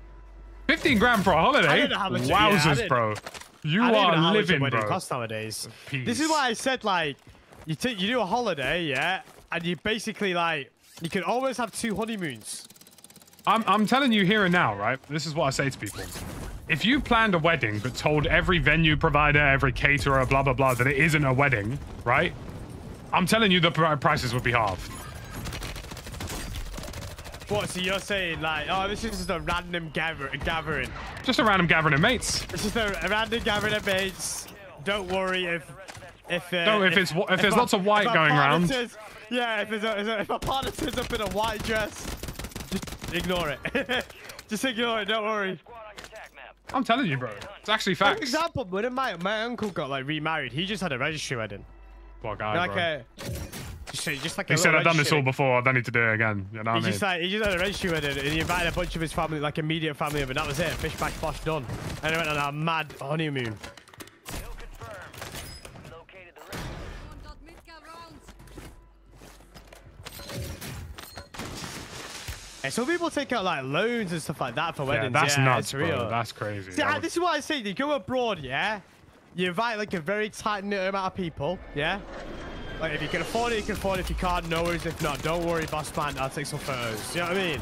S1: Fifteen grand for a holiday?
S8: don't know how much- yeah, I
S1: Wowzers,
S8: didn't-
S1: bro! You
S8: I don't know
S1: are
S8: how much a
S1: living, bro.
S8: costs nowadays.
S1: Peace.
S8: This is why I said like, you take you do a holiday, yeah, and you basically like you can always have two honeymoons.
S1: I'm, I'm telling you here and now, right? This is what I say to people. If you planned a wedding but told every venue provider, every caterer, blah, blah, blah, that it isn't a wedding, right? I'm telling you the prices would be halved.
S8: What? So you're saying like, oh, this is just a random gather gathering.
S1: Just a random gathering of mates.
S8: This is a, a random gathering of mates. Don't worry if if uh,
S1: No, if it's wa- if there's lots of white going around.
S8: yeah, if, there's a, if a- partner turns up in a white dress, just ignore it. just ignore it. Don't worry.
S2: Squad on your tac map.
S1: I'm telling you, bro. It's actually
S8: For example, when my my uncle got like remarried, he just had a registry wedding.
S1: Poor guy,
S8: like
S1: bro.
S8: a just, just like
S1: He said, I've done this all before. I don't need to do it again. You know what I
S8: He
S1: mean?
S8: just like he just had a registry wedding and he invited a bunch of his family, like immediate family over. That was it. Fish bash bosh done. And he went on a mad honeymoon.
S2: Kill confirmed. Located the rest.
S4: One dot.
S8: Yeah, some people take out like loans and stuff like that for weddings.
S1: yeah, that's
S8: yeah,
S1: nuts, bro.
S8: real.
S1: That's crazy.
S8: See,
S1: I
S8: I- this is what I say. You go abroad, yeah. You invite like a very tight knit amount of people, yeah. Like if you can afford it, you can afford it. If you can't, no worries. If not, don't worry, boss man. I'll take some photos. You know what I mean?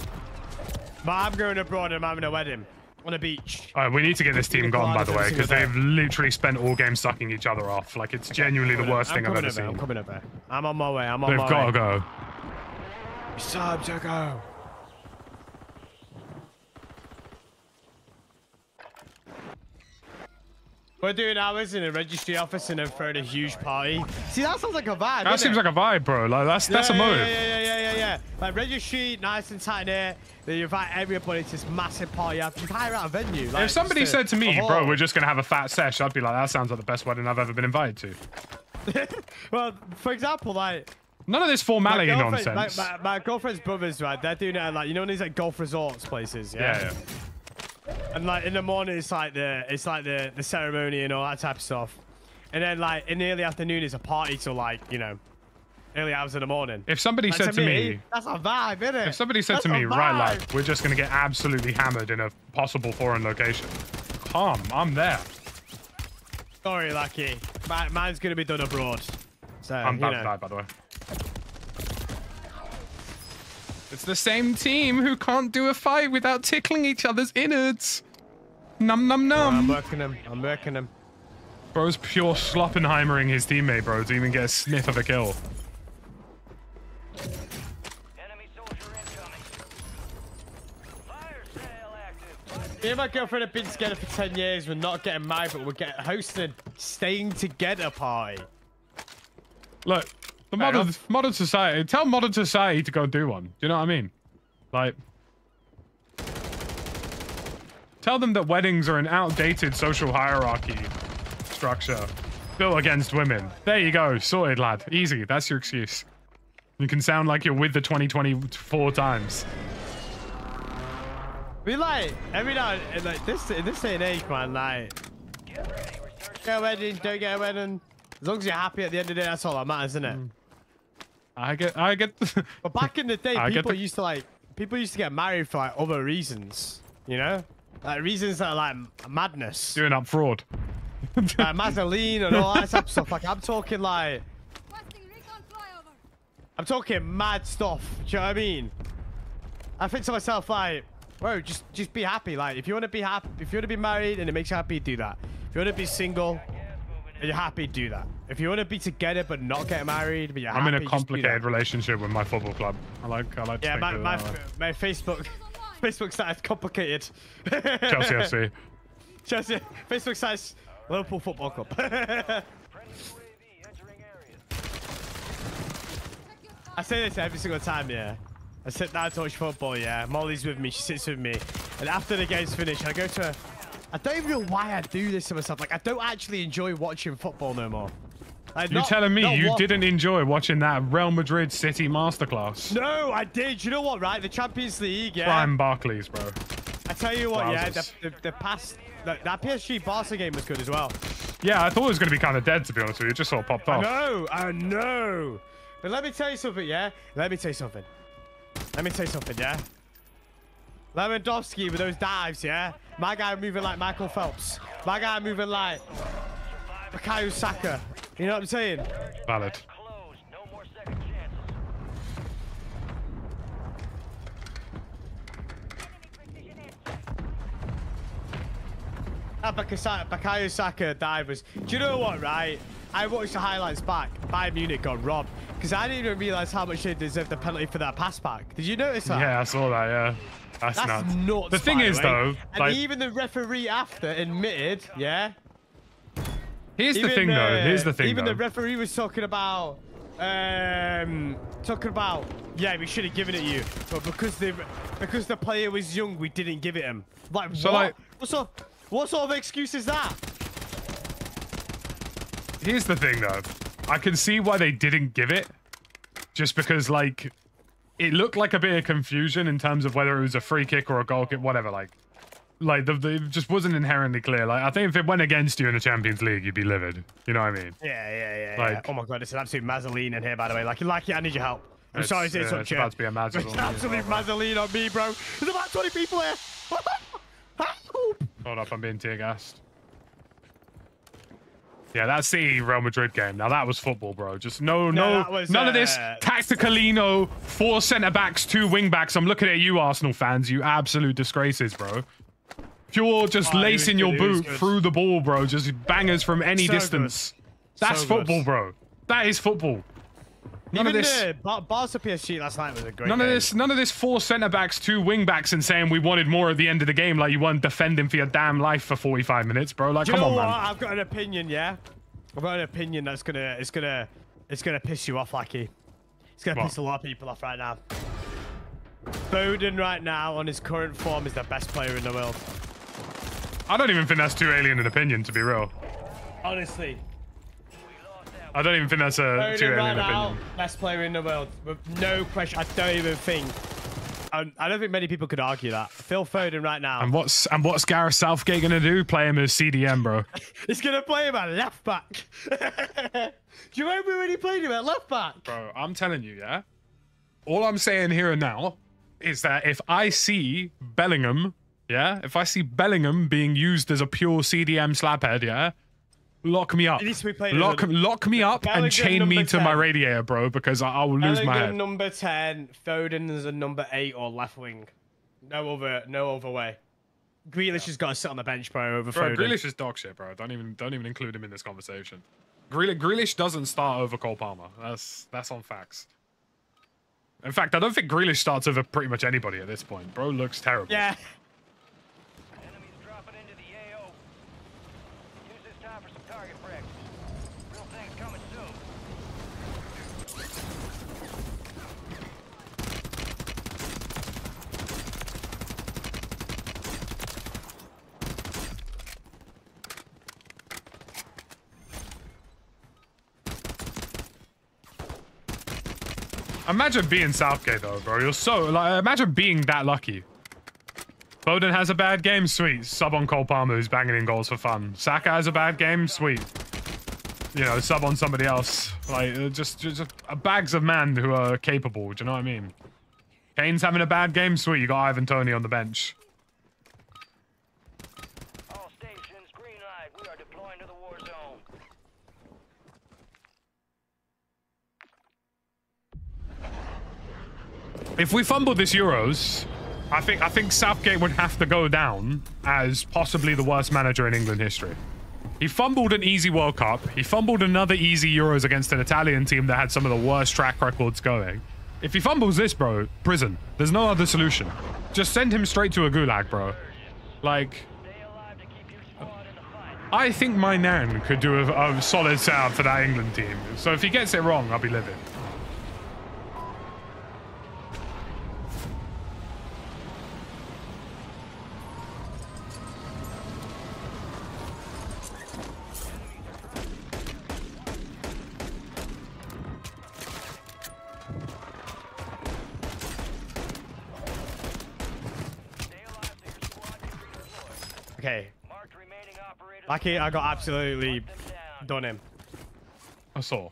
S8: But I'm going abroad and I'm having a wedding on a beach.
S1: All right, we need to get this team gone, by the way, because they've literally spent all game sucking each other off. Like, it's genuinely the worst thing I've ever
S8: over, I'm coming over. I'm on my way. I'm on
S1: They've
S8: my way.
S1: They've got to go.
S8: Time to We're doing hours in a registry office and then throwing a huge party. See, that sounds like a vibe.
S1: That seems
S8: it?
S1: like a vibe, bro. Like, that's that's a move.
S8: Yeah, yeah, yeah, yeah, yeah, yeah. Like registry, nice and tight there. Then you invite everybody to this massive party. You hire out a venue. Like,
S1: If somebody said to me, bro, we're just going to have a fat sesh, I'd be like, that sounds like the best wedding I've ever been invited to.
S8: well, for example, like
S1: None of this
S8: my
S1: formality
S8: girlfriend,
S1: nonsense.
S8: my, my, my girlfriend's brothers, right? They're doing it at, like you know these like golf resorts places.
S1: yeah,
S8: Yeah.
S1: yeah.
S8: And like in the morning, it's like the it's like the the ceremony and all that type of stuff. And then like in the early afternoon, it's a party till like you know early hours in the morning.
S1: If somebody
S8: Like,
S1: said to me,
S8: that's a vibe, isn't it?
S1: if somebody said
S8: That's
S1: to me, right, like we're just going to get absolutely hammered in a possible foreign location, calm, I'm there.
S8: Sorry, Lucky. Mi- mine's gonna be done abroad. So
S1: I'm
S8: you
S1: about to
S8: know.
S1: die, by the way. It's the same team who can't do a fight without tickling each other's innards. Num num num.
S8: I'm working him. I'm working him.
S1: Bro's pure sloppenheimering his teammate, bro, to even get a sniff of a kill.
S2: Enemy soldier incoming. Fire sale active.
S8: Me and my girlfriend have been together for 10 years. We're not getting married, but we're getting hosting a staying together party.
S1: Look, the
S8: Fair
S1: modern
S8: enough.
S1: modern society. Tell modern society to go do one. Do you know what I mean? Like, tell them that weddings are an outdated social hierarchy structure built against women. There you go, sorted, lad. Easy. That's your excuse. You can sound like you're with the 2024 times.
S8: We like every now and like this in this day and age, man. Like, get a wedding, don't get a wedding. As long as you're happy at the end of the day, that's all that matters, isn't it? Mm.
S1: I get, I get.
S8: But back in the day,
S1: I
S8: people
S1: the-
S8: used to like people used to get married for like other reasons. You know, like reasons that are like madness,
S1: doing up fraud.
S8: like Mazzoline and all that type of stuff. Like I'm talking like
S4: Requesting recon flyover.
S8: I'm talking mad stuff. Do you know what I mean? I think to myself like, bro, just just be happy. Like if you want to be happy, if you want to be married and it makes you happy, do that. If you want to be single and you're happy, do that. If you want to be together but not get married, but you're
S1: I'm
S8: happy,
S1: in a
S8: just do that.
S1: complicated relationship with my football club. I like, I like. To
S8: Yeah, my,
S1: of
S8: my,
S1: that way.
S8: my Facebook Facebook site is complicated.
S1: Chelsea FC.
S8: Chelsea Facebook site's Liverpool Football Club.
S2: Friendly area.
S8: I say this every single time, yeah. I sit down to watch football, yeah. Molly's with me, she sits with me. And after the game's finished, I go to her. I don't even know why I do this to myself. Like, I don't actually enjoy watching football no more. Like,
S1: You're
S8: not-
S1: telling me you didn't enjoy watching that Real Madrid City masterclass?
S8: No, I did. You know what, right? The Champions League, yeah.
S1: Prime Barclays, bro.
S8: I tell you what, yeah. The, the, the past... The, that PSG Barca game was good as well.
S1: Yeah, I thought it was going to be kind of dead, to be honest with you. It just sort of popped
S8: I
S1: off.
S8: know, I know. But let me tell you something, yeah? Let me tell you something. Let me tell you something, yeah? Lewandowski with those dives, yeah? My guy moving like Michael Phelps. My guy moving like Bukayo Saka. You know what I'm saying?
S1: Valid.
S2: Close. No more.
S8: That Bukayo Saka dive was... Do you know what, right? I watched the highlights back. Bayern Munich got robbed. Because I didn't even realize how much they deserved the penalty for that pass back. Did you notice that?
S1: Yeah, I saw that, yeah. That's,
S8: That's
S1: nuts.
S8: nuts.
S1: the thing is,
S8: way.
S1: though,
S8: and
S1: like,
S8: even the referee after admitted, yeah.
S1: Here's the
S8: even,
S1: thing, though. Here's the thing,
S8: Even
S1: though.
S8: the referee was talking about, um, talking about, yeah, we should have given it you, but because the because the player was young, we didn't give it him. Like,
S1: So,
S8: what?
S1: like-
S8: what sort, what sort of excuse is that?
S1: Here's the thing, though. I can see why they didn't give it. Just because, like, it looked like a bit of confusion in terms of whether it was a free kick or a goal kick, whatever. Like, like the, the, it just wasn't inherently clear. Like, I think if it went against you in the Champions League, you'd be livid. You know what I mean?
S8: Yeah, yeah, yeah.
S1: Like-
S8: yeah. Oh my god, it's an absolute mazzoline in here, by the way. Like, like, I need your help. I'm
S1: It's-
S8: sorry to
S1: yeah, it's
S8: you.
S1: about to be a
S8: It's
S1: mazzoline
S8: an absolute mazzoline on me, bro. There's about 20 people here.
S1: Hold up, I'm being tear gassed. Yeah, that City Real Madrid game. Now that was football, bro. Just no,
S8: No,
S1: no,
S8: was,
S1: none of this
S8: uh,
S1: tacticalino, four centre backs, two wing backs. I'm looking at you, Arsenal fans. You absolute disgraces, bro. Pure just
S8: Oh,
S1: lacing your
S8: good,
S1: boot through the ball, bro. Just bangers from any
S8: So good.
S1: distance. That's
S8: So good.
S1: football, bro. That is football. None
S8: Even
S1: of this.
S8: the Bar- Barca PSG last night was a great
S1: None of this, none of this four centre backs, two wing backs, and saying we wanted more at the end of the game, like you weren't defending for your damn life for 45 minutes, bro. Like,
S8: Do
S1: come on,
S8: what?
S1: man.
S8: I've got an opinion, yeah? I've got an opinion that's gonna, it's gonna, it's gonna piss you off, Lackey. It's gonna
S1: What?
S8: piss a lot of people off right now. Foden right now, on his current form, is the best player in the world.
S1: I don't even think that's too alien an opinion, to be real.
S8: Honestly.
S1: I don't even think that's a too
S8: Foden right
S1: alien
S8: now,
S1: opinion.
S8: best player in the world. With no question. I don't even think. I, I don't think many people could argue that. Phil Foden right now.
S1: And what's and what's Gareth Southgate gonna do? Play him as CDM, bro.
S8: He's gonna play him at left back. Do you remember when he played him at left back?
S1: Bro, I'm telling you, yeah. All I'm saying here and now is that if I see Bellingham, yeah, if I see Bellingham being used as a pure CDM slaphead, yeah, lock me up.
S8: Needs to be played as
S1: Lock, me up and chain me
S8: number
S1: to my radiator, bro, because I, I will lose my head.
S8: number ten, Foden is a number eight or left wing. No other, no other way. Grealish has got to sit on the bench, bro, over
S1: Bro,
S8: Foden.
S1: Grealish is dog shit, bro. Don't even don't even include him in this conversation. Grealish, Grealish doesn't start over Cole Palmer. That's that's on facts. In fact, I don't think Grealish starts over pretty much anybody at this point. Bro looks terrible.
S8: Yeah.
S2: Enemies dropping into the AO. Use this time for some target practice. Real things coming soon.
S1: Imagine being Southgate though, bro. You're so like imagine being that lucky. Foden has a bad game, sweet. Sub on Cole Palmer who's banging in goals for fun. Saka has a bad game, sweet. You know, sub on somebody else. Like uh, just just uh, bags of men who are capable. Do you know what I mean? Kane's having a bad game, sweet. You got Ivan Toney on the bench.
S2: All stations, green light. We are deploying to the war zone.
S1: If we fumble this Euros, I think I think Southgate would have to go down as possibly the worst manager in England history. He fumbled an easy World Cup. He fumbled another easy Euros against an Italian team that had some of the worst track records going. If he fumbles this, bro, prison. There's no other solution. Just send him straight to a gulag, bro. Like. I think my nan could do a, a solid setup for that England team. So if he gets it wrong, I'll be livid.
S2: Stay alive so your squad can redeploy.
S8: Okay.
S2: Marked remaining Operators
S8: Lucky, I got absolutely done him.
S1: I saw.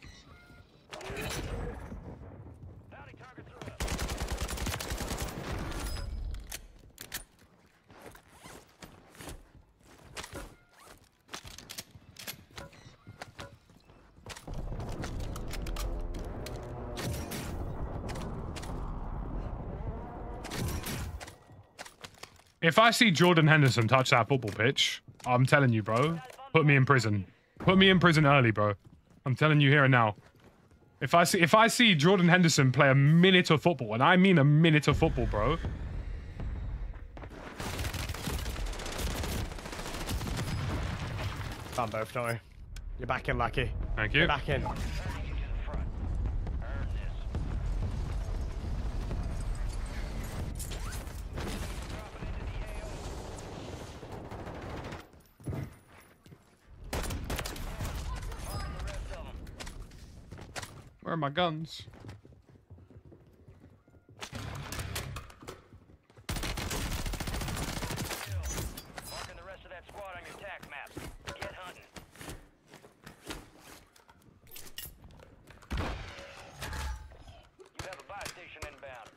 S1: If I see Jordan Henderson touch that football pitch, I'm telling you, bro, put me in prison. Put me in prison early, bro. I'm telling you here and now. If I see if I see Jordan Henderson play a minute of football, and I mean a minute of football, bro,
S8: Found both, don't we? You're back in, Lucky.
S1: thank
S8: You're
S1: you.
S8: back in.
S2: Drag you to the front. Earn this. Dropping into the AO. Marking the rest of 'em.
S1: Where are my guns?
S2: Marking the rest of that squad on your tac map. Get hunting. You have a buy station inbound.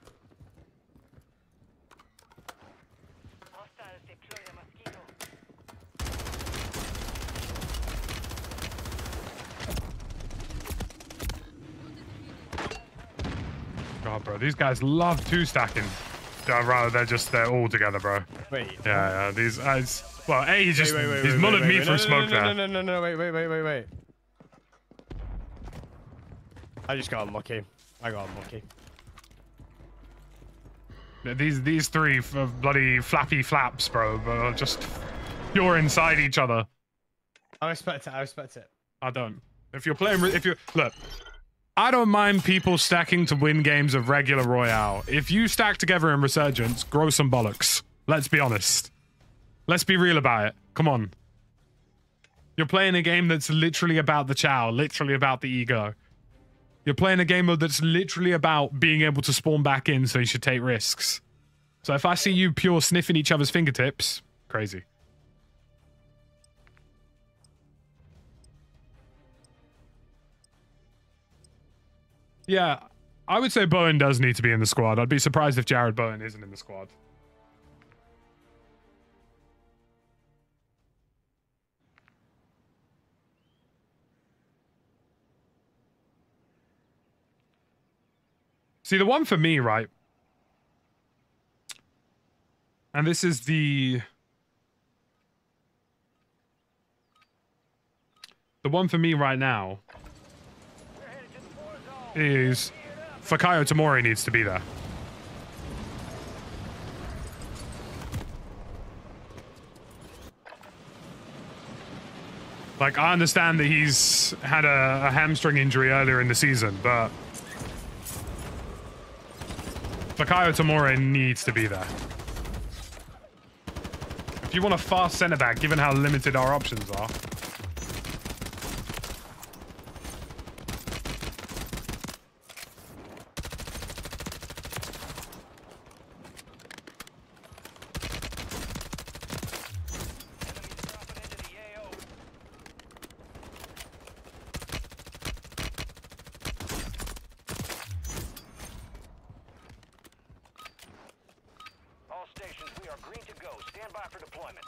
S9: Hostiles deploy the mosquito.
S1: God, bro, these guys love two stacking. Uh, rather, they're just they're all together, bro.
S8: Wait.
S1: Yeah, yeah. These guys. Well, a he's just
S8: wait, wait,
S1: he's
S8: wait,
S1: mullered
S8: wait,
S1: me for
S8: no,
S1: a smoke
S8: no, no,
S1: there.
S8: No, no, no, no, wait, wait, wait, wait, wait. I just got unlucky. I got unlucky.
S1: These these three f- bloody flappy flaps, bro, are just you're inside each other.
S8: I respect it. I respect it.
S1: I don't. If you're playing, if you look, I don't mind people stacking to win games of regular Royale. If you stack together in Resurgence, grow some bollocks. Let's be honest. Let's be real about it. Come on. You're playing a game that's literally about the chow, literally about the ego. You're playing a game mode that's literally about being able to spawn back in, so you should take risks. So if I see you pure sniffing each other's fingertips, crazy. Yeah, I would say Bowen does need to be in the squad. I'd be surprised if Jarrod Bowen isn't in the squad. See, the one for me, right? And this is the. The one for me right now is Fikayo Tomori needs to be there. Like, I understand that he's had a, a hamstring injury earlier in the season, but Fikayo Tomori needs to be there. If you want a fast centre back, given how limited our options are,
S2: Dropping into the AO. All stations, we are green to go. Stand by for deployment.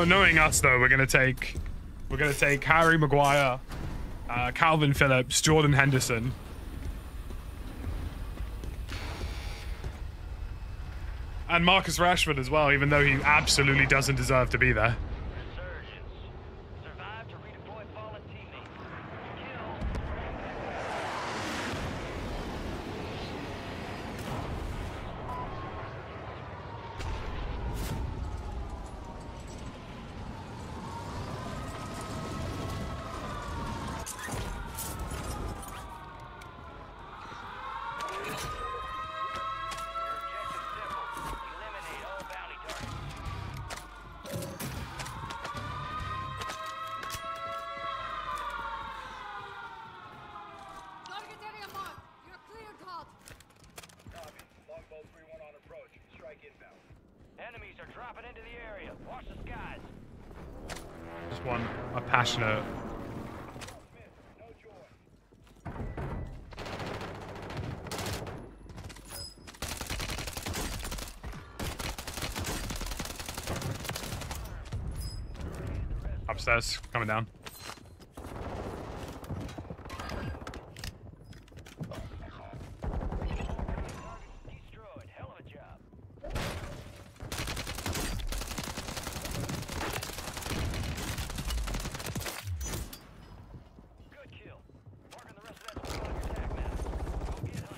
S1: No, knowing us though, we're gonna take we're gonna take Harry Maguire, uh, Kalvin Phillips, Jordan Henderson. And Marcus Rashford as well, even though he absolutely doesn't deserve to be there.
S2: Go get hunting.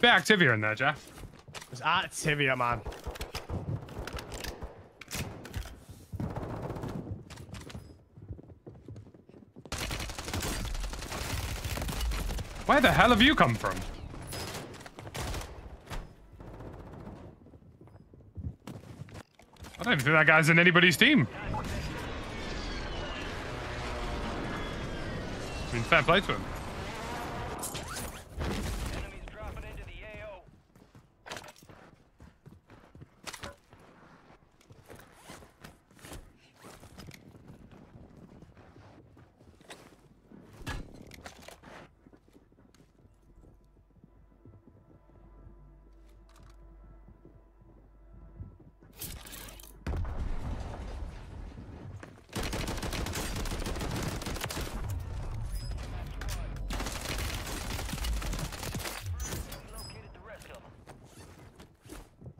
S1: Bit activity in there, Jeff.
S8: It's Activia, man.
S1: Where the hell have you come from? I don't even think that guy's in anybody's team. I mean, fair play to him.
S2: Enemies dropping into the AO. Located the rest of them.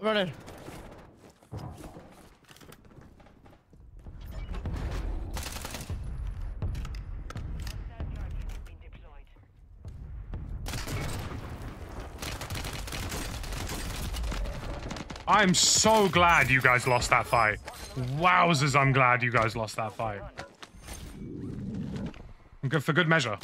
S8: Running.
S1: I'm so glad you guys lost that fight. Wowzers, I'm glad you guys lost that fight. Good for good measure.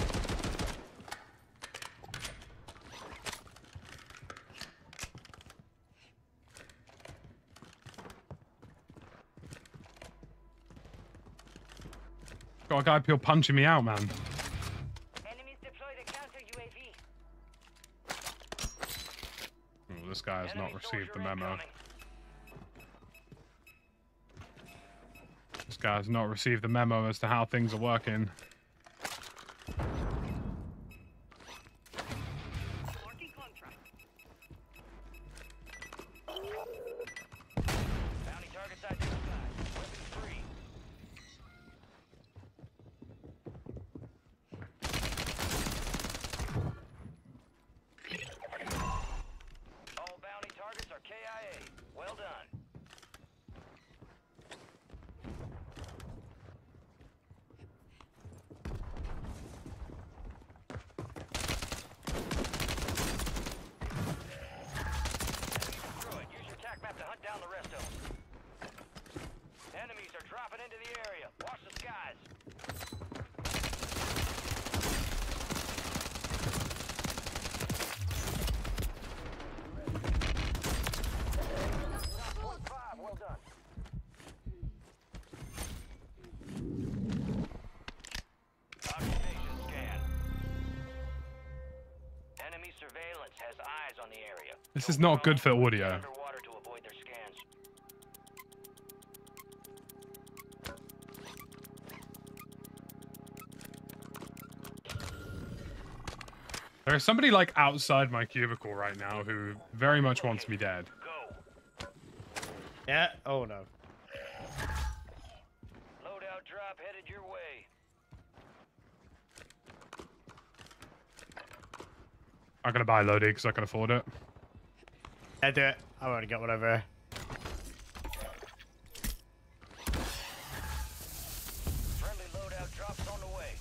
S1: Got a guy up here punching me out, man.
S9: Enemies deploy the counter UAV.
S1: Oh, this guy has not received the memo.
S2: incoming.
S1: Guy has not received the memo as to how things are working. This is not good for audio.
S2: Underwater to avoid their scans.
S1: There is somebody like outside my cubicle right now who very much wants me dead.
S8: Yeah. Oh no.
S2: Loadout drop headed your way.
S1: I'm gonna buy Lodi because I can afford it.
S8: Yeah, do it. I want to get one over here.
S2: Friendly loadout drops on the way.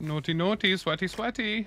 S1: Naughty, naughty, sweaty, sweaty.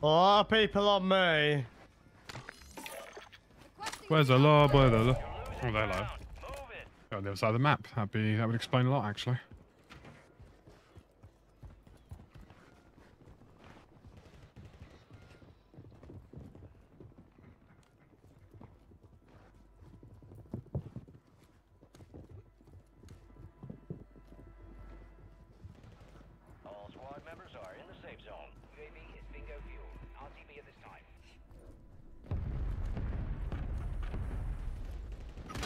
S8: A lot of people on me.
S1: Where's the lob? Where's the lob? Oh, there, low. On the other side of the map. That'd be that would explain a lot, actually.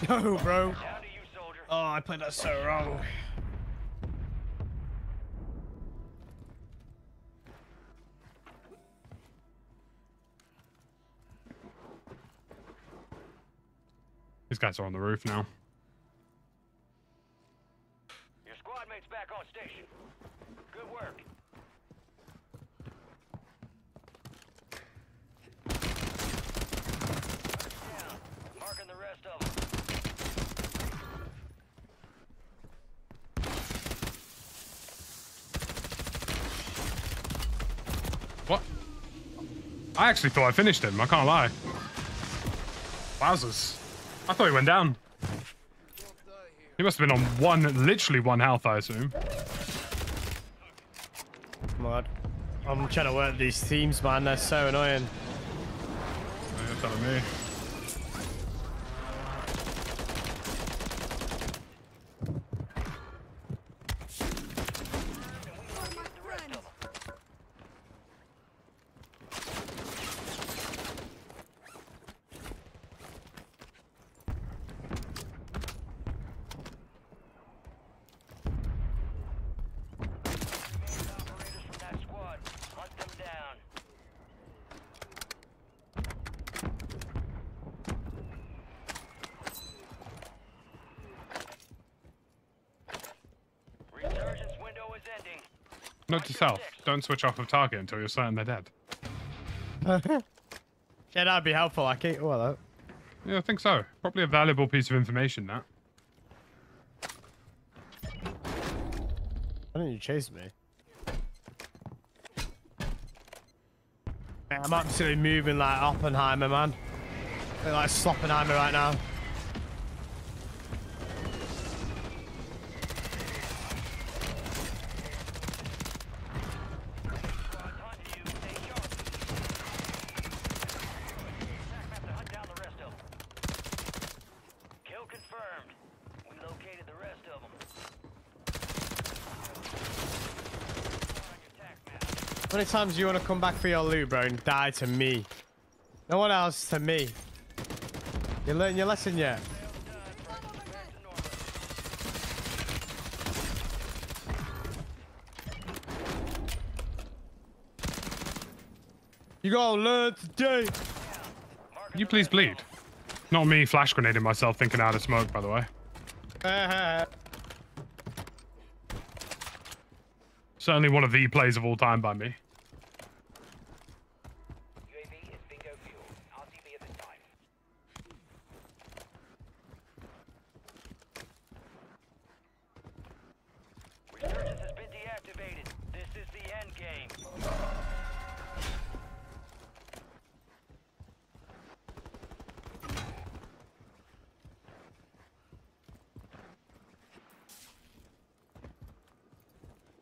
S8: No, bro.
S2: Down to you, soldier.
S8: Oh, I played that so wrong.
S1: These guys are on the roof now.
S2: Your squad mate's back on station. Good work. Down. Marking the rest of them.
S1: What? I actually thought I finished him. I can't lie. Wowzers. I thought he went down. He must have been on one, literally one health, I assume.
S8: Mad. I'm trying to work these teams, man. They're so annoying.
S1: You're telling me.
S2: Operators from that squad. Hunt them down. Resurgence window is ending.
S1: Note to self: don't switch off of target until you're certain they're dead.
S8: Yeah, that'd be helpful, Aki. Oh, hello.
S1: Yeah, I think so. Probably a valuable piece of information. That.
S8: Why don't you chase me? I'm absolutely moving like Oppenheimer, man. Look like Sloppenheimer right now.
S2: Squad's hunting you. Stay sharp. Attack map to hunt down the rest of them. Kill confirmed. We located the rest of them. Attack map.
S8: How many times you want to come back for your loot, bro, and die to me? No one else to me. You learn your lesson yet? You gotta learn today.
S1: Can you please bleed? Not me flash grenading myself thinking out of smoke, by the way. Certainly one of the plays of all time by me.
S2: UAV is bingo fuel. RTB at this time. Resurgence has been deactivated. This is the end game.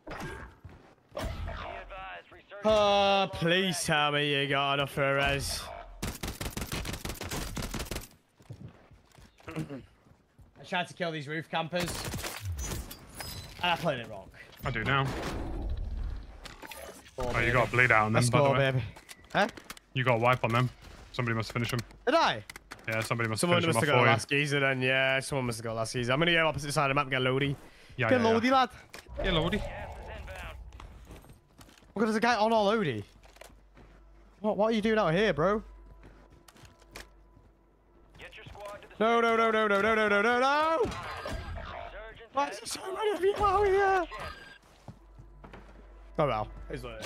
S2: Be advised, resurgence
S8: Oh,
S2: is
S8: please tell me you got enough for a res. I tried to kill these roof campers. And I played it wrong.
S1: I do now.
S8: Oh,
S1: Oh, you got a bleed out on them,
S8: Let's
S1: by the way.
S8: baby. Huh?
S1: You got a wipe on them. Somebody must finish them.
S8: Did I?
S1: Yeah, somebody must
S8: Someone
S1: finish
S8: must
S1: them
S8: have got last geezer then, yeah. Someone must have got last geezer. I'm gonna go opposite side of the map and get loady.
S1: Yeah,
S8: Get
S1: yeah, yeah.
S8: loady, lad.
S1: Yeah, Lordy.
S2: Gas is inbound.
S8: Look, there's a guy on our loady. What, what are you doing out here, bro?
S2: Get your squad to the
S8: No, no, no, no, no, no, no, no, no, no! Why is there so many of you out here? Oh well. It's like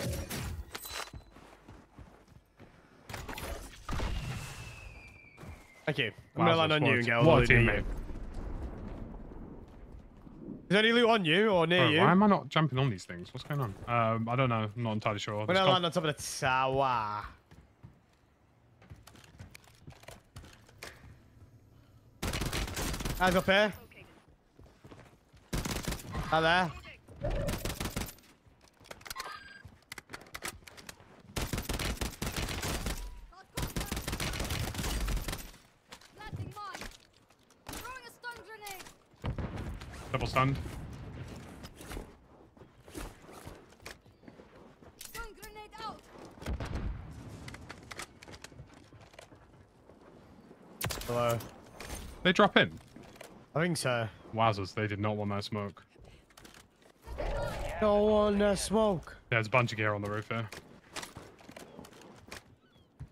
S8: Thank you. I'm gonna land on you
S1: what
S8: and get all
S1: What a
S8: the loot.
S1: teammate.
S8: Is any loot on you or near
S1: Oh,
S8: you?
S1: why am I not jumping on these things? What's going on? Um, I don't know. I'm not entirely sure. There's
S8: I
S1: com-
S8: land on top of the tower. Guys up here. Out there.
S4: Planting mine. Throwing a stun grenade.
S1: double stunned.
S4: Stun grenade out.
S8: Hello.
S1: They drop in.
S8: I think so.
S1: Wowzers, they did not want that smoke.
S8: Don't want to smoke.
S1: There's a bunch of gear on the roof here.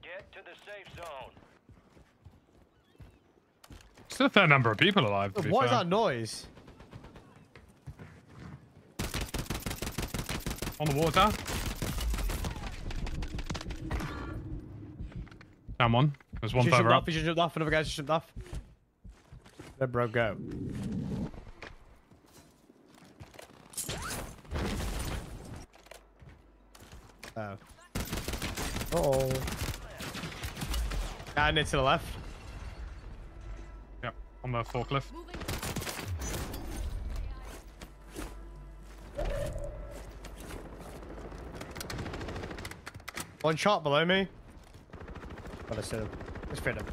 S2: Get to the safe zone.
S1: Still a fair number of people alive, to be
S8: What is
S1: fair.
S8: that noise?
S1: On the water. Down one. There's one
S8: He just
S1: further
S8: jumped
S1: up.
S8: off. He just jumped off. Another guy just jumped off. Let bro go. Oh. Uh oh. Guy near to the left.
S1: Yep, on the forklift.
S8: One shot below me. Got to see him. Let's fit him.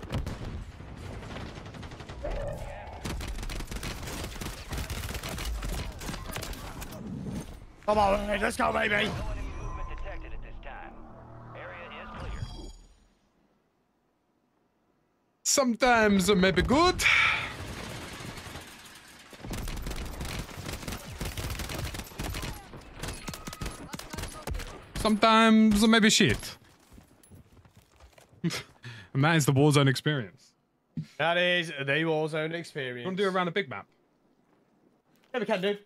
S8: Come on, baby, let's go, baby.
S2: No enemy movement detected at this time. Area is clear.
S6: Sometimes it may be good. Sometimes it may be shit. and that is the Warzone experience.
S8: That is the Warzone
S1: You
S8: experience.
S1: want to do it around a big map?
S8: Yeah, we can do.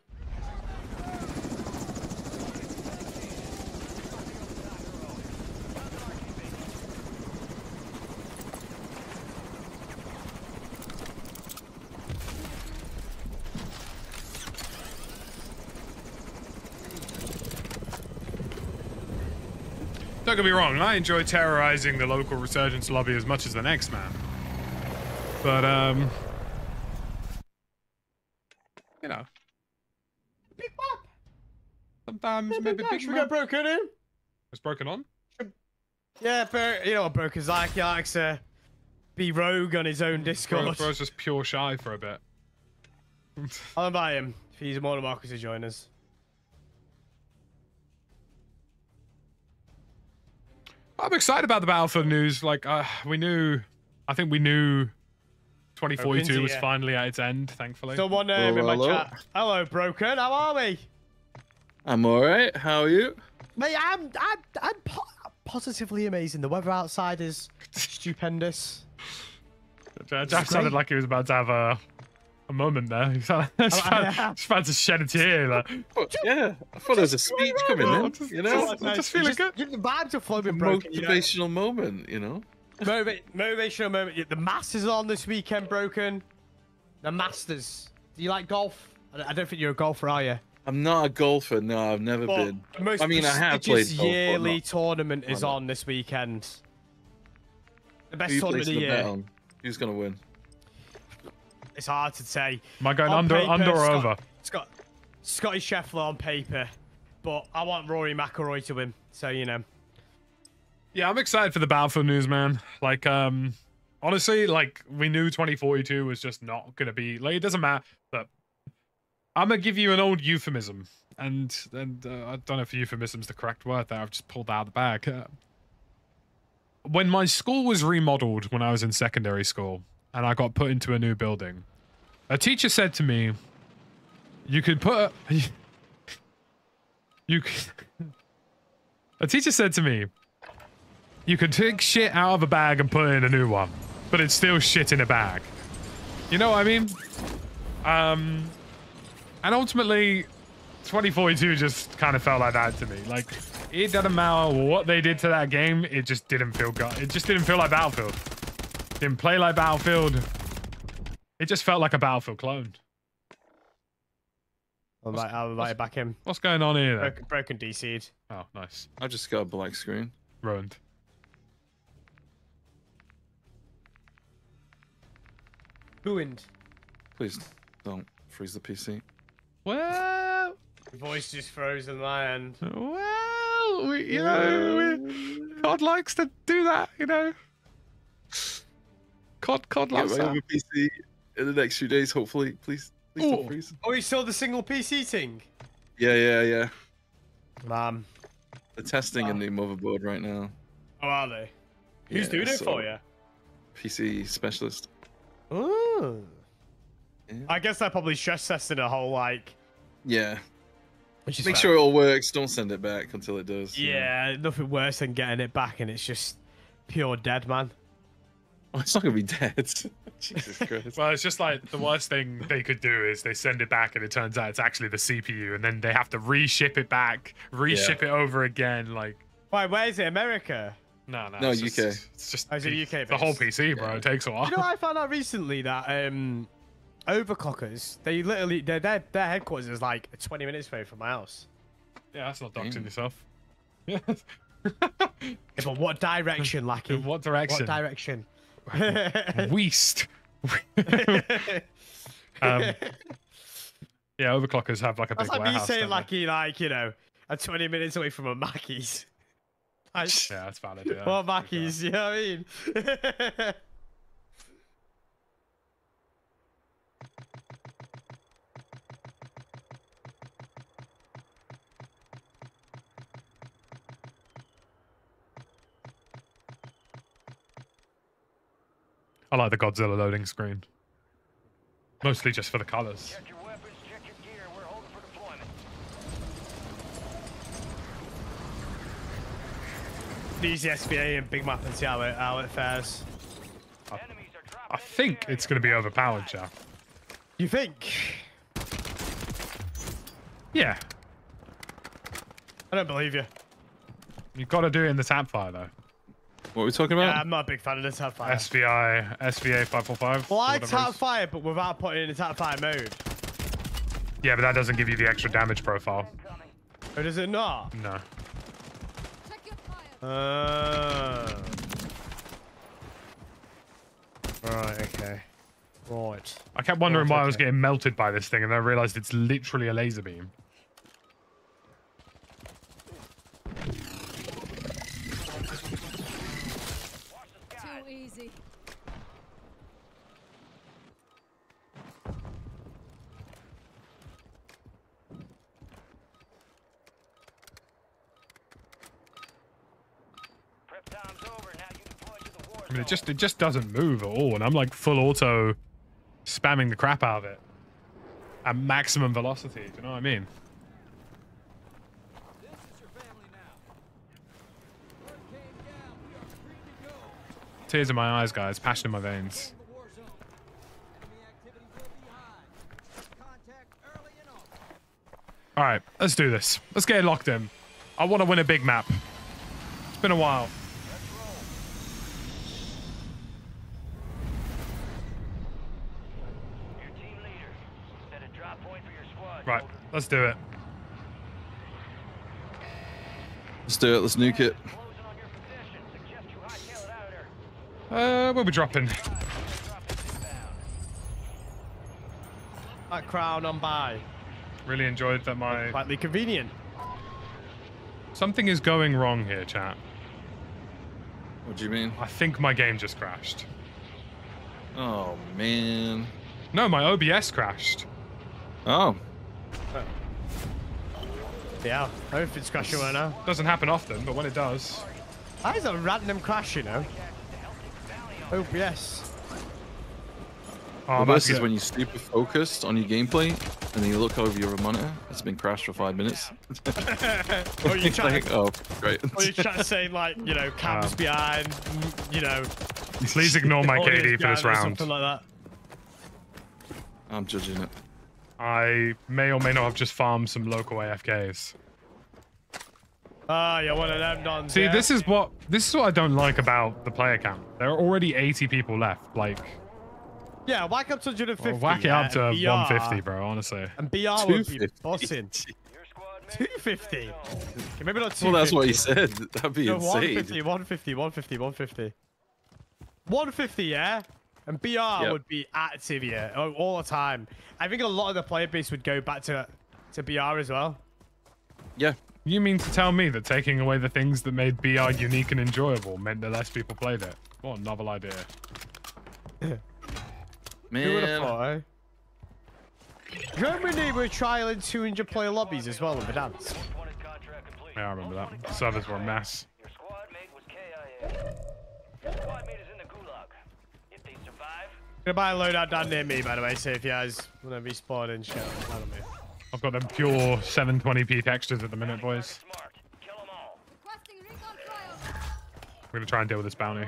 S1: Don't get me wrong, I enjoy terrorizing the local resurgence lobby as much as the next man. But, um... You know. Sometimes maybe big
S8: Should we get broken in?
S1: It's broken on?
S8: Yeah, but you know what like. He likes to be rogue on his own Discord.
S1: bro's just pure shy for a bit.
S8: I'll invite him if he's more than welcome to join us.
S1: I'm excited about the Battlefield news. Like, uh, we knew... I think we knew 2042 was finally at its end, thankfully.
S8: Someone um,
S11: Hello,
S8: in my
S11: hello.
S8: chat. Hello, Broken. How are we?
S11: I'm alright. How are you?
S8: Mate, I'm I'm I'm po- positively amazing. The weather outside is stupendous.
S1: Jack Jack sounded like he was about to have a a moment there. He sounded just,
S8: I
S1: about, about to shed a tear. Like,
S11: Oh, yeah, I thought there was a speech coming in.
S1: Just-
S11: You know,
S1: just- I'm feeling good.
S8: The vibes are flowing,
S11: a
S8: Broken. You know?
S11: motivational moment. You know.
S8: Motiva- motivational moment. The Masters are on this weekend, Broken. The Masters. Do you like golf? I don't- think you're a golfer, are you?
S11: I'm not a golfer. No, I've never
S8: But
S11: been.
S8: the most
S11: I mean, I have
S8: prestigious
S11: played golf, but
S8: yearly
S11: not-
S8: tournament is on this weekend. The best
S11: you
S8: tournament of the year.
S11: Who's gonna win?
S8: It's hard to say.
S1: Am I going
S8: On
S1: under,
S8: paper,
S1: under or
S8: Scott-
S1: over?
S8: Scott, Scotty Scheffler on paper, but I want Rory McIlroy to win. So you know,
S1: Yeah, I'm excited for the Battlefield news, man. Like, um, honestly, like we knew 2042 was just not gonna be like it doesn't matter. But I'm gonna give you an old euphemism, and and uh, I don't know if euphemism's the correct word there. I've just pulled that out of the bag. Uh, when my school was remodeled when I was in secondary school, and I got put into a new building, a teacher said to me, "You could put." A, you. c- A teacher said to me, you can take shit out of a bag and put in a new one, but it's still shit in a bag. You know what I mean? Um, and ultimately, 2042 just kind of felt like that to me. Like, it doesn't matter what they did to that game, it just didn't feel good. It just didn't feel like Battlefield. Didn't play like Battlefield. It just felt like a Battlefield clone.
S8: I'll like, I'll like back him.
S1: What's going on here? Then?
S8: Broken, broken DC'd.
S1: Oh, nice.
S11: I just got a black screen.
S1: Ruined.
S8: Ruined.
S11: Please don't freeze the PC.
S1: Well,
S8: Your voice just froze on my end.
S1: well, we, you know, we, COD likes to do that, you know. COD, COD
S11: Get
S1: loves
S11: my
S1: that.
S11: other PC in the next few days, hopefully. Please, please
S8: Ooh.
S11: don't freeze.
S8: Oh, you saw the single PC thing?
S11: Yeah, yeah, yeah.
S8: Man.
S11: They're testing a new motherboard right now.
S8: How are they? Who's
S11: Yeah,
S8: doing it
S11: so-
S8: for you?
S11: PC specialist.
S8: Oh.
S11: Yeah.
S8: I guess they're probably stress testing a whole like.
S11: Yeah.
S8: Which is
S11: Make
S8: fair.
S11: sure it all works. Don't send it back until it does. you know.
S8: Yeah, nothing worse than getting it back and it's just pure dead, man.
S11: Oh, it's not gonna be dead. Jesus Christ.
S1: Well, it's just like the worst thing they could do is they send it back and it turns out it's actually the CPU, and then they have to reship it back, reship it over again. Like,
S8: Why? Where is it? America?
S1: no, no,
S11: No,
S1: it's just-
S11: UK.
S1: it's just
S8: Oh, is it
S1: the-
S8: UK
S1: The whole? PC, bro.
S11: Yeah.
S1: It takes a while.
S8: You know, I found out recently that um, overclockers they literally their their, their headquarters is like 20 minutes away from my house.
S1: yeah, that's not doxing yourself. Yeah.
S8: Yeah, but what direction, Lackey?
S1: In what direction?
S8: What direction?
S1: Weast. um, yeah, overclockers have like a big
S8: That's like me saying,
S1: don't
S8: like you know, I'm 20 minutes away from a Mackey's. Like,
S1: Yeah, that's valid. Yeah,
S8: what
S1: to be fair.
S8: Mackey's? You know what I mean?
S1: I like the Godzilla loading screen. Mostly just for the colors.
S2: Check your weapons, check your gear. We're holding for deployment.
S8: SVA and Big Map and see how it, how it fares.
S2: Enemies are dropping
S1: I think it's going to be overpowered, Chap.
S8: You think?
S1: Yeah,
S8: I don't believe you.
S1: you've got to do it in the tap fire though.
S11: What are we talking
S8: Yeah,
S11: about?
S8: I'm not a big fan of the tap fire.
S1: SVI, SVA 545.
S8: well, I
S1: whatever it
S8: tap fire, but without putting in the tap fire mode.
S1: Yeah, but that doesn't give you the extra damage profile.
S2: Incoming.
S8: Or does it not?
S1: No.
S4: Check your fire.
S8: Uh... Right, okay. Right.
S1: I kept wondering
S8: Right,
S1: why I was getting melted by this thing, and then I realized it's literally a laser beam.
S4: Too easy.
S2: Prep time's over. Now you deploy to the war
S1: Mean, it just it just doesn't move at all, and I'm like full auto, spamming the crap out of it at maximum velocity. Do you know what I mean? Tears in my eyes, guys. Passion in my veins. All right, let's do this. Let's get it locked in. I want to win a big map. It's been a while.
S2: Your team leader. Set a drop point for your squad.
S1: Right,
S2: soldier.
S1: Let's do it.
S11: Let's do it. Let's nuke it.
S2: Closing on your position. Suggest you hightail it out of there.
S1: Uh, we'll be dropping.
S2: Drop.
S8: That crown on by.
S1: Really enjoyed that my
S8: Slightly convenient.
S1: something is going wrong here, chat.
S11: What do you mean?
S1: I think my game just crashed.
S11: Oh man.
S1: No, my OBS crashed.
S11: Oh.
S8: Yeah, I hope it's crashing right now.
S1: Doesn't happen often, but when it does,
S8: That is a random crash, you know. Oh, yes.
S1: oh,
S11: the worst is
S1: get-
S11: when you're super focused on your gameplay and then you look over your monitor. It's been crashed for five minutes.
S8: Or you
S11: It's
S8: try,
S11: like, oh, great.
S8: or you're trying to say like, you know, cams
S1: Um,
S8: behind, you know.
S1: Please ignore my KD for this round.
S8: Something like that.
S11: I'm judging it.
S1: I may or may not have just farmed some local AFKs.
S8: Ah, you're one of them dons.
S1: See,
S8: yeah?
S1: this is what this is what I don't like about the player count. There are already 80 people left. Like,
S8: Yeah, whack up to 150.
S1: Well, whack it
S8: yeah,
S1: up to
S8: BR
S1: 150, bro. Honestly.
S8: And BR would be
S11: 250.
S8: bossing.
S2: Your
S8: 250. Okay, maybe not 250.
S11: Well, that's what he said. That'd be
S8: No,
S11: insane.
S8: 150, 150, 150, 150. 150, yeah? And BR would be active, yeah, all, all the time. I think a lot of the player base would go back to to BR as well.
S11: Yeah.
S1: You mean to tell me that taking away the things that made BR unique and enjoyable meant that less people played it? What a novel idea.
S8: Who would have
S11: Man.
S8: thought, eh? Do you remember when they were trialing 200 player lobbies as well in Verdansk?
S2: wanted contract complete.
S1: Yeah, I remember that. The Servers were a mess.
S8: Gonna buy a loadout down near me, by the way, so if you guys to respawn and shit.
S1: I've got them pure 720p textures at the minute, boys. We're gonna try and deal with this bounty.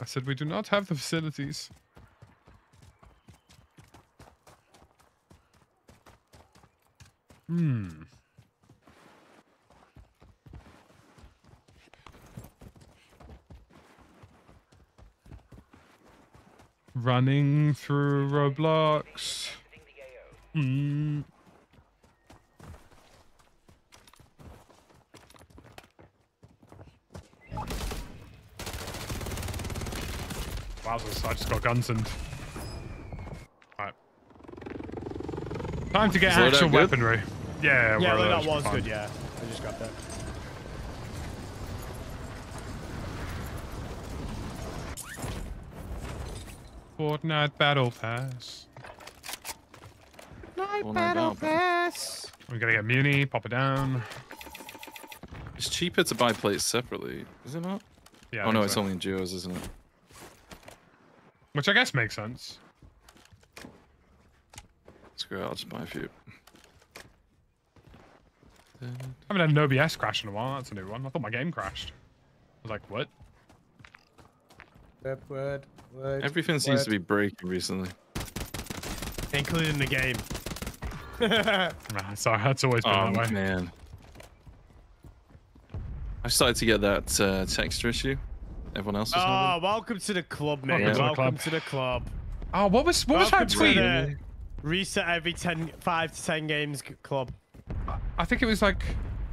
S1: I said we do not have the facilities. Hmm. Running through Roblox. Hmm. Wowzers, I just got guns and... Alright. Time to get
S11: Is loadout
S1: actual
S11: good?
S1: weaponry. Yeah,
S8: Yeah,
S1: we're
S8: loadout was good, yeah. I just got that.
S1: Fortnite Battle Pass.
S11: Well, no doubt, but
S1: We're gonna get Muni, pop it down.
S11: It's cheaper to buy plates separately, is it not?
S1: Yeah. I
S11: oh no,
S1: think
S11: it's only in duos, isn't it?
S1: Which I guess makes sense.
S11: Screw it, I'll just buy a few.
S1: I haven't had an OBS crash in a while. That's a new one. I thought my game crashed. I was like, what?
S8: Word, word, word.
S11: Everything seems to be breaking recently.
S8: Including the game.
S1: Nah, sorry, that's always been
S11: Oh
S1: that way.
S11: man. I started to get that uh, texture issue. Everyone else is
S8: Oh,
S11: having.
S8: welcome to the club, mate.
S1: Welcome to the
S8: Welcome
S1: club.
S8: to the club.
S1: Oh, what was what was that tweet?
S8: Reset every 10, 5 to 10 games club.
S1: I think it was like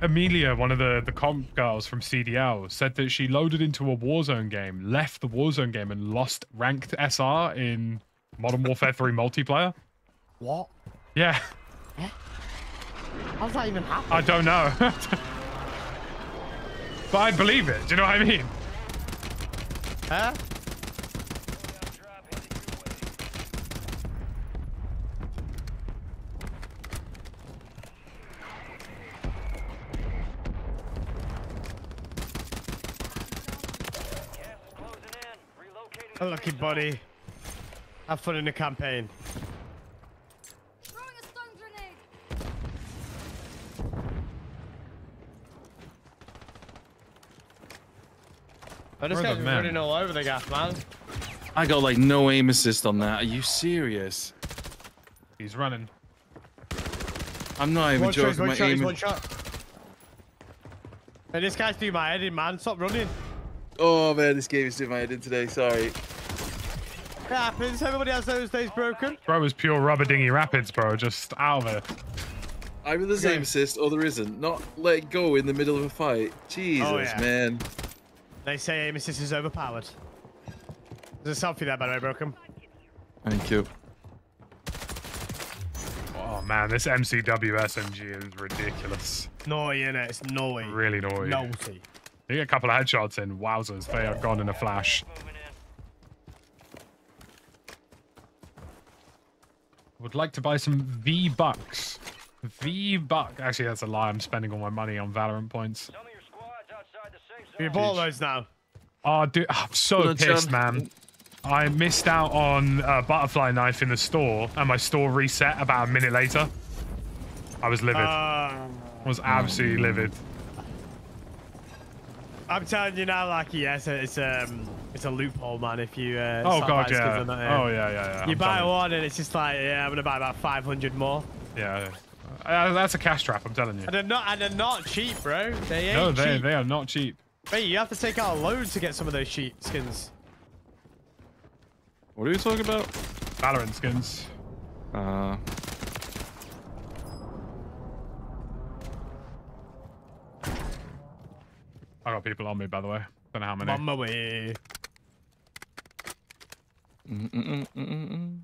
S1: Amelia, one of the the comp girls from CDL, said that she loaded into a Warzone game, left the Warzone game, and lost ranked SR in Modern Warfare 3 multiplayer.
S8: What?
S1: Yeah,
S8: How's that even happen?
S1: I don't know. but I believe it. Do you know what I mean?
S8: Huh? Unlucky buddy. Have fun in the campaign.
S4: Throwing a stun grenade.
S8: I just
S1: Where
S8: got running all over the gas, man.
S11: I got like no aim assist on that. Are you serious?
S1: He's running.
S11: I'm not even
S8: One shot,
S11: joking.
S8: one
S11: My
S8: shot, he's
S11: aim.
S8: one shot. Hey, this guy's doing my head in, man. Stop running.
S11: Oh man, this game is doing my head in today. Sorry.
S8: It happens. Everybody has those days broken.
S1: Bro was pure rubber dinghy rapids, bro. Just out of it.
S11: Either there's
S8: Okay.
S11: aim assist or there isn't. Not let go in the middle of a fight. Jesus,
S8: Oh, yeah.
S11: man.
S8: They say aim assist is overpowered. There's a selfie there, by the way, broken.
S11: Thank you.
S1: Oh man, this MCW SMG is ridiculous.
S8: Naughty, innit? It's naughty.
S1: Really naughty.
S8: Naughty.
S1: You get a couple of headshots in. Wowzers, they are gone in a flash. I would like to buy some V bucks. V buck. Actually, that's a lie. I'm spending all my money on Valorant points.
S8: You bought those now.
S1: Oh, dude, I'm so
S11: Well done,
S1: pissed,
S11: John.
S1: man. I missed out on a butterfly knife in the store, and my store reset about a minute later. I was livid.
S8: Uh,
S1: I was absolutely livid.
S8: I'm telling you now, like, yes, it's um, it's a loophole, man. If you uh,
S1: Oh god, yeah.
S8: on that, yeah.
S1: Oh yeah, yeah, yeah.
S8: You
S1: I'm
S8: buy
S1: telling
S8: one, and it's just like, yeah, I'm gonna buy about 500 more.
S1: Yeah. Uh, that's a cash trap. I'm telling you.
S8: And they're not, and they're not cheap, bro. They ain't
S1: No, they
S8: cheap.
S1: they are not cheap.
S8: Mate, you have to take out a load to get some of those cheap skins.
S11: What are you talking about?
S1: Valorant skins.
S11: Uh,
S1: I got people on me, by the way. Don't know how many.
S8: On my way.
S11: mm, mm, mm, mm, mm,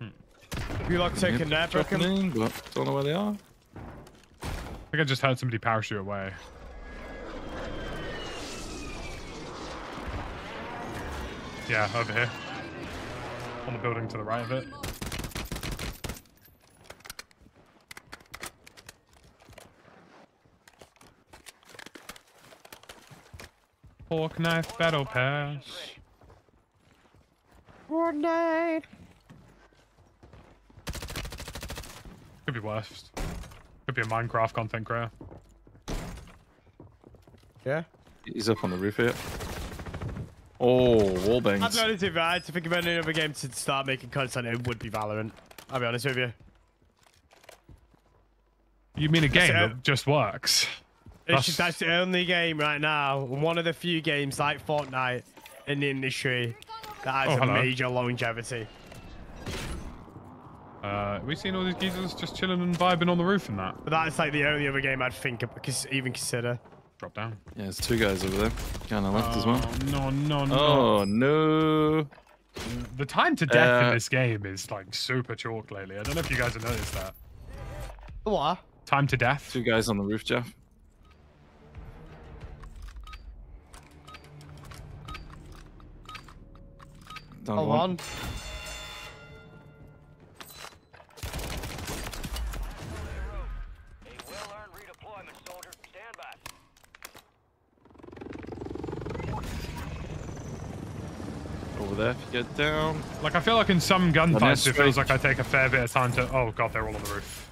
S11: mm.
S8: You like taking that,
S11: Dropping
S8: Brookham?
S11: in, but don't know where they are.
S1: I think I just heard somebody parachute away. Yeah, over here. On the building to the right of it. Pork knife battle pass.
S8: Fortnite.
S1: Could be worse. Could be a Minecraft content creator.
S8: Yeah.
S11: He's up on the roof here. Oh, wall
S8: I'd
S11: bangs.
S8: be honest with uh, you, I had to think of any other game to start making content, it would be Valorant. I'll be honest with you.
S1: You mean a game that just works?
S8: It's
S1: That's-
S8: just, that's the only game right now, one of the few games like Fortnite in the industry that has
S1: Oh,
S8: a
S1: hello.
S8: major longevity.
S1: Uh, we seen all these geezers just chilling and vibing on the roof and that.
S8: But that's like the only other game I'd think of, cons- even consider.
S1: Drop down.
S11: Yeah, there's two guys over there. Kind of left as well.
S1: Oh, No, no, no.
S11: Oh, no.
S1: The time to death
S11: Uh,
S1: in this game is like super chalk lately. I don't know if you guys have noticed that.
S8: What?
S1: Time to death.
S11: Two guys on the roof, Jeff. Down
S8: Hold
S11: one.
S8: on.
S2: A well-earned redeployment, soldier. Stand by.
S11: Over there, if you get down.
S1: Like I feel like in some gunfights
S11: that's
S1: it feels like I take a fair bit of time to. Oh god, they're all on the roof.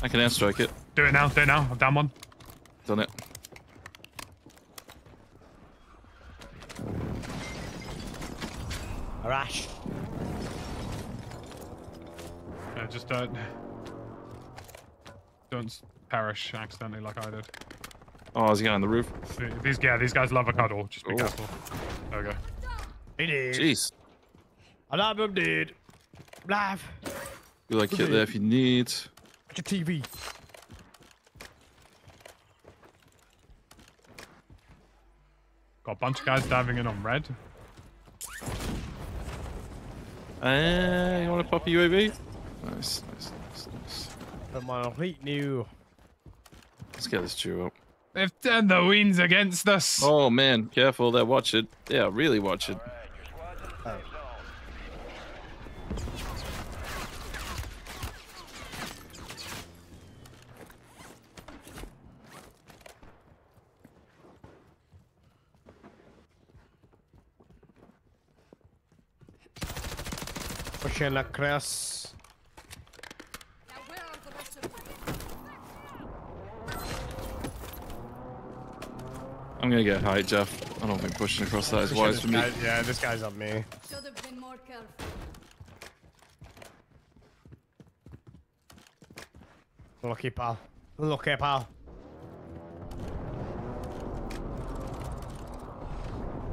S11: I can airstrike it.
S1: Do it now. Do it now. I'm down one.
S11: Done it.
S8: Arash.
S1: Yeah, just don't. Don't perish accidentally like I did.
S11: Oh, is he on the roof?
S1: These yeah, these guys love a cuddle. Just be
S11: Oh.
S1: careful. There we go.
S8: He did.
S11: Jeez.
S8: I love him, dude. Live.
S11: You like it there if you need.
S8: Watch your TV.
S1: Got a bunch of guys diving in on red.
S11: Uh, you want to pop a UAV? Nice, nice, nice, nice.
S8: From my complete new.
S11: Let's get this chew up.
S1: They've turned the winds against us.
S11: Oh man, careful, they're watching. Yeah, really watching.
S2: All right, your squad's in the safe zone.
S8: Pushing across.
S4: Now where are the rest of you?
S11: I'm gonna get high, Jeff. I don't think pushing across that is
S8: Pushing
S11: wise
S8: this
S11: for me.
S8: guy- yeah, this guy's on me.
S4: Should have been more careful.
S8: Lucky pal. Lucky pal.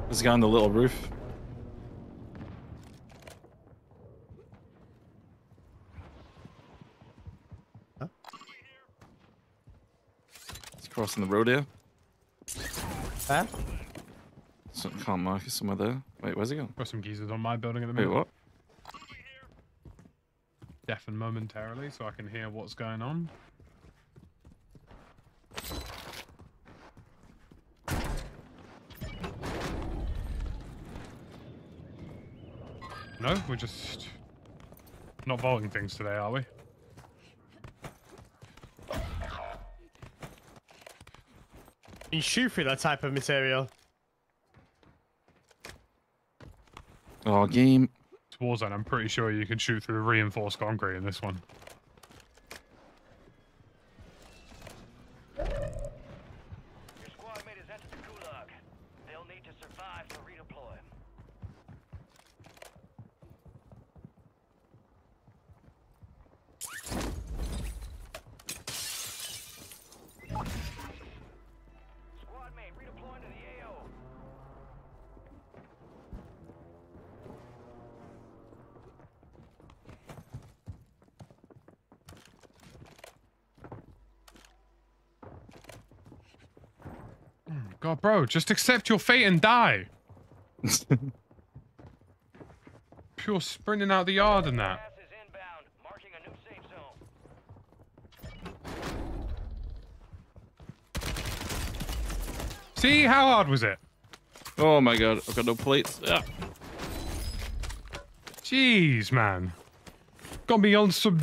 S11: There's a guy on the little roof. Crossing the road here.
S8: Huh?
S11: So, can't mark it somewhere there. Wait, where's he going?
S1: Got some geezers on my building at the
S11: Wait, what?
S1: Deafen momentarily so I can hear what's going on. No, we're just not vaulting things today, are we?
S8: You shoot through that type of material.
S11: Oh, game.
S1: It's Warzone. I'm pretty sure you can shoot through reinforced concrete in this one. Bro, just accept your fate and die. Pure sprinting out the yard and that.
S2: Gas is inbound, marking a new safe zone.
S1: See, how hard was it?
S11: Oh my god, I've got no plates. Ah.
S1: Jeez, man. Got me on some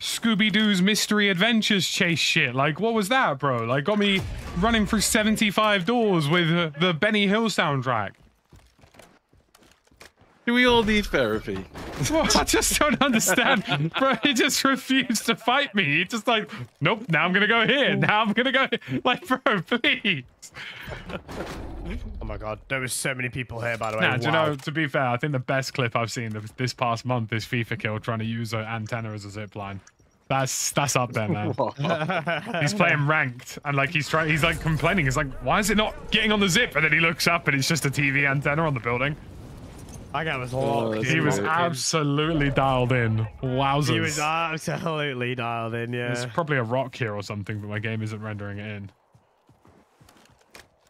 S1: Scooby Doo's Mystery Adventures chase shit. Like, what was that, bro? Like, got me running through 75 doors with uh, the Benny Hill soundtrack.
S11: Do we all need therapy?
S1: Well, I just don't understand. bro, he just refused to fight me. He just like, nope, now I'm gonna go here. Now I'm gonna go. Like, bro, please.
S8: Oh my god, there was so many people here, by the way.
S1: Nah, do you know, to be fair, I think the best clip I've seen this past month is FIFA Kill trying to use an antenna as a zip line. That's that's up there, man. he's playing ranked and like he's trying he's like complaining. He's like, why is it not getting on the zip? And then he looks up and it's just a TV antenna on the building.
S8: That guy was
S11: Oh,
S8: locked.
S11: that's
S1: He was
S11: great.
S1: absolutely dialed in. Wowzers.
S8: He was absolutely dialed in, Yeah.
S1: There's
S8: yeah.
S1: probably a rock here or something, but my game isn't rendering it in.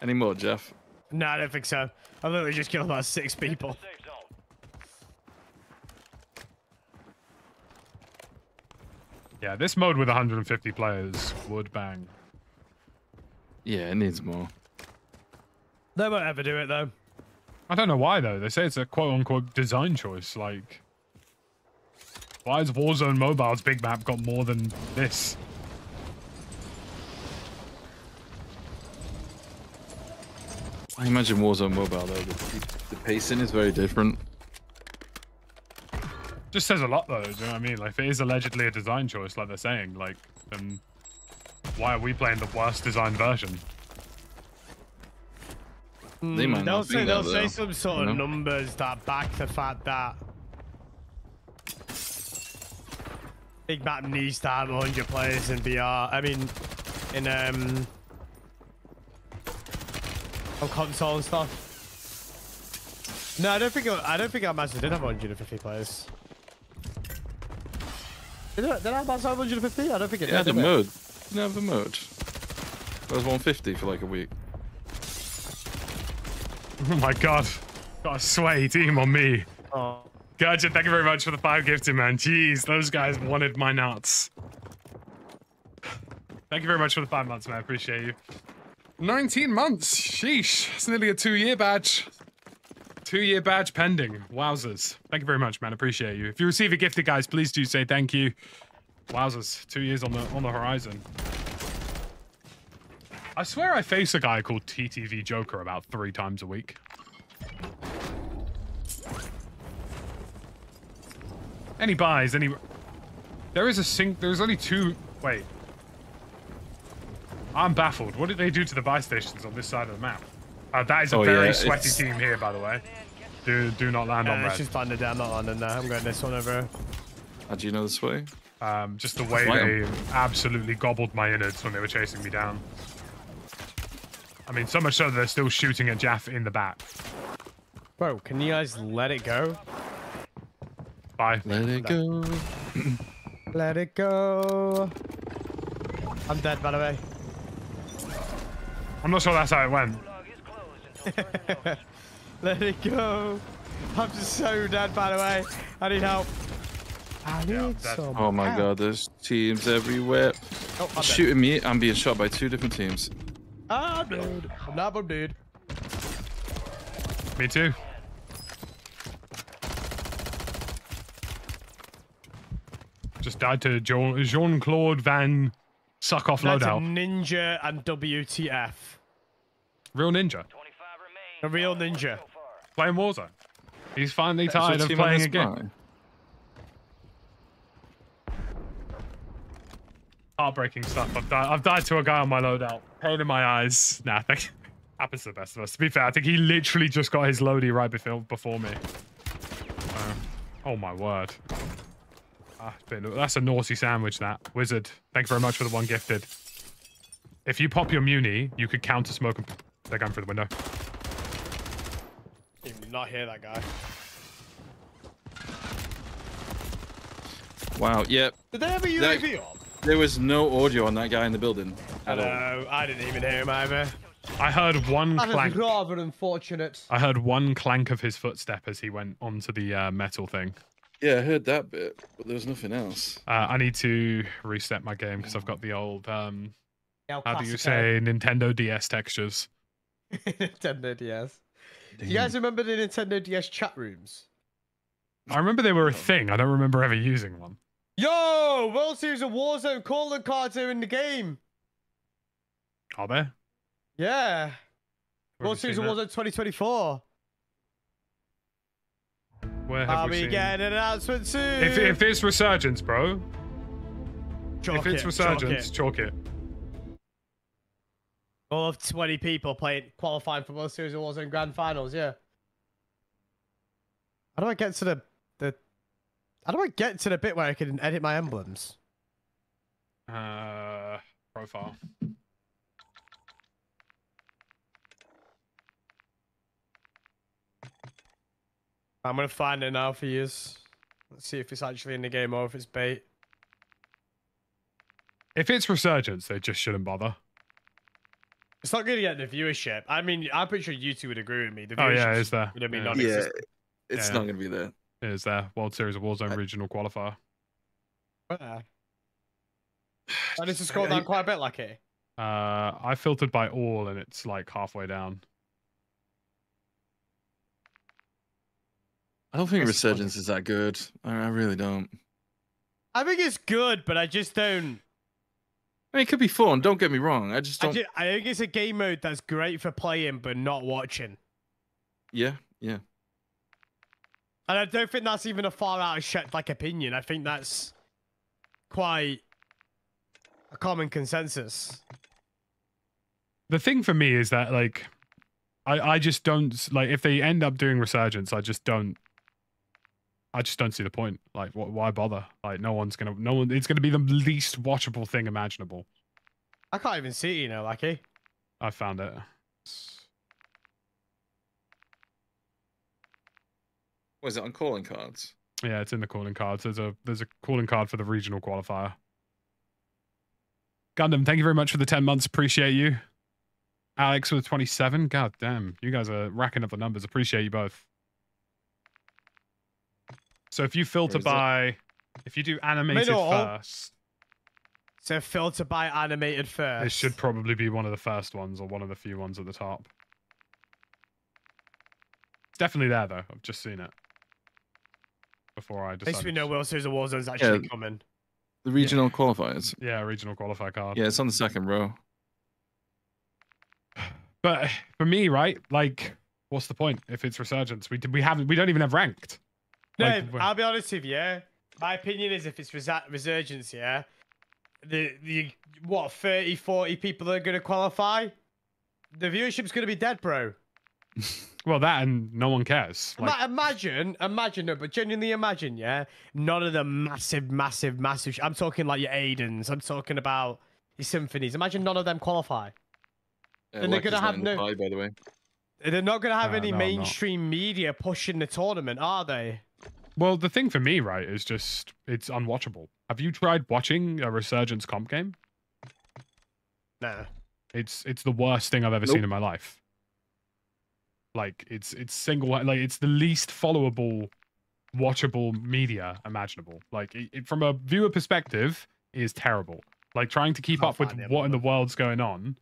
S11: Any more, Jeff?
S8: No, I don't think so. I literally just killed about six people.
S2: Safe zone.
S1: Yeah, this mode with 150 players would bang.
S11: Yeah, it needs more.
S8: They won't ever do it, though.
S1: I don't know why though. They say it's a quote unquote design choice. Like, why has Warzone Mobile's big map got more than this?
S11: I imagine Warzone Mobile though. The, the pacing is very different.
S1: Just says a lot though. Do you know what I mean? Like, if it is allegedly a design choice, like they're saying, like, then why are we playing the worst designed version?
S11: They might
S8: They'll
S11: not
S8: say
S11: be
S8: they'll
S11: that,
S8: say
S11: though,
S8: some sort
S11: you
S8: of
S11: know?
S8: numbers that back the fact that Big Map needs to have 100 players in VR. I mean, in um, on console and stuff. No, I don't think it, I don't think Al Mazrah did have 150 players. Did it, did Al Mazrah have 150? I don't think it
S11: Yeah,
S8: did.
S11: the
S8: did it?
S11: mode. Didn't have the mode. That was 150 for like a week.
S1: Oh my god. Got a sweaty team on me.
S8: Oh.
S1: Gotcha, thank you very much for the five gifted, man. Jeez, those guys wanted my nuts. Thank you very much for the five months, man. Appreciate you.
S7: 19 months. Sheesh. It's nearly a.
S1: Two year badge pending. Wowzers. Thank you very much, man. Appreciate you. If you receive a gifted, guys, please do say thank you. Wowzers. Two years on the on the horizon. I swear I face a guy called TTV Joker about three times a week. Any buys, any... There is a sink... There's only two... Wait. I'm baffled. What did they do to the buy stations on this side of the map? Uh, that is a
S11: Oh,
S1: very
S11: yeah,
S1: sweaty
S11: it's-
S1: team here, by the way. Do do not land on
S8: Uh,
S1: red.
S8: it's just landed down, not landing there. I'm going this one over.
S11: How do you know this way?
S1: Um, just the way
S11: Slam.
S1: they absolutely gobbled my innards when they were chasing me down. I mean, so much so that they're still shooting at Jaff in the back.
S8: Bro, can you guys let it go?
S1: Bye.
S11: Let it go.
S8: Let it go. I'm dead, by the way.
S1: I'm not sure that's how it went.
S2: Log is closed until further notice.
S8: Let it go. I'm just so dead, by the way. I need help. I need
S1: Yeah, that's-
S8: some
S11: Oh my
S8: help.
S11: god, there's teams everywhere.
S8: Oh, I'm dead.
S11: Shooting me, I'm being shot by two different teams.
S8: I'm dead. I'm not I'm dead.
S1: Me too. Just died to Jean Claude Van Suck Off
S8: That's a
S1: Loadout.
S8: ninja and WTF.
S1: Real ninja.
S2: 25 remain.
S8: A real ninja.
S1: Playing Warzone. He's finally
S11: That's
S1: tired of playing
S11: this
S1: again. Heartbreaking stuff. I've died, I've died to a guy on my loadout. Pain in my eyes. Nah, thank happens to the best of us. To be fair, I think he literally just got his loadie right before, before me. Uh, oh my word. Ah, that's a naughty sandwich, that. Wizard, thank you very much for the one gifted. If you pop your muni, you could counter smoke and they're going through the window.
S8: You did not hear that guy.
S11: Wow, yep.
S8: Did they have a
S11: That-
S8: UAV on?
S11: There was no audio on that guy in the building.
S8: I
S11: at all.
S8: know. I didn't even hear him either.
S1: I heard one
S8: That
S1: clank.
S8: is rather unfortunate.
S1: I heard one clank of his footstep as he went onto the uh, metal thing.
S11: Yeah, I heard that bit, but there was nothing else.
S1: Uh, I need to reset my game because I've got the old um,
S8: El
S1: how do you say Nintendo DS textures.
S8: Nintendo DS. Do you guys remember the Nintendo DS chat rooms?
S1: I remember they were a thing. I don't remember ever using one.
S8: Yo, World Series of Warzone calling cards are in the game.
S1: Are there?
S8: Yeah.
S1: Where
S8: World Series of Warzone 2024.
S1: Where have
S8: I'll
S1: we
S8: be
S1: seen?
S8: getting an announcement soon.
S1: If, if it's resurgence, bro.
S8: Chalk
S1: if it's
S8: it, chalk
S1: resurgence,
S8: it.
S1: chalk it.
S8: All of 20 people playing qualifying for World Series of and Grand Finals, yeah. How do I get to the the how do I get to the bit where I can edit my emblems?
S1: Uh, profile.
S8: I'm gonna find it now for you. Let's see if it's actually in the game or if it's bait.
S1: If it's resurgence, they just shouldn't bother.
S8: It's not gonna get the viewership. I mean, I'm pretty sure you two would agree with me. The
S1: Oh yeah,
S8: viewership's
S1: it's there.
S8: gonna be
S1: Yeah.
S11: Yeah, it's
S1: Yeah.
S11: not going to be there.
S1: It is there. World Series of Warzone
S11: I-
S1: regional qualifier.
S8: Where? I need to scroll
S11: I-
S8: down quite a bit, Lucky.
S1: Uh, I filtered by all, and it's like halfway down.
S11: I don't think
S8: That's funny.
S11: Resurgence is that good. I, I really don't.
S8: I think it's good, but I just don't.
S11: I mean, it could be fun. Don't get me wrong. I just
S8: I,
S11: don't.
S8: ju- I think it's a game mode that's great for playing, but not watching.
S11: Yeah, yeah.
S8: And I don't think that's even a far out of shit like opinion. I think that's quite a common consensus.
S1: The thing for me is that like, I I just don't like if they end up doing resurgence, I just don't. I just don't see the point. Like, wh- why bother? Like, no one's gonna, no one. It's gonna be the least watchable thing imaginable.
S8: I can't even see it, you know, Lucky. Eh?
S1: I found it.
S11: Was it on calling cards?
S1: Yeah, it's in the calling cards. There's a there's a calling card for the regional qualifier. Gundam, thank you very much for the 10 months. Appreciate you. Alex with 27. God damn. You guys are racking up the numbers. Appreciate you both. So if you filter
S11: is it?
S1: by if you do animated first,
S8: So filter by animated first.
S1: This should probably be one of the first ones or one of the few ones at the top. It's definitely there though. I've just seen it. Before I
S8: At
S1: decided.
S8: least we know World Series of Warzone's actually
S11: Yeah.
S8: coming.
S11: The regional qualifiers.
S1: Yeah, regional qualifier card.
S11: Yeah, it's on the second row.
S1: But for me, right? Like, what's the point if it's resurgence? We we haven't we don't even have ranked.
S8: No,
S1: Like,
S8: I'll be honest with you. My opinion is if it's resa- resurgence, yeah, the the what 30, 40 people that are going to qualify, the viewership's going to be dead, bro.
S1: well, that and no one cares. Like,
S8: Ima- imagine, imagine, no, but genuinely imagine, yeah, none of the massive, massive, massive. I'm talking like your Aydans. I'm talking about your Symfuhnys. Imagine none of them qualify.
S11: Yeah,
S8: Then they're
S11: Lucky's
S8: gonna have
S11: in the
S8: no-
S11: pie, by the way.
S8: They're not going to have
S1: Uh,
S8: any
S1: no,
S8: mainstream media pushing the tournament, are they?
S1: Well, the thing for me, right, is just it's unwatchable. Have you tried watching a resurgence comp game?
S8: No.
S1: It's it's the worst thing I've ever
S11: Nope.
S1: seen in my life. Like it's it's single like it's the least followable, watchable media imaginable. Like it, it- from a viewer perspective, it is terrible. Like trying to keep up with
S8: it,
S1: what in the world's going on.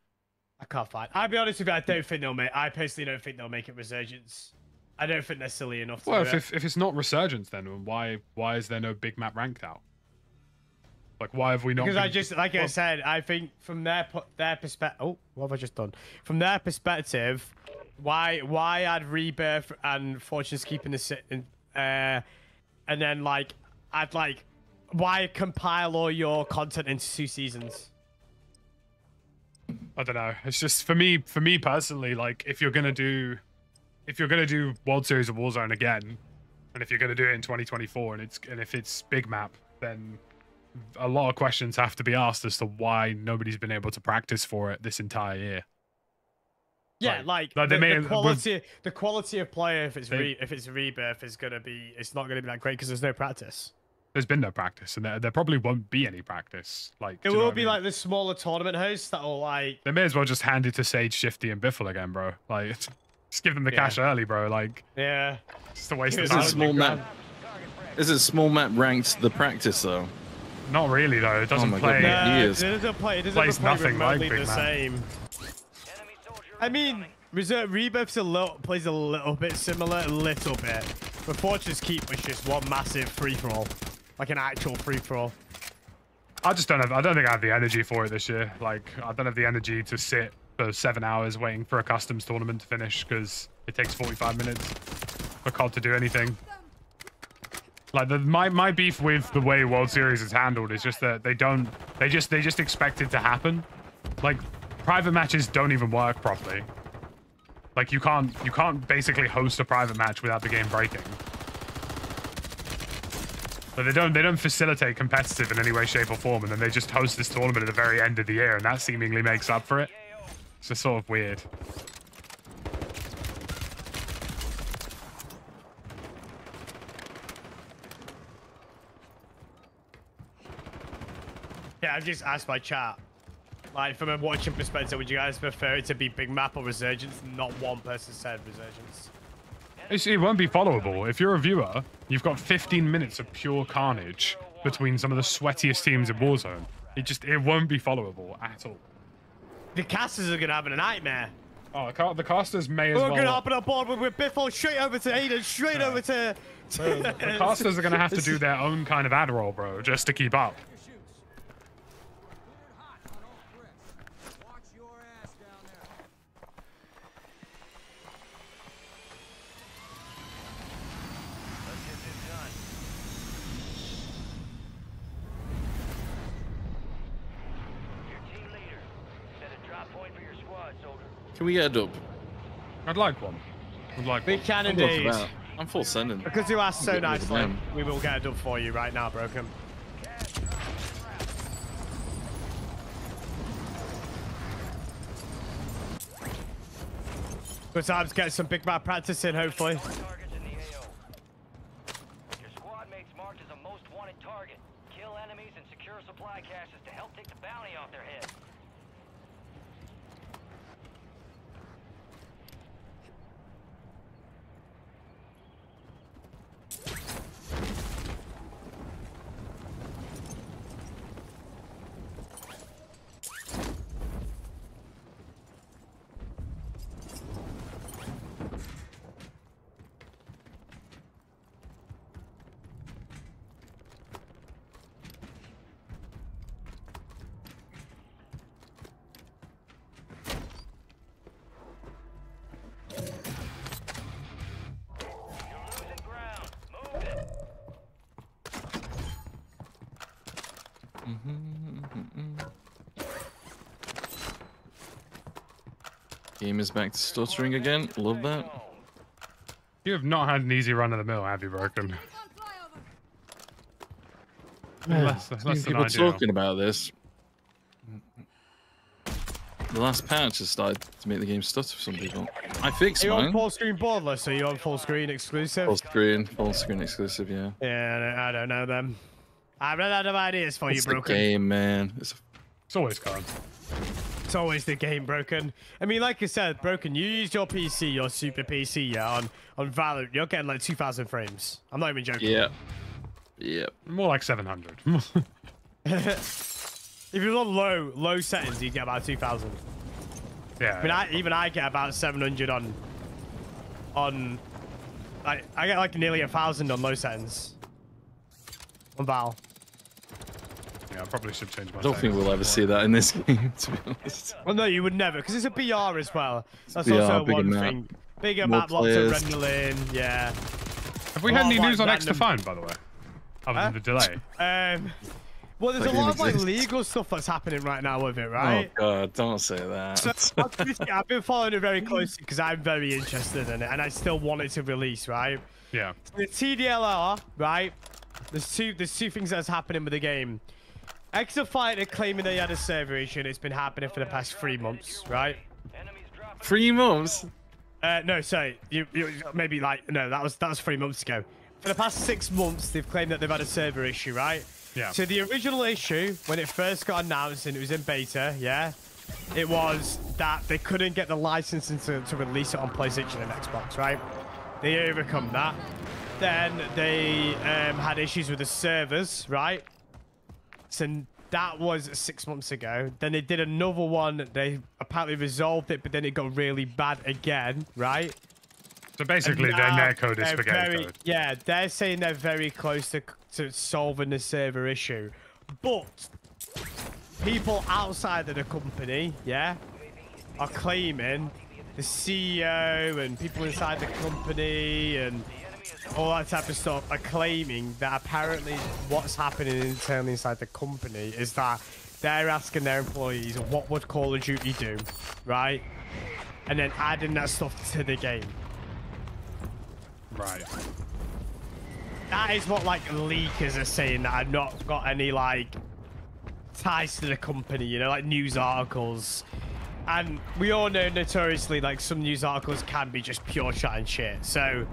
S8: I can't find. I'll be honest with you. I don't think they'll make. I personally don't think they'll make it resurgence. I don't think they're silly enough to
S1: Well,
S8: do
S1: if, if if it's not resurgence, then why why is there no big map ranked out? Like why have we not?
S8: because I just, like I said, I think from their their perspective. Oh, what have I just done? From their perspective, why why add rebirth and fortune's keeping the sit in, uh, and then like I'd like why compile all your content into two seasons?
S1: I don't know. It's just for me, for me personally, like if you're gonna do, if you're gonna do World Series of Warzone again, and if you're gonna do it in 2024, and it's and if it's big map, then a lot of questions have to be asked as to why nobody's been able to practice for it this entire year.
S8: Yeah,
S1: Like-
S8: like, the,
S1: may
S8: the
S1: with-
S8: quality the quality of player if it's
S1: They-
S8: re, if it's rebirth is gonna be it's not gonna be that great because there's no practice.
S1: there's been no practice, and there, there probably won't be any practice. Like
S8: It
S1: do you know
S8: will
S1: what I
S8: be
S1: mean?
S8: like the smaller tournament hosts that will like.
S1: They may as well just hand it to Sage, Shifty, and Biffle again, bro. Like, just give them the cash early, bro. Like,
S8: Yeah.
S1: it's a waste of
S11: Isn't
S1: time.
S11: small map? Isn't small map ranked the practice though?
S1: Not really though. It doesn't oh
S11: my
S1: play.
S11: God,
S8: No,
S11: he
S8: it
S11: is.
S8: doesn't play. It doesn't
S1: Plays
S8: play
S1: nothing like
S8: remotely
S1: Big
S8: the
S1: Man.
S8: same. I mean, Reserve Rebuff's a little plays a little bit similar, a little bit. But Fortune's Keep was just one massive free for all, like an actual free for all.
S1: I just don't have. I don't think I have the energy for it this year. Like, I don't have the energy to sit for seven hours waiting for a customs tournament to finish because it takes 45 minutes for COD to do anything. Like the my my beef with the way World Series is handled is just that they don't. They just they just expect it to happen. Like private matches don't even work properly. Like you can't you can't basically host a private match without the game breaking. But they don't they don't facilitate competitive in any way, shape, or form, and then they just host this tournament at the very end of the year, and that seemingly makes up for it. It's just sort of weird.
S8: Yeah, I've just asked my chat. Like, from a watching perspective, would you guys prefer it to be Big Map or Resurgence? Not one person said Resurgence.
S1: It's, it won't be followable. If you're a viewer, you've got 15 minutes of pure carnage between some of the sweatiest teams in Warzone. It just it won't be followable at all.
S8: The casters are gonna have a nightmare.
S1: Oh, the, the casters may as
S8: We're
S1: well.
S8: gonna hop on board with, with Biffle straight over to Aydan, straight over to.
S1: the casters are gonna have to do their own kind of ad roll, bro, just to keep up.
S10: Watch your ass down there.
S2: Let's get this done. Your team leader. Set a drop point for your squad, soldier.
S11: Can we get a dub?
S1: I'd like one. I'd like
S8: We
S1: one.
S8: can
S11: I'm going for
S8: indeed.
S11: I'm full sending.
S8: Because you asked so
S11: Get rid of
S8: nicely, we will get a dub for you right now, Broken. Good time to get some big map practice in, hopefully.
S11: Game is back to stuttering again. Love that.
S1: You have not had an easy run of the mill, have you, Broken?
S4: Recon flyover.
S1: Less, less
S11: People talking about this. The last patch has started to make the game stutter for some people. I fixed
S8: Are you on full screen borderless? Are you on full screen exclusive?
S11: Full screen, full screen exclusive. Yeah.
S8: Yeah, I don't, know them. I've run out of ideas for
S11: It's
S8: you,
S11: the
S8: Broken.
S11: game, man. It's
S1: It's always COD.
S8: It's always the game, Broken. I mean, like I said, Broken, you use your PC, your super PC, yeah, on, on Valorant, you're getting like 2,000 frames. I'm not even joking.
S11: yeah, yeah.
S1: More like 700.
S8: If you're on low, low settings, you get about 2,000.
S1: yeah.
S8: I mean, I, even I get about 700 on, on, like, I get like nearly a thousand on low settings. On Val.
S1: Yeah, I probably should change my
S11: I don't think we'll ever see that in this game, to be honest.
S8: Well, no, you would never, because it's a BR as well. That's
S11: BR,
S8: also
S11: bigger
S8: one
S11: map,
S8: thing. Bigger
S11: more
S8: map, lots
S11: players.
S8: of rendering, yeah.
S1: Have we had any news
S8: like,
S1: on X to
S8: random-
S1: find, by the way? Other
S8: Huh?
S1: than the delay.
S8: Um, well, there's
S11: That
S8: a lot of like
S11: exists.
S8: legal stuff that's happening right now with it, right?
S11: Oh god, don't say that.
S8: So, I've been following it very closely because I'm very interested in it, and I still want it to release, right?
S1: Yeah.
S8: The TDLR, right? There's two. There's two things that's happening with the game. X Defiant claiming they had a server issue, and it's been happening for the past three months, right?
S11: Three months.
S8: Uh, no, sorry. You, you maybe like no. That was that was three months ago. for the past six months, they've claimed that they've had a server issue, right?
S1: Yeah.
S8: So the original issue, when it first got announced and it was in beta, yeah, it was that they couldn't get the licensing to, to release it on PlayStation and Xbox, right? They overcome that. Then they um, had issues with the servers, right? So that was six months ago. Then they did another one. They apparently resolved it, but then it got really bad again, right?
S1: So basically,
S8: And
S1: their netcode is spaghetti
S8: very-
S1: code.
S8: Yeah, they're saying they're very close to, to solving the server issue. But people outside of the company, yeah, are claiming the CEO and people inside the company and all that type of stuff are claiming that apparently what's happening internally inside the company is that they're asking their employees what would Call of Duty do, right? And then adding that stuff to the game.
S1: Right.
S8: That is what like leakers are saying that I've not got any like ties to the company, you know, like news articles. And we all know notoriously like some news articles can be just pure shit and shit. So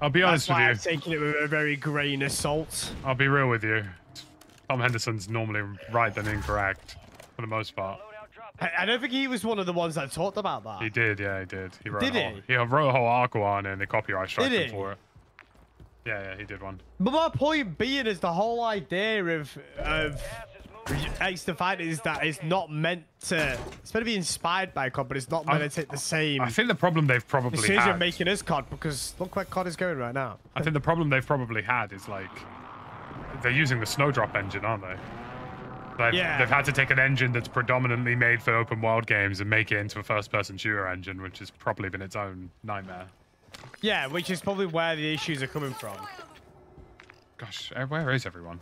S1: I'll be honest with you.
S8: I'm taking it with a very grain of salt.
S1: I'll be real with you. Tom Henderson's normally right than incorrect, for the most part.
S8: I, don't think he was one of the ones that talked about that.
S1: He did, yeah, he did. He wrote
S8: Did
S1: a whole,
S8: he?
S1: he wrote a whole article on it and they copyright struck him for it. Yeah, yeah, he did one.
S8: But my point being is the whole idea of of X Defiant is that it's not meant to. It's meant to be inspired by COD, but it's not meant
S1: I-
S8: to take the same
S1: I think the problem they've probably
S8: decision
S1: had.
S8: making as COD because look where COD is going right now.
S1: I think the problem they've probably had is like they're using the Snowdrop engine, aren't they? Like,
S8: Yeah.
S1: They've had to take an engine that's predominantly made for open world games and make it into a first-person shooter engine, which has probably been its own nightmare.
S8: Yeah, which is probably where the issues are coming from.
S1: Gosh, eh, where is everyone?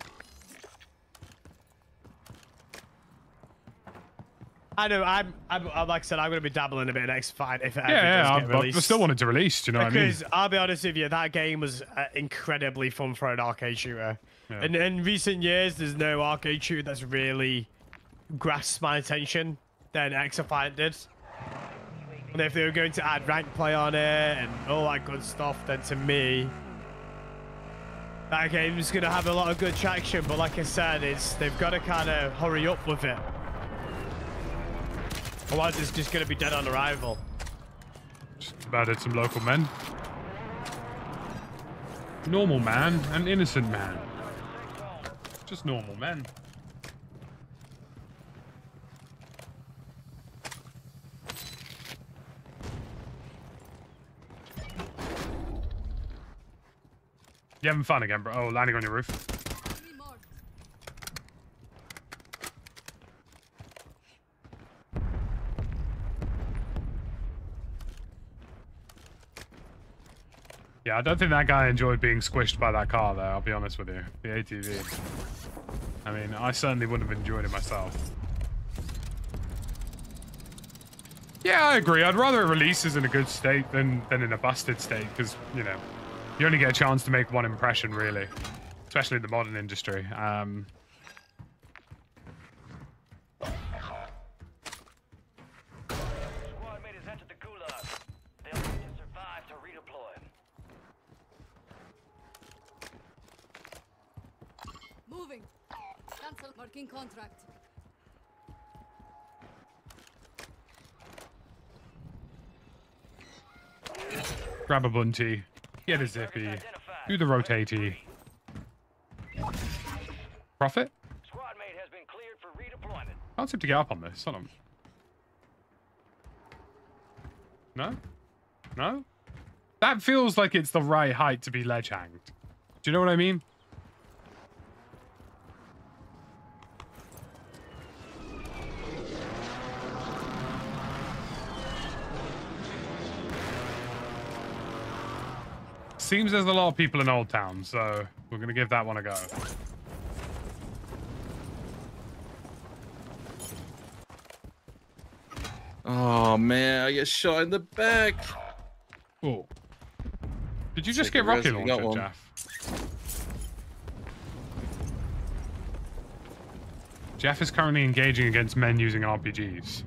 S8: I know. I'm, I'm, I'm like I said, I'm going to be dabbling a bit in X Defiant if it ever
S1: Yeah,
S8: does
S1: yeah,
S8: get
S1: I, I still wanted to release. Do you know what I mean?
S8: Because I'll be honest with you, that game was uh, incredibly fun for an arcade shooter.
S1: Yeah.
S8: And in recent years, there's no arcade shooter that's really grasped my attention than Defiant did. And if they were going to add rank play on it and all that good stuff, then to me, that game's going to have a lot of good traction. But like I said, it's they've got to kind of hurry up with it. Otherwise, it's just to be dead on arrival.
S1: Just about it, some local men. Normal man, an innocent man. Just normal men. You having fun again, bro? Oh, landing on your roof. Yeah, I don't think that guy enjoyed being squished by that car there, I'll be honest with you. The ATV. I mean, I certainly wouldn't have enjoyed it myself. Yeah, I agree. I'd rather it releases in a good state than, than in a busted state, because, you know, you only get a chance to make one impression, really. Especially in the modern industry. Um,
S2: Squad mate has entered the gulag. They'll need to survive to redeploy.
S4: Moving. Cancel contract.
S1: grab a bunty, get a zippy, do the rotatey. Profit?
S2: Squad mate has been cleared for redeployment.
S1: Can't seem to get up on this. Hold on. No? No? That feels like it's the right height to be ledge hanged. Do you know what I mean? Seems there's a lot of people in Old Town, so we're gonna give that one a go.
S11: Oh man, I get shot in the back.
S1: Oh. Did you just
S11: Take
S1: get rocket launcher. Jeff? Jeff is currently engaging against men using RPGs.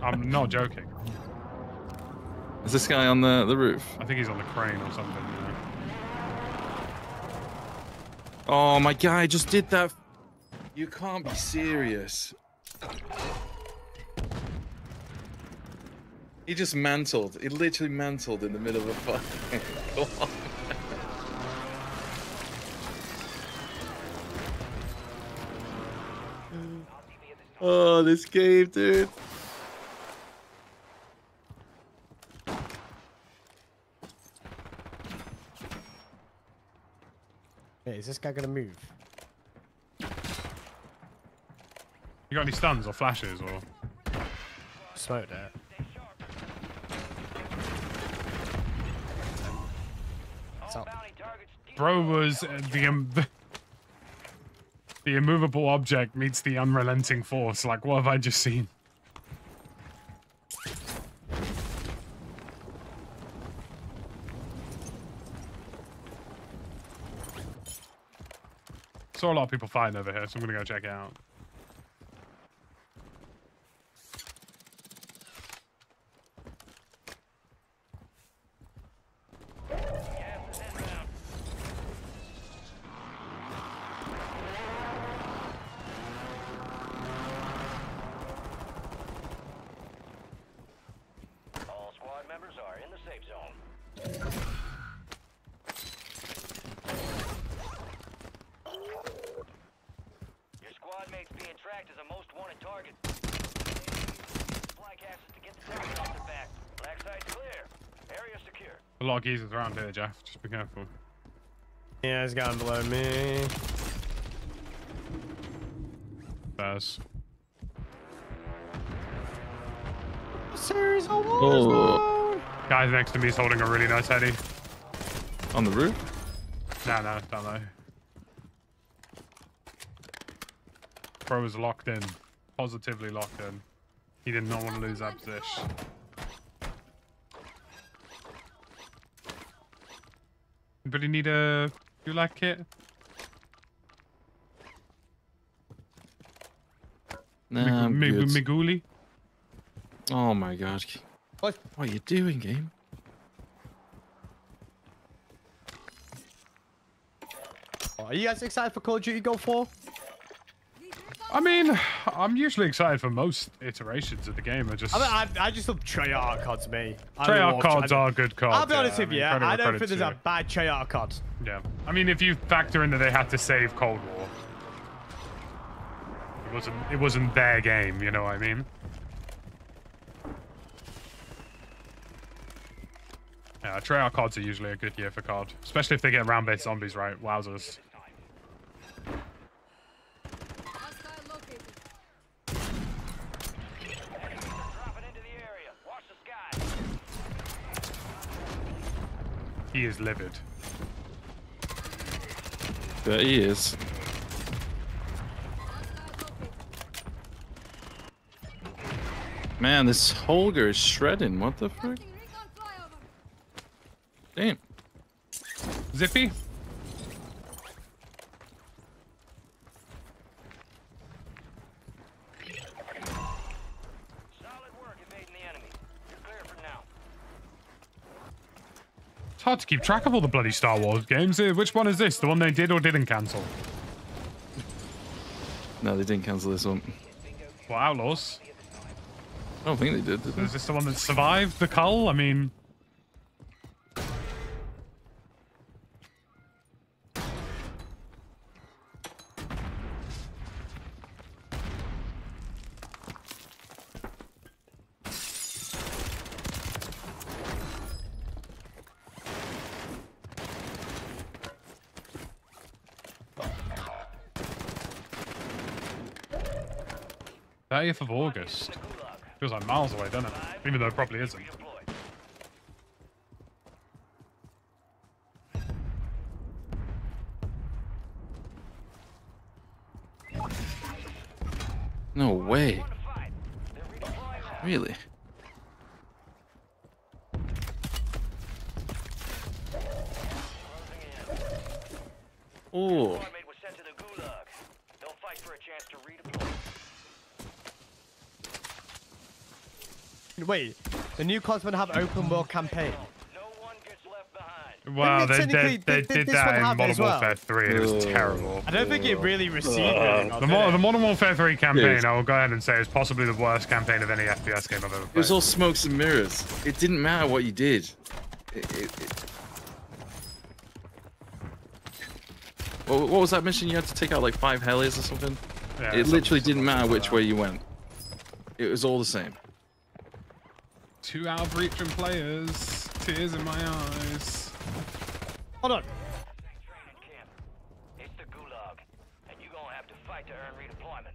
S1: I'm not joking.
S11: Is this guy on the, the roof?
S1: I think he's on the crane or something. yeah.
S11: Oh, my guy just did that. You can't be serious. He just mantled. He literally mantled in the middle of a fucking. Come on. Oh, this game, dude.
S8: Is this guy gonna move?
S1: You got any stuns or flashes or?
S8: Smoked it. Up?
S1: Bro was uh, the um, the immovable object meets the unrelenting force. Like, what have I just seen? Saw a lot of people fighting over here, so I'm gonna go check it out.
S2: All squad members are in the safe zone. Your squad mate's being tracked as a most wanted target. Supply gases to get the target off the back. Black side's clear. Area secure.
S1: A lot of geezers around here, Jeff. Just be careful.
S8: Yeah, he's gone below me.
S1: Bears.
S8: Series of
S11: Oh,
S1: Guy next to me is holding a really nice heady.
S11: on the roof?
S1: No, no, don't know. Bro was locked in. Positively locked in. He did not want to lose that position. Anybody need a gulag kit?
S11: Nah, I'm
S1: Mig-
S11: good.
S1: Miguli?
S11: Oh my god.
S8: What?
S11: What are you doing, game?
S8: Are you guys excited for Call of Duty Go 4?
S1: I mean, I'm usually excited for most iterations of the game. I just
S8: I, mean, I, I just love Treyarch CODs, me.
S1: Treyarch
S8: CODs
S1: are good CODs.
S8: I'll be honest
S1: yeah,
S8: with you,
S1: I, mean, credit
S8: I don't think there's a bad Treyarch COD.
S1: Yeah, I mean, if you factor in that they had to save Cold War, it wasn't it wasn't their game. You know what I mean? Yeah, Treyarch CODs are usually a good year for COD, especially if they get round-based zombies right. Wowzers.
S4: Hostile located.
S2: Dropping into the area. Watch the sky.
S1: He is livid.
S11: There he is. Man, this Holger is shredding. What the frick?
S4: Marking recon flyover.
S11: Damn.
S1: Zippy.
S2: Solid work evading the enemy. You're clear for now.
S1: It's hard to keep track of all the bloody Star Wars games. Uh, Which one is this? The one they did or didn't cancel?
S11: No, they didn't cancel this one.
S1: Well, Outlaws.
S11: I don't think they did, did they?
S1: Is this the one that survived the cull? I mean, thirtieth of August. Feels like miles away, doesn't it? Even though it probably isn't.
S11: No way. Really? Oh.
S2: Squad mate was sent to the gulag. They'll fight for a chance to redeploy.
S8: Wait, the new COD's gonna have open world campaign.
S2: No one gets left behind.
S1: Well, they, they,
S8: technically-
S1: they
S8: did-
S1: did
S8: did this
S1: that
S8: one
S1: in
S8: have it
S1: Modern
S8: as well?
S1: Warfare 3, and it was terrible.
S8: I don't think it really received very well,
S1: The,
S8: did
S1: Mo-
S8: it?
S1: the Modern Warfare 3 campaign,
S11: Yes.
S1: I will go ahead and say, is possibly the worst campaign of any FPS game I've ever played.
S11: It was all smokes and mirrors. It didn't matter what you did. It, it, it... What, what was that mission? You had to take out like five helis or something.
S1: Yeah,
S11: it literally didn't matter which way you went. It was all the same.
S7: Two out of reach from players. Tears in my eyes.
S8: Hold on.
S2: It's the gulag, and you're gonna have to fight to earn redeployment.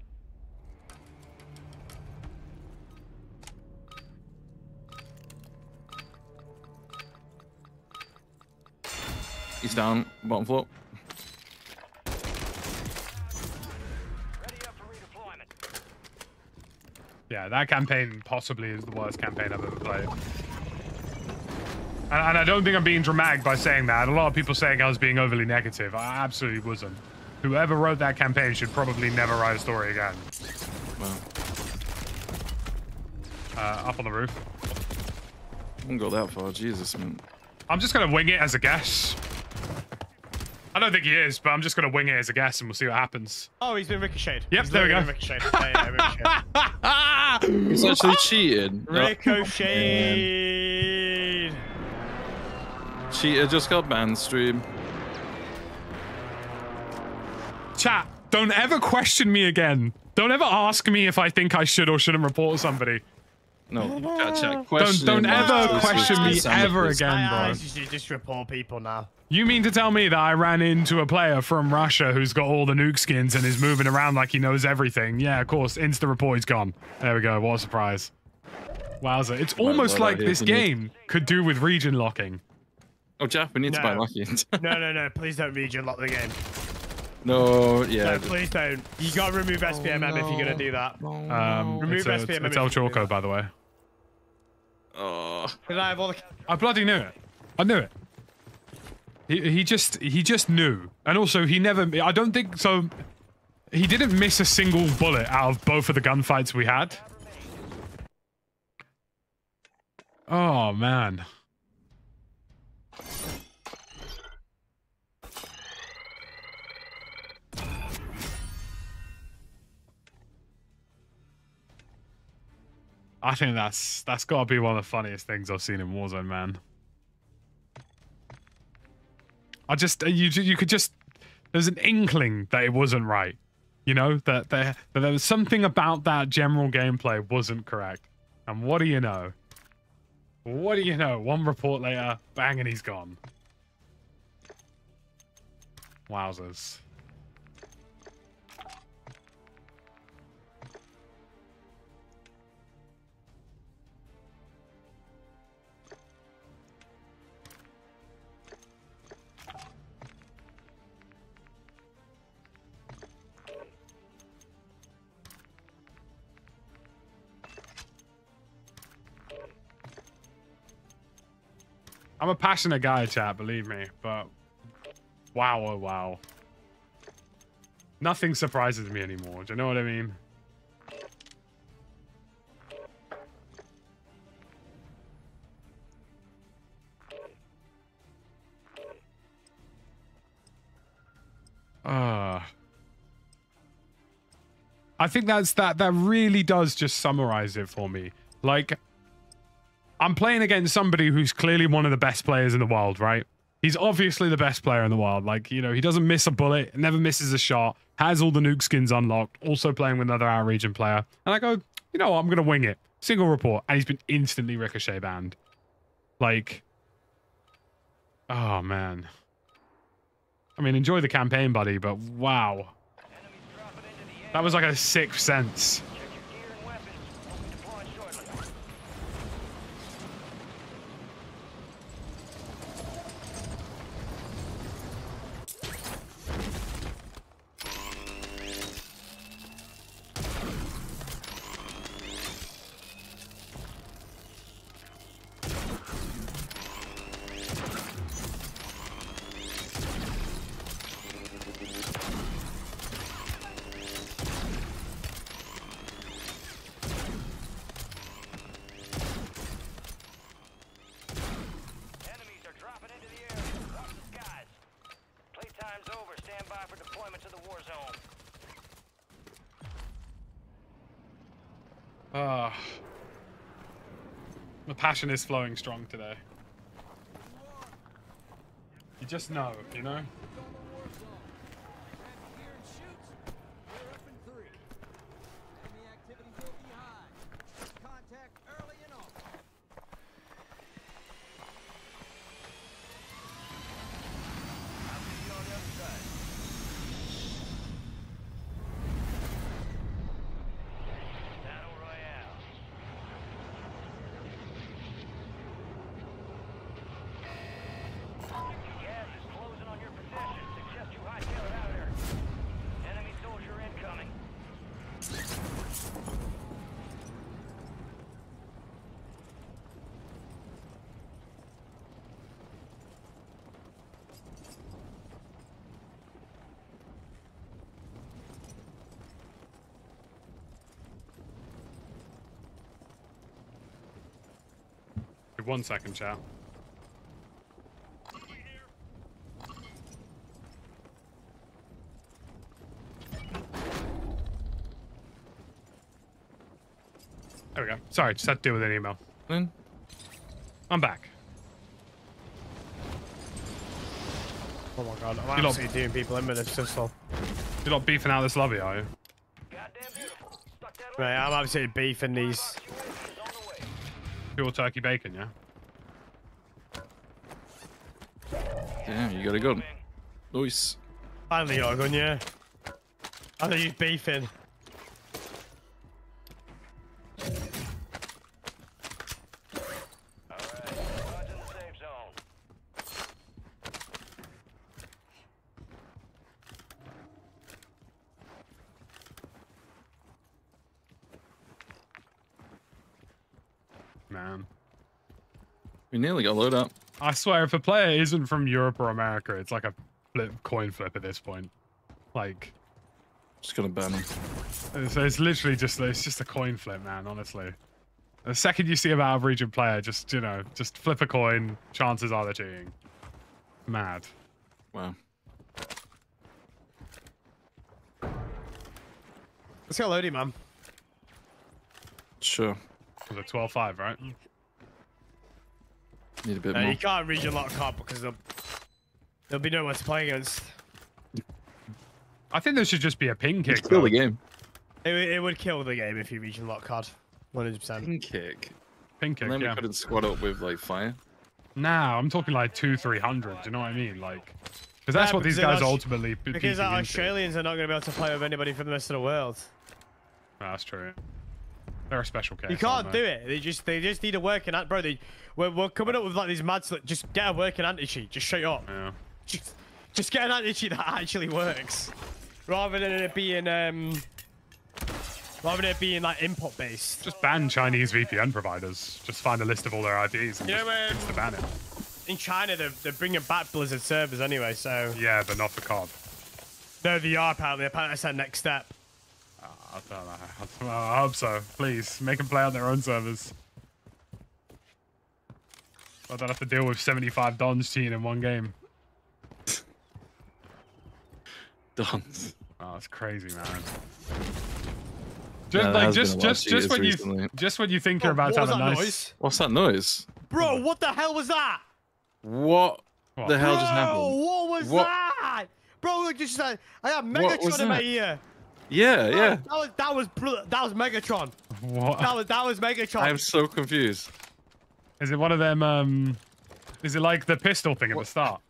S11: He's down, bottom floor.
S2: Ready up for redeployment.
S1: Yeah, that campaign possibly is the worst campaign I've ever played. And, and I don't think I'm being dramatic by saying that. A lot of people saying I was being overly negative. I absolutely wasn't. Whoever wrote that campaign should probably never write a story again.
S11: Well,
S1: Uh, up on the roof.
S11: I wouldn't go that far. Jesus, man.
S1: I'm just gonna wing it as a guess. I don't think he is, but I'm just gonna wing it as a guess, and we'll see what happens.
S8: Oh, he's been ricocheted.
S1: Yep,
S8: He's
S1: there we go.
S8: Ricocheted. Yeah, yeah, ricocheted.
S11: He's actually ah! cheated. Oh,
S8: Ricocheted.
S11: Cheater just got banned stream.
S1: Chat, don't ever question me again. Don't ever ask me if I think I should or shouldn't report somebody.
S11: No, chat, chat.
S1: Don't
S11: question
S1: don't ever question me ever again,
S8: I, I
S1: bro.
S8: usually just report people now.
S1: You mean to tell me that I ran into a player from Russia who's got all the nuke skins and is moving around like he knows everything? Yeah, of course. Insta report, he's gone. There we go. What a surprise. Wowza. It's almost like
S11: that
S1: this
S11: is, isn't
S1: game could do with region locking.
S11: Oh, Jeff, we need to buy
S8: No.
S11: Lucky.
S8: No, no, no. Please don't region lock the game.
S11: no, yeah.
S8: No, please don't. You gotta remove SBMM if you're gonna do that.
S1: Um,
S8: Remove
S1: it's, a,
S8: SBMM
S1: it's
S8: if
S1: El
S8: you
S1: Choco, by the way.
S11: Oh,
S8: Did I have all the?
S1: I bloody knew it. I knew it. He, he just he just knew, and also he never. I don't think so. He didn't miss a single bullet out of both of the gunfights we had. Oh man. I think that's that's got to be one of the funniest things I've seen in Warzone, man. I just uh, you you could just there's an inkling that it wasn't right, you know that there that there was something about that general gameplay wasn't correct. And what do you know? What do you know? One report later, bang, and he's gone. Wowzers. I'm a passionate guy, chat, believe me, but wow, oh wow. Nothing surprises me anymore. Do you know what I mean? Ah. I think that's that that really does just summarize it for me. Like I'm playing against somebody who's clearly one of the best players in the world, right? He's obviously the best player in the world. Like, you know, he doesn't miss a bullet, never misses a shot, has all the nuke skins unlocked, also playing with another out region player. And I go, you know what, I'm going to wing it. Single report. And he's been instantly ricochet banned. Like, oh, man. I mean, enjoy the campaign, buddy, but wow. That was like a sixth sense. Passion is flowing strong today. You just know, you know?
S10: On the war zone. Head here and shoot. We're up in three. Enemy activity will be high. Contact early and often.
S2: I'll see you on the other side. Battle Royale. Gas is closing on your position. Suggest you hightail it out of there. Enemy soldier incoming.
S1: One second, chat. There we go. Sorry, just had to deal with an email.
S11: Then
S1: I'm back.
S8: Oh my god, I'm
S1: You lot-
S8: absolutely doing people in with this pistol.
S1: You're not beefing out this lobby, are you?
S2: Goddamn beautiful. Stuck that
S8: Right, I'm absolutely beefing these.
S2: UAV is on the way.
S1: Pure turkey bacon, yeah?
S11: Damn, you got a gun. Nice.
S8: Finally got a gun, yeah. I know you beefing.
S2: Alright, squad's in the safe zone.
S1: Man.
S11: We nearly got load up.
S1: I swear, if a player isn't from Europe or America, it's like a flip, coin flip at this point. Like,
S11: Just gonna ban him.
S1: it's, it's literally just it's just a coin flip, man. Honestly, the second you see an out of region player, just you know, just flip a coin. Chances are they're cheating. Mad.
S11: Wow.
S8: Let's go loading, man.
S11: Sure.
S1: Was it 12-5, right?
S11: Need a bit
S8: No,
S11: more.
S8: you can't region lock COD because there'll, there'll be no one to play against.
S1: I think there should just be a ping kick.
S11: Let's kill the game.
S8: It, would- it would kill the game if you region lock COD. 100%.
S11: Pin kick.
S1: Ping kick,
S11: And then we couldn't squad up with like fire.
S1: Nah, I'm talking like two, three hundred. Do you know what I mean? Like, because that's
S8: Yeah,
S1: what these guys ultimately. be
S8: Because
S1: beating
S8: uh,
S1: into.
S8: Australians are not going to be able to play with anybody from the rest of the world.
S1: That's true. They're a special case.
S8: You can't do it. They just they just need a working ant, bro. They we're, we're coming up with like these mad sli- Just get a working anti cheat. Just straight up.
S1: Yeah.
S8: Just just get an anti cheat that actually works, rather than it being um rather than it being like input based.
S1: Just ban Chinese VPN providers. Just find a list of all their IPs and
S8: You know,
S1: just,
S8: um,
S1: ban it.
S8: In China, they're, they're bringing back Blizzard servers anyway. So
S1: Yeah, but not for COD.
S8: no, they are apparently. Apparently, that's their next step.
S1: I don't know. I hope so. Please make them play on their own servers. I don't have to deal with 75 Dons cheating in one game.
S11: Dons.
S1: Oh, that's crazy, man. Just
S11: Yeah,
S1: like just
S11: a lot of
S1: just just
S11: cheaters
S1: when you just when you think you're about to have a
S8: that
S1: nice
S8: noise?
S11: What's that noise?
S8: Bro, what the hell was that?
S11: What,
S1: What?
S11: the hell
S8: Bro,
S11: just happened?
S8: what was
S11: What-
S8: that? Bro, look, just like I have Megatron in my ear.
S11: Yeah,
S8: Bro,
S11: yeah.
S8: That was that was that was Megatron.
S1: what
S8: That was that was Megatron.
S11: I'm so confused.
S1: Is it one of them um is it like the pistol thing at the start?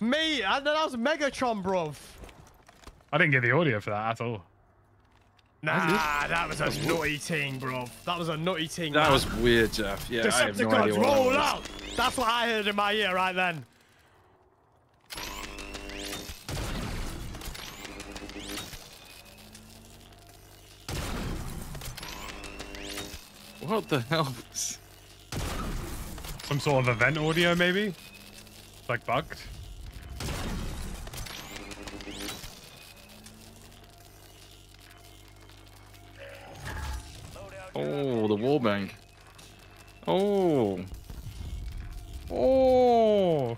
S8: Me, I, that was Megatron, bruv.
S1: I didn't get the audio for that at all.
S8: Nah, that was a nutty thing, bruv. That was a nutty thing.
S11: That
S8: man.
S11: was weird, Jeff. Yeah, I have no
S8: Decepticons,
S11: idea what that
S8: roll out. That's what I heard in my ear right then.
S11: What the hell? Was-
S1: Some sort of event audio maybe? Like bugged?
S11: Oh, the wallbang. Oh,
S1: Oh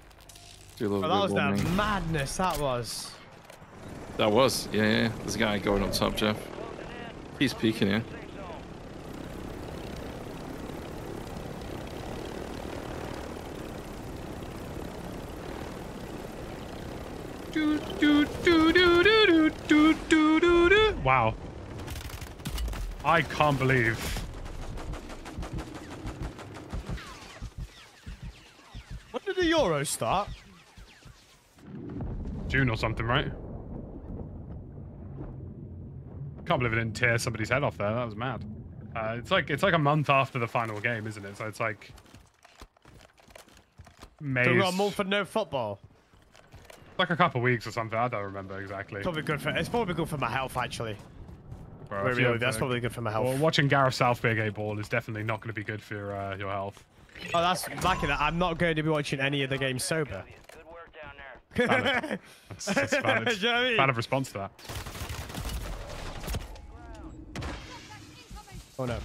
S11: Do a little
S8: Oh, that was that
S11: warming.
S8: madness. That was.
S11: That was, yeah, yeah. There's a guy going up top, Jeff. He's peeking here.
S1: Do, Wow. I can't believe.
S8: When did the Euro start?
S1: June or something, right? Can't believe it didn't tear somebody's head off there. That was mad. Uh, it's like it's like a month after the final game, isn't it? So it's like May.
S8: So we got a month for no football.
S1: Like a couple weeks or something. I don't remember exactly.
S8: Probably good for. It's probably good for my health actually.
S1: Bro,
S8: Wait, really, that's
S1: uh,
S8: probably good for my health.
S1: Well, watching Gareth Southgate eight ball is definitely not going to be good for uh, your health.
S8: Oh, that's lucky that I'm not going to be watching any of the games sober.
S2: Good work down there.
S1: Valid. That's, that's valid.
S8: You know I mean?
S1: valid response to that.
S8: Oh no.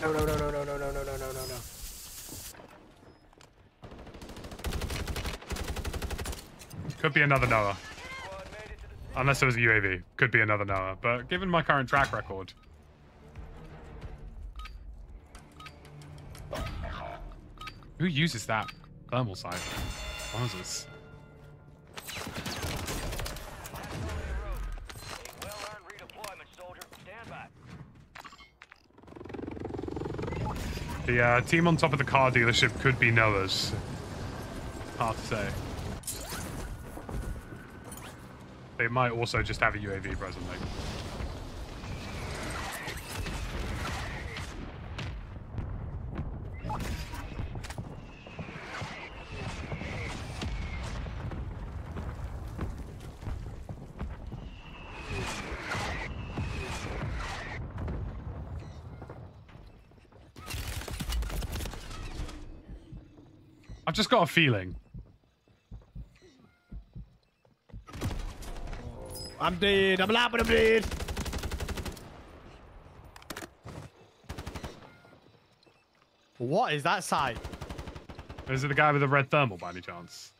S8: No, no, no, no, no, no, no, no, no, no, no,
S1: Could be another Noah. Unless it was a UAV. Could be another Noah. But given my current track record. Who uses that thermal sight? Wowzers. The uh, team on top of the car dealership could be Noah's. Hard to say. They might also just have a UAV presently. I've just got a feeling.
S8: I'm dead. I'm alive, but I'm dead. What is that sight?
S1: Is it the guy with the red thermal by any chance?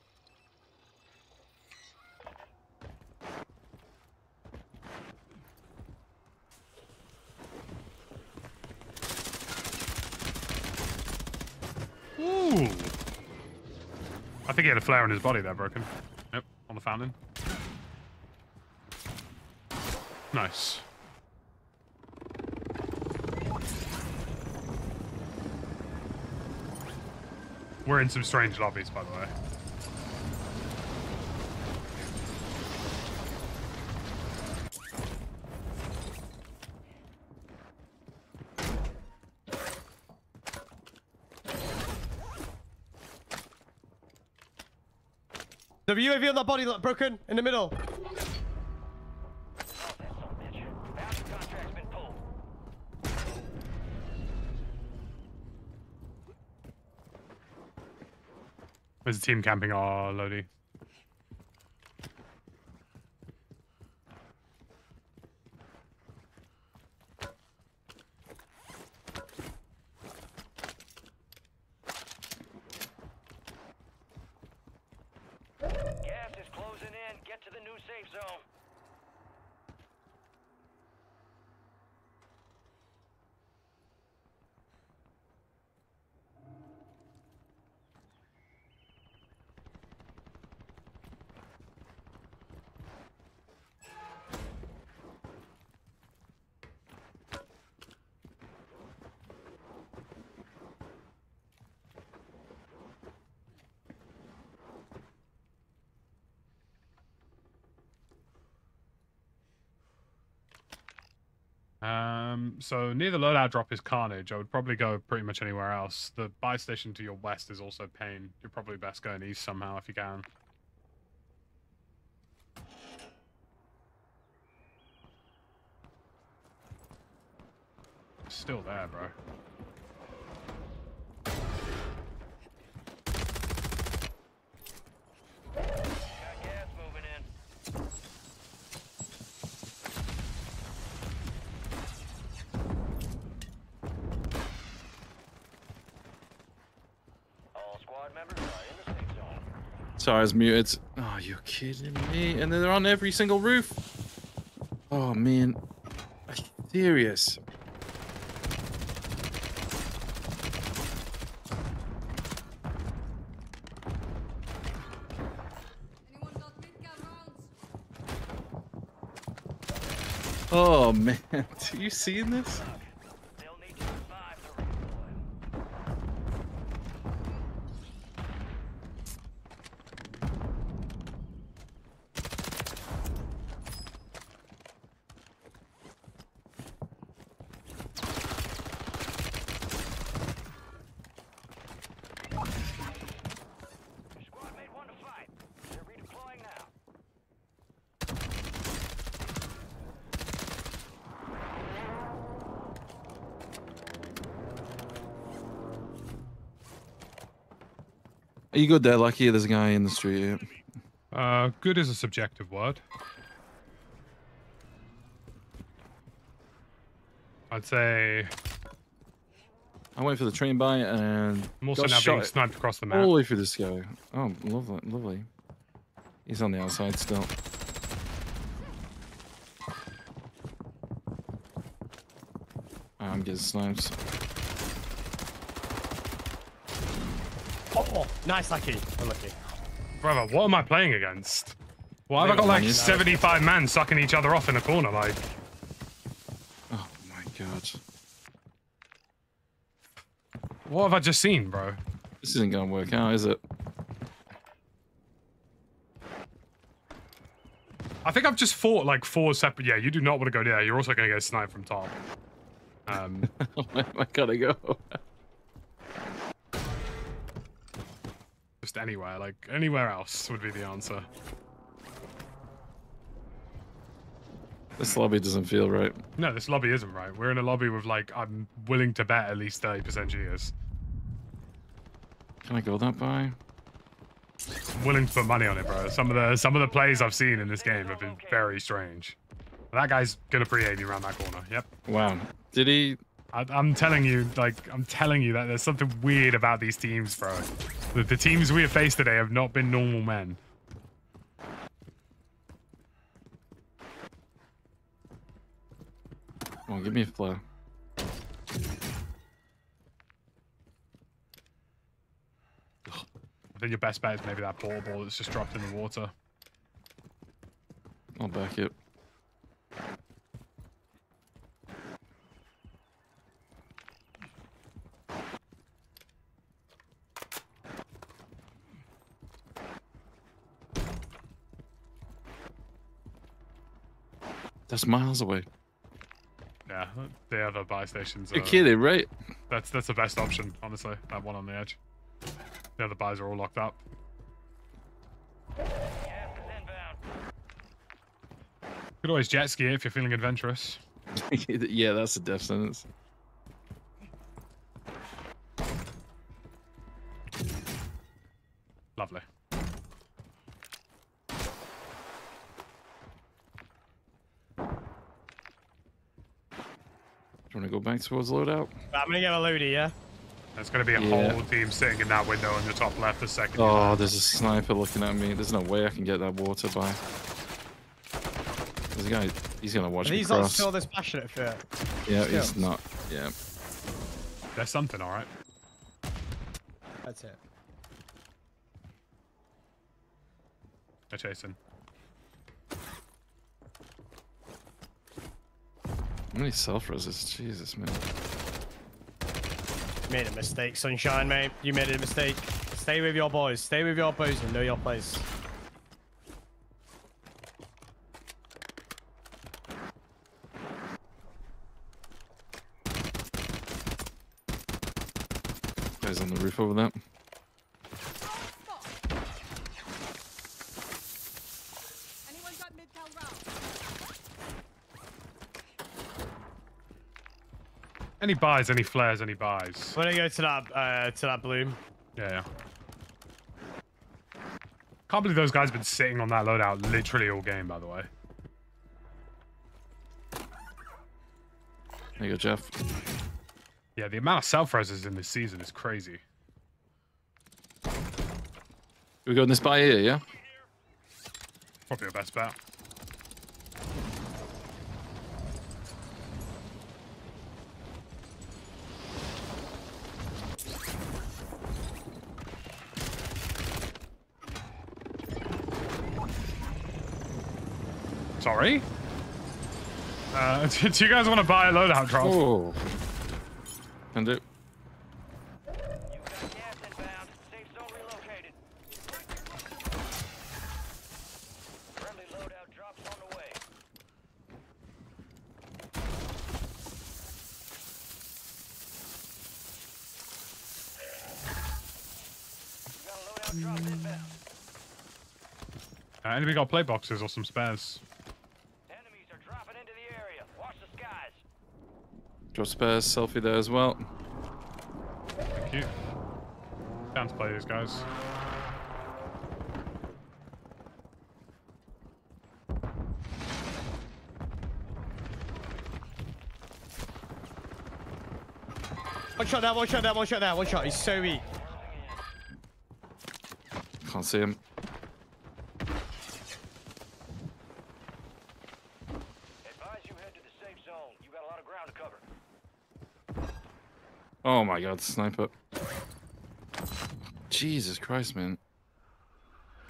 S1: Ooh. I think he had a flare in his body there, broken. Yep, on the fountain. Nice. We're in some strange lobbies, by the way.
S8: The UAV on that body broken in the middle.
S2: Bounty contract's been pulled.
S1: There's a team camping our Lodi.
S2: Gas is closing in. Get to the new safe zone.
S1: Um, so near the loadout drop is Carnage. I would probably go pretty much anywhere else. The buy station to your west is also Pain. You're probably best going east somehow if you can. Still there, bro.
S2: Got gas moving in. All squad members are in the safe zone.
S11: Sorry, I was muted. Oh, you're kidding me. And they're on every single roof. Oh, man. Are you serious? Oh, man. Are you seeing this? You good there, Lucky? There's a guy in the street.
S1: Uh, good is a subjective word. I'd say
S11: I went for the train by and
S1: I'm also
S11: got
S1: now
S11: shot
S1: being sniped across the map.
S11: all the way through the sky. Oh, lovely, lovely. He's on the outside still. I'm getting sniped.
S8: Oh, nice, lucky. Unlucky.
S1: Brother, what am I playing against? Why have I got like 75 men sucking each other off in a corner? Like,
S11: Oh my god.
S1: what have I just seen, bro?
S11: This isn't gonna work out, is it?
S1: I think I've just fought like four separate. Yeah, you do not want to go there. You're also going to get sniped from top. Um,
S11: Where am I gonna go?
S1: Anywhere, like anywhere else would be the answer.
S11: This lobby doesn't feel right.
S1: No, this lobby isn't right. We're in a lobby with like I'm willing to bet at least 30% G's.
S11: Can I go that by?
S1: I'm willing to put money on it, bro. Some of the some of the plays I've seen in this game have been very strange. That guy's gonna pre-aim you around that corner. Yep.
S11: Wow. Did he?
S1: I, I'm telling you, like, I'm telling you that there's something weird about these teams, bro. The, the teams we have faced today have not been normal men.
S11: Come on, give me a flare.
S1: I think your best bet is maybe that portable that's just dropped in the water.
S11: I'll back it. That's miles away.
S1: Yeah, the other buy stations.
S11: You're
S1: Are,
S11: kidding, right?
S1: That's that's the best option, honestly. That one on the edge. The other buys are all locked up. Could always jet ski if you're feeling adventurous.
S11: yeah, that's a death sentence. You want to go back towards loadout?
S8: I'm gonna get a loadie, yeah?
S1: There's going to be a
S11: Yeah.
S1: whole team sitting in that window on the top left a second.
S11: Oh,
S1: land.
S11: there's a sniper looking at me. There's no way I can get that water by. There's a guy. He's gonna watch
S8: Are
S11: me
S8: these not still this passionate for it?
S11: Yeah, he's not. Yeah.
S1: There's something, all right.
S8: That's it.
S1: They're chasing.
S11: How many self resists? Jesus, man.
S8: Made a mistake, Sunshine, mate. You made a mistake. Stay with your boys. Stay with your boys and know your place.
S11: Guys on the roof over there.
S1: Any buys, any flares, any buys.
S8: When I'm gonna go to that uh, to that bloom.
S1: Yeah, yeah. Can't believe those guys have been sitting on that loadout literally all game, by the way.
S11: There you go, Jeff.
S1: Yeah, the amount of self reses in this season is crazy.
S11: we go in this by here, yeah?
S1: Probably your best bet. Sorry? Uh, do you guys want to buy a loadout drop?
S11: Oh. Can do.
S2: You got gas inbound. Safe zone relocated. Friendly loadout drops on the way. You got a loadout.
S1: Uh, anybody got play boxes or some spares?
S2: Enemies are dropping into the area. Watch the skies.
S11: Drop spares, selfie there as well.
S1: Thank you. Down to play these guys.
S8: One shot there, one shot there, one shot there, one shot. He's so weak.
S11: Can't see him.
S2: Advise you head to the safe zone. You got a lot of ground to cover.
S11: Oh my god, sniper. Jesus Christ, man.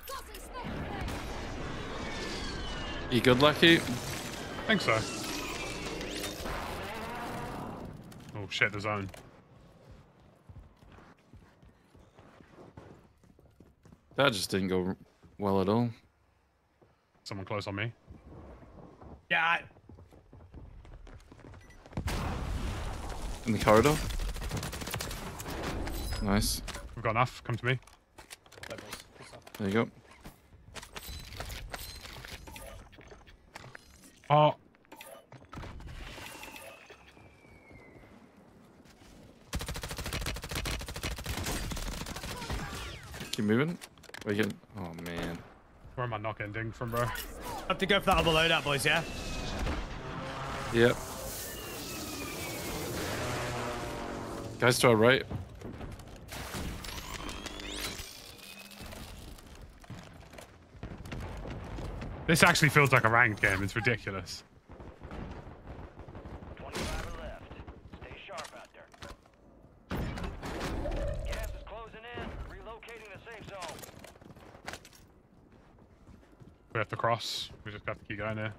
S4: Tossing smoke grenade.
S11: You good, Lucky?
S1: think so. Oh shit, the zone.
S11: That just didn't go well at all.
S1: Someone close on me.
S8: Yeah.
S11: In the corridor. Nice.
S1: We've got enough. Come to me.
S11: There you go.
S1: Oh,
S11: Keep moving. We can. Oh man.
S1: where am I knock ending from, bro?
S8: Have to go for that other loadout, boys, yeah?
S11: Yep. Guys to our right.
S1: This actually feels like a ranked game. It's ridiculous.
S2: 25 left. Stay sharp out there. Gas is closing in. Relocating the safe zone.
S1: We have to cross. We just have to keep going there.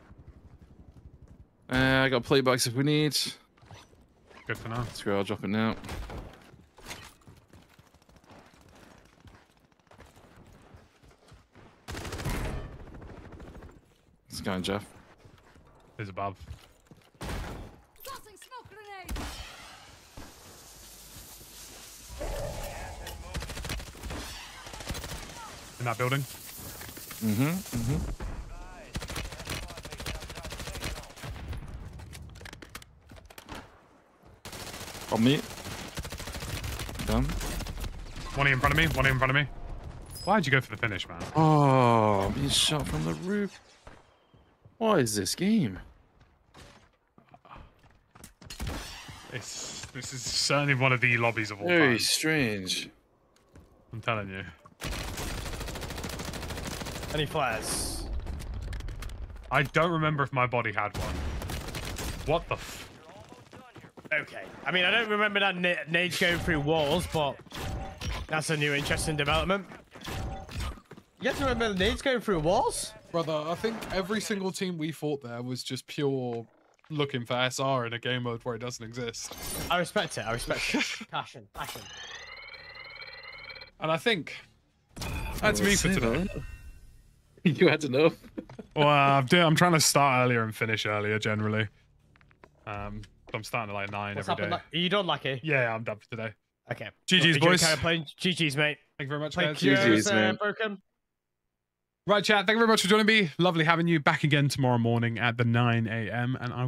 S11: Uh, I got plate box if we need.
S1: Good for now.
S11: Screw, I'll drop it now. Going, Jeff.
S1: Is above.
S4: Tossing smoke grenade.
S1: In that building.
S11: Mm-hmm. Mm-hmm. On me. Done.
S1: One in front of me. One in front of me. Why'd you go for the finish, man?
S11: Oh, being shot from the roof. What is this game?
S1: It's this is certainly one of the lobbies of all
S11: Very
S1: time.
S11: strange.
S1: I'm telling you.
S8: Any flares?
S1: I don't remember if my body had one. What the? F-
S8: Okay. I mean, I don't remember that na- nade going through walls, but that's a new interesting development. You have to remember the nades going through walls?
S7: Brother, I think every single team we fought there was just pure looking for SR in a game mode where it doesn't exist.
S8: I respect it. I respect it. Passion. Passion.
S7: And I think that's me for today.
S11: you had to know.
S1: well, I'm, doing, I'm trying to start earlier and finish earlier generally. Um, I'm starting at like nine
S8: What's
S1: every
S8: happened?
S1: day.
S8: Are you done, Lucky?
S1: Yeah, I'm done for today.
S8: Okay.
S1: GG's,
S8: Are you
S1: boys.
S8: Kind of playing? GG's, mate.
S7: Thank you very much,
S8: Thank
S7: guys.
S11: GG's,
S8: uh,
S11: man.
S8: Broken.
S1: Right, chat. Thank you very much for joining me. Lovely having you back again tomorrow morning at the 9 a.m. And I